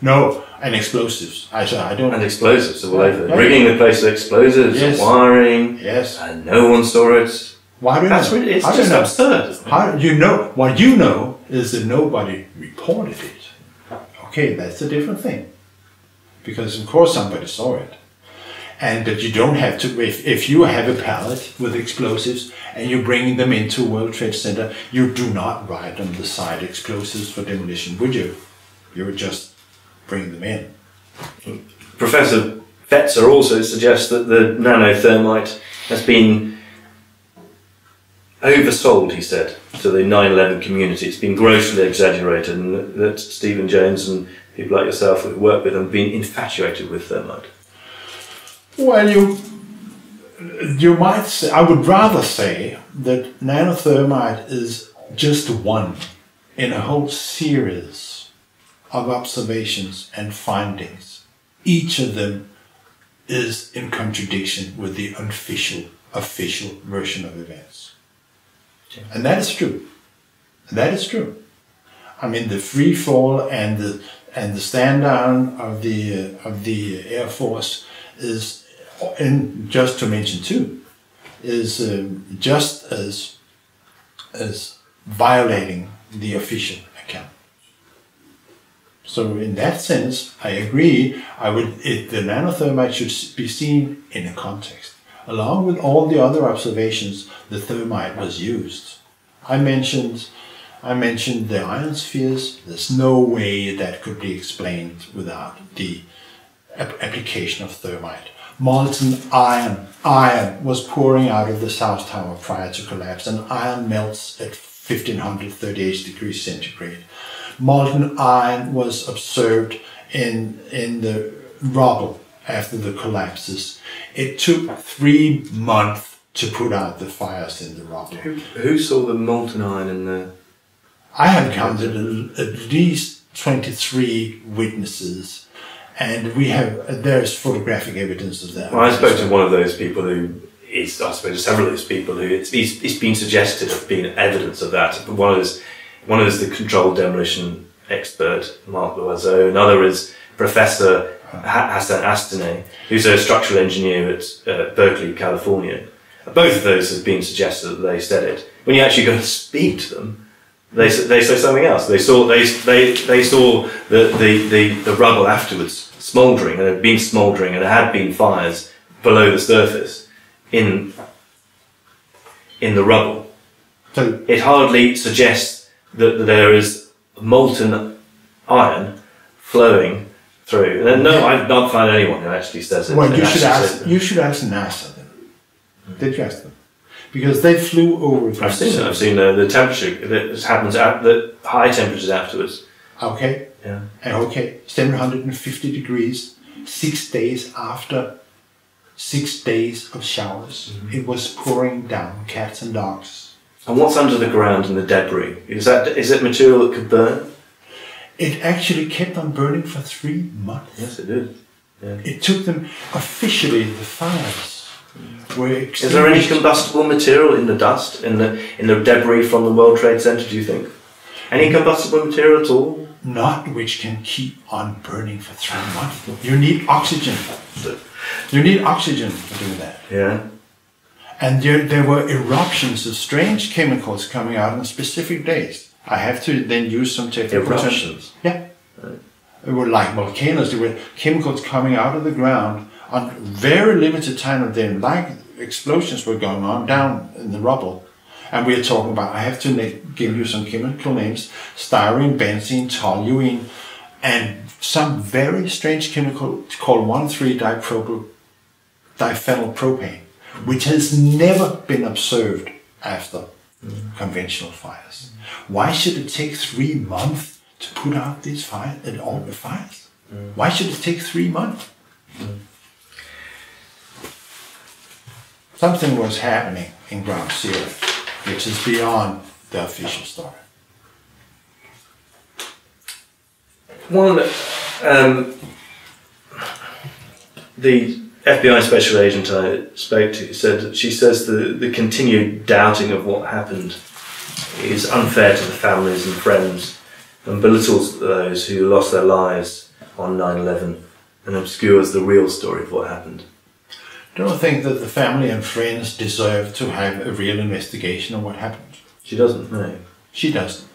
No, and explosives. I said I don't. and explosives all over. Yeah. Rigging the place with explosives, Yes. wiring, yes. and no one saw it. Why do you That's really, it's How just absurd. How you know? What you know is that nobody reported it. Okay, that's a different thing. Because of course somebody saw it. And but you don't have to. If, if you have a pallet with explosives and you're bringing them into World Trade Center, you do not write on the side explosives for demolition, would you? You would just bring them in. Professor Fetzer also suggests that the nanothermite has been oversold, he said, to the 9 11 community. It's been grossly exaggerated, and that- that Stephen Jones and people like yourself who work with them have been infatuated with thermite. Well, you you might say, I would rather say that nanothermite is just one in a whole series of observations and findings. Each of them is in contradiction with the official official version of events. And that is true. That is true. I mean, the free fall and the and the stand down of the uh, of the Air Force is, and just to mention two, is um, just as as violating the official account. So in that sense, I agree. I would it, the nanothermite should be seen in a context, along with all the other observations. The thermite was used. I mentioned, I mentioned the iron spheres. There's no way that could be explained without the ap- application of thermite. Molten iron, iron was pouring out of the South Tower prior to collapse, and iron melts at 1538 degrees centigrade. Molten iron was observed in, in the rubble after the collapses. It took three months to put out the fires in the rubble. Who, who saw the molten iron in the. I have counted at at least 23 witnesses, and we have there's photographic evidence of that. Well, I spoke to one of those people who is, I suppose, several of those people who it's, it's, it's been suggested of being evidence of that. But one is one those, the controlled demolition expert, Mark Loizeaux. Another is Professor Hassan Astaneh, who's a structural engineer at uh, Berkeley, California. Both of those have been suggested that they said it. When you actually go and speak to them, they, they say something else. They saw they, they, they saw the, the, the, the rubble afterwards smouldering, and it had been smouldering, and there had been fires below the surface in in the rubble. So It hardly suggests that, that there is molten iron flowing through. And no, I've not found anyone who actually says it. Well, you should ask. You should ask NASA then. Did you ask them? Because they flew over. I've seen it. I've seen the, the temperature that happens at the high temperatures afterwards. Okay. Yeah. And okay, 750 degrees, six days after six days of showers. Mm-hmm. It was pouring down cats and dogs. And what's under the ground in the debris? Is that is it material that could burn? It actually kept on burning for three months. Yes, it did. It took them officially the fires Is there any combustible material in the dust in the in the debris from the World Trade Center? Do you think any combustible material at all? not which can keep on burning for three months. You need oxygen. You need oxygen to do that. Yeah. And there, there were eruptions of strange chemicals coming out on specific days. I have to then use some technical terms. Eruptions. Yeah. It were like volcanoes. There were chemicals coming out of the ground on very limited time of them, like explosions were going on down in the rubble. And we're talking about, I have to give you some chemical names styrene, benzene, toluene, and some very strange chemical called 1,3-dipropyl diphenylpropane, which has never been observed after conventional fires. Why should it take three months to put out these fires and uh, all the fires? Mm. Why should it take three months? Mm. Something was happening in ground zero, which is beyond the official story. One, um, the FBI special agent I spoke to said she says the, the continued doubting of what happened is unfair to the families and friends and belittles those who lost their lives on 9 11 and obscures the real story of what happened. Don't think that the family and friends deserve to have a real investigation of what happened. She doesn't know. She doesn't.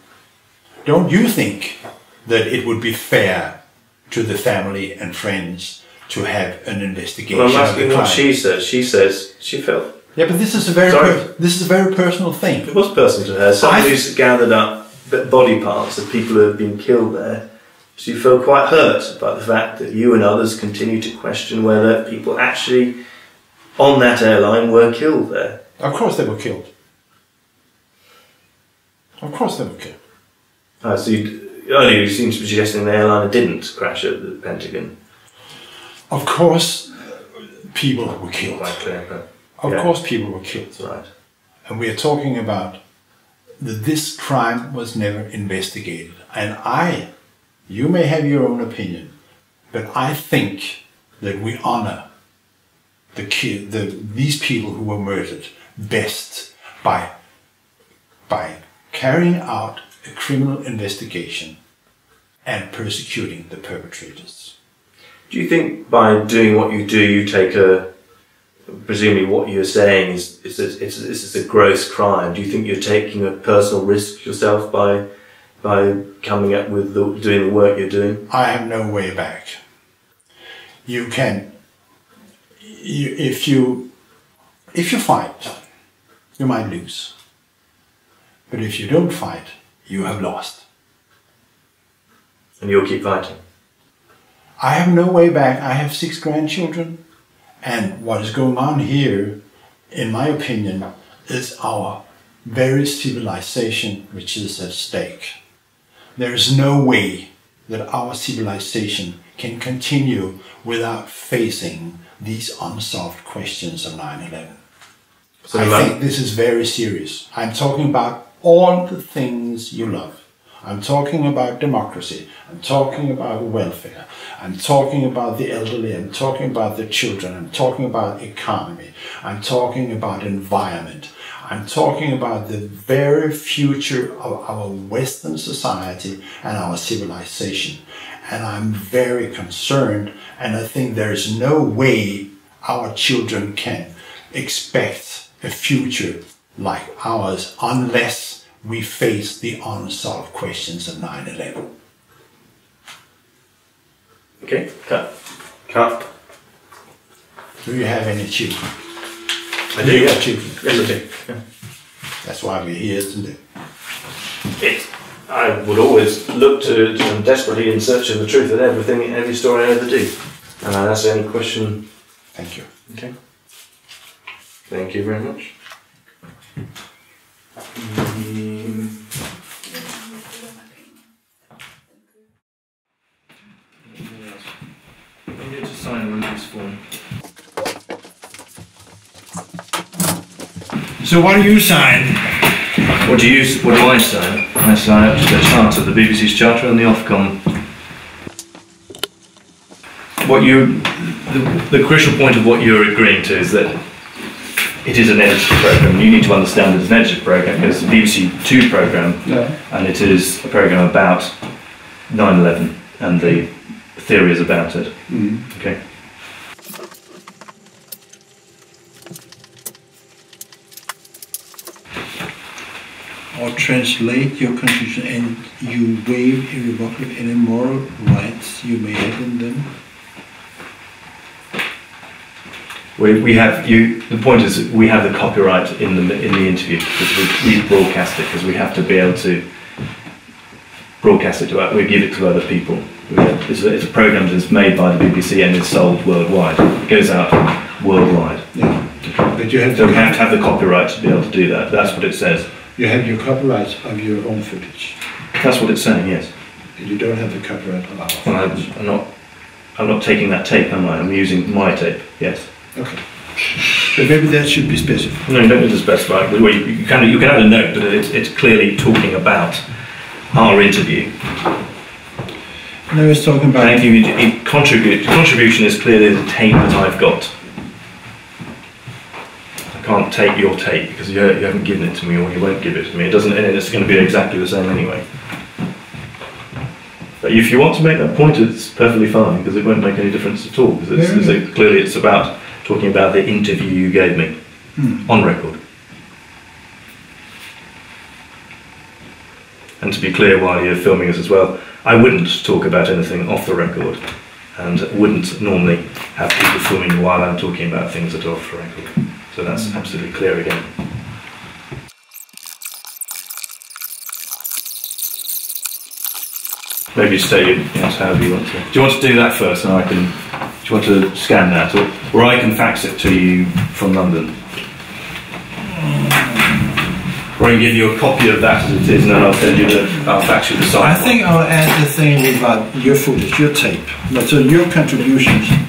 Don't you think that it would be fair to the family and friends to have an investigation Well, I'm asking what she says. She says she felt Yeah, but this is a very per- this is a very personal thing. it was personal to her. Somebody's I- who's gathered up body parts of people who have been killed there. She felt quite hurt about the fact that you and others continue to question whether people actually on that airline were killed there. Of course they were killed. Of course they were killed. Uh, so you, earlier you seemed to be suggesting the airliner didn't crash at the Pentagon. Of course, people were killed. Quite clear, but Of yeah. course, people were killed. that's right. And we are talking about that this crime was never investigated. And I, you may have your own opinion, but I think that we honor the, the these people who were murdered best by by carrying out a criminal investigation and persecuting the perpetrators. Do you think by doing what you do, you take a presumably what you're saying is is this is a gross crime? Do you think you're taking a personal risk yourself by by coming up with the, doing the work you're doing? I have no way back. You can, you, if you, if you fight, you might lose. But if you don't fight, you have lost. And you'll keep fighting. I have no way back. I have six grandchildren, and what is going on here, in my opinion, is our very civilization which is at stake. There is no way that our civilization can continue without facing these unsolved questions of 9 11. So I matter- think this is very serious. I'm talking about all the things you love. I'm talking about democracy. I'm talking about welfare. I'm talking about the elderly. I'm talking about the children. I'm talking about economy. I'm talking about environment. I'm talking about the very future of our Western society and our civilization. And I'm very concerned, and I think there is no way our children can expect a future like ours unless we face the unsolved questions of 9 11. Okay, cut. Cut. Do you have any children? I do. You Yeah. have children. Yes, I do. Yeah. That's why we're here today. It, I would always look to, to I'm desperately in search of the truth in everything, every story I ever do. And I ask any question. Thank you. Okay. Thank you very much. I need to sign a release form. So, what do you sign? What do you? What do I sign? I sign up to the BBC's charter, and the Ofcom. What you, the, the crucial point of what you're agreeing to is that it is an edited program. You need to understand it's an edited program. It's a BBC Two program, and it is a program about 9/11 and the theories about it. Okay. Or translate your constitution and you waive any moral rights you may have in them. We, we have you. The point is, we have the copyright in the in the interview because we, we broadcast it because we have to be able to broadcast it to. o- We give it to other people. It's, a, it's a program that's made by the BBC and is sold worldwide. It goes out worldwide. Yeah. But you have, So we have to have the copyright to be able to do that. That's what it says. You have your copyright of your own footage. That's what it's saying. Yes. And you don't have the copyright of our Well, I'm, footage. I'm not. I'm not taking that tape, am I? I'm using my tape. Yes. Okay. But maybe that should be specified. No, you don't need to specify. Well, you, you can you can add a note, but it's, it's clearly talking about our interview. No, it's talking about. And if you contribute, contribution is clearly the tape that I've got. Can't take your tape because you, you haven't given it to me, or you won't give it to me. It doesn't, and it's going to be exactly the same anyway. But if you want to make that point, it's perfectly fine because it won't make any difference at all. Because it's, Yeah, it's- clearly it's about talking about the interview you gave me hmm. on record. And to be clear, while you're filming us as well, I wouldn't talk about anything off the record, and wouldn't normally have people filming while I'm talking about things that are off the record. So that's absolutely clear again. Maybe stay it yes, however you want to. Do you want to do that first, and I can? Do you want to scan that, or, or I can fax it to you from London? Or I can give you a copy of that as it is, and then I'll send you the. I'll fax you the site. I think I'll add the thing about your footage, your tape, but so your contributions.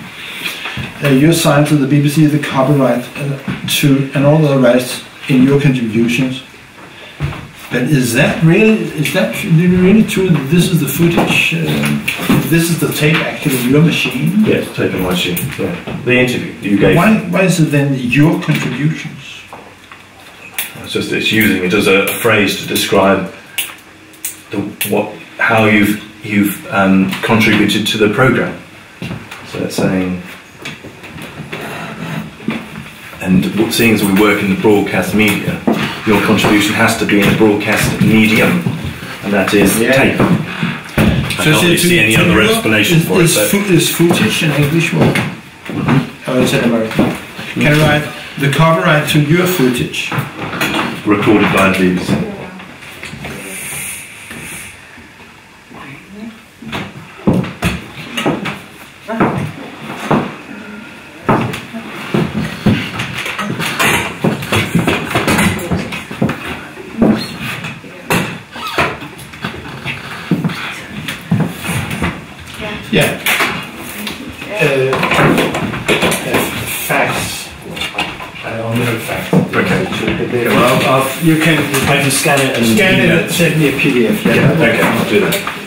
Uh, you signed to the BBC the copyright uh, to and all the rights in your contributions. But is that really is that really true? That this is the footage. Uh, this is the tape actually your machine. Yes, taken my machine. Yeah. The interview you gave. Why why is it then your contributions? It's just it's using it as a, a phrase to describe the what how you've you've um, contributed to the program. So it's saying, and seeing as we work in the broadcast media, your contribution has to be in the broadcast medium, and that is Yeah. tape. I So can't see any other explanation is, for it. So. footage an English word? Or is it American? Can I write the copyright to your footage? recorded by the scan it and scan it and send me a PDF. Yeah, okay, I'll do that.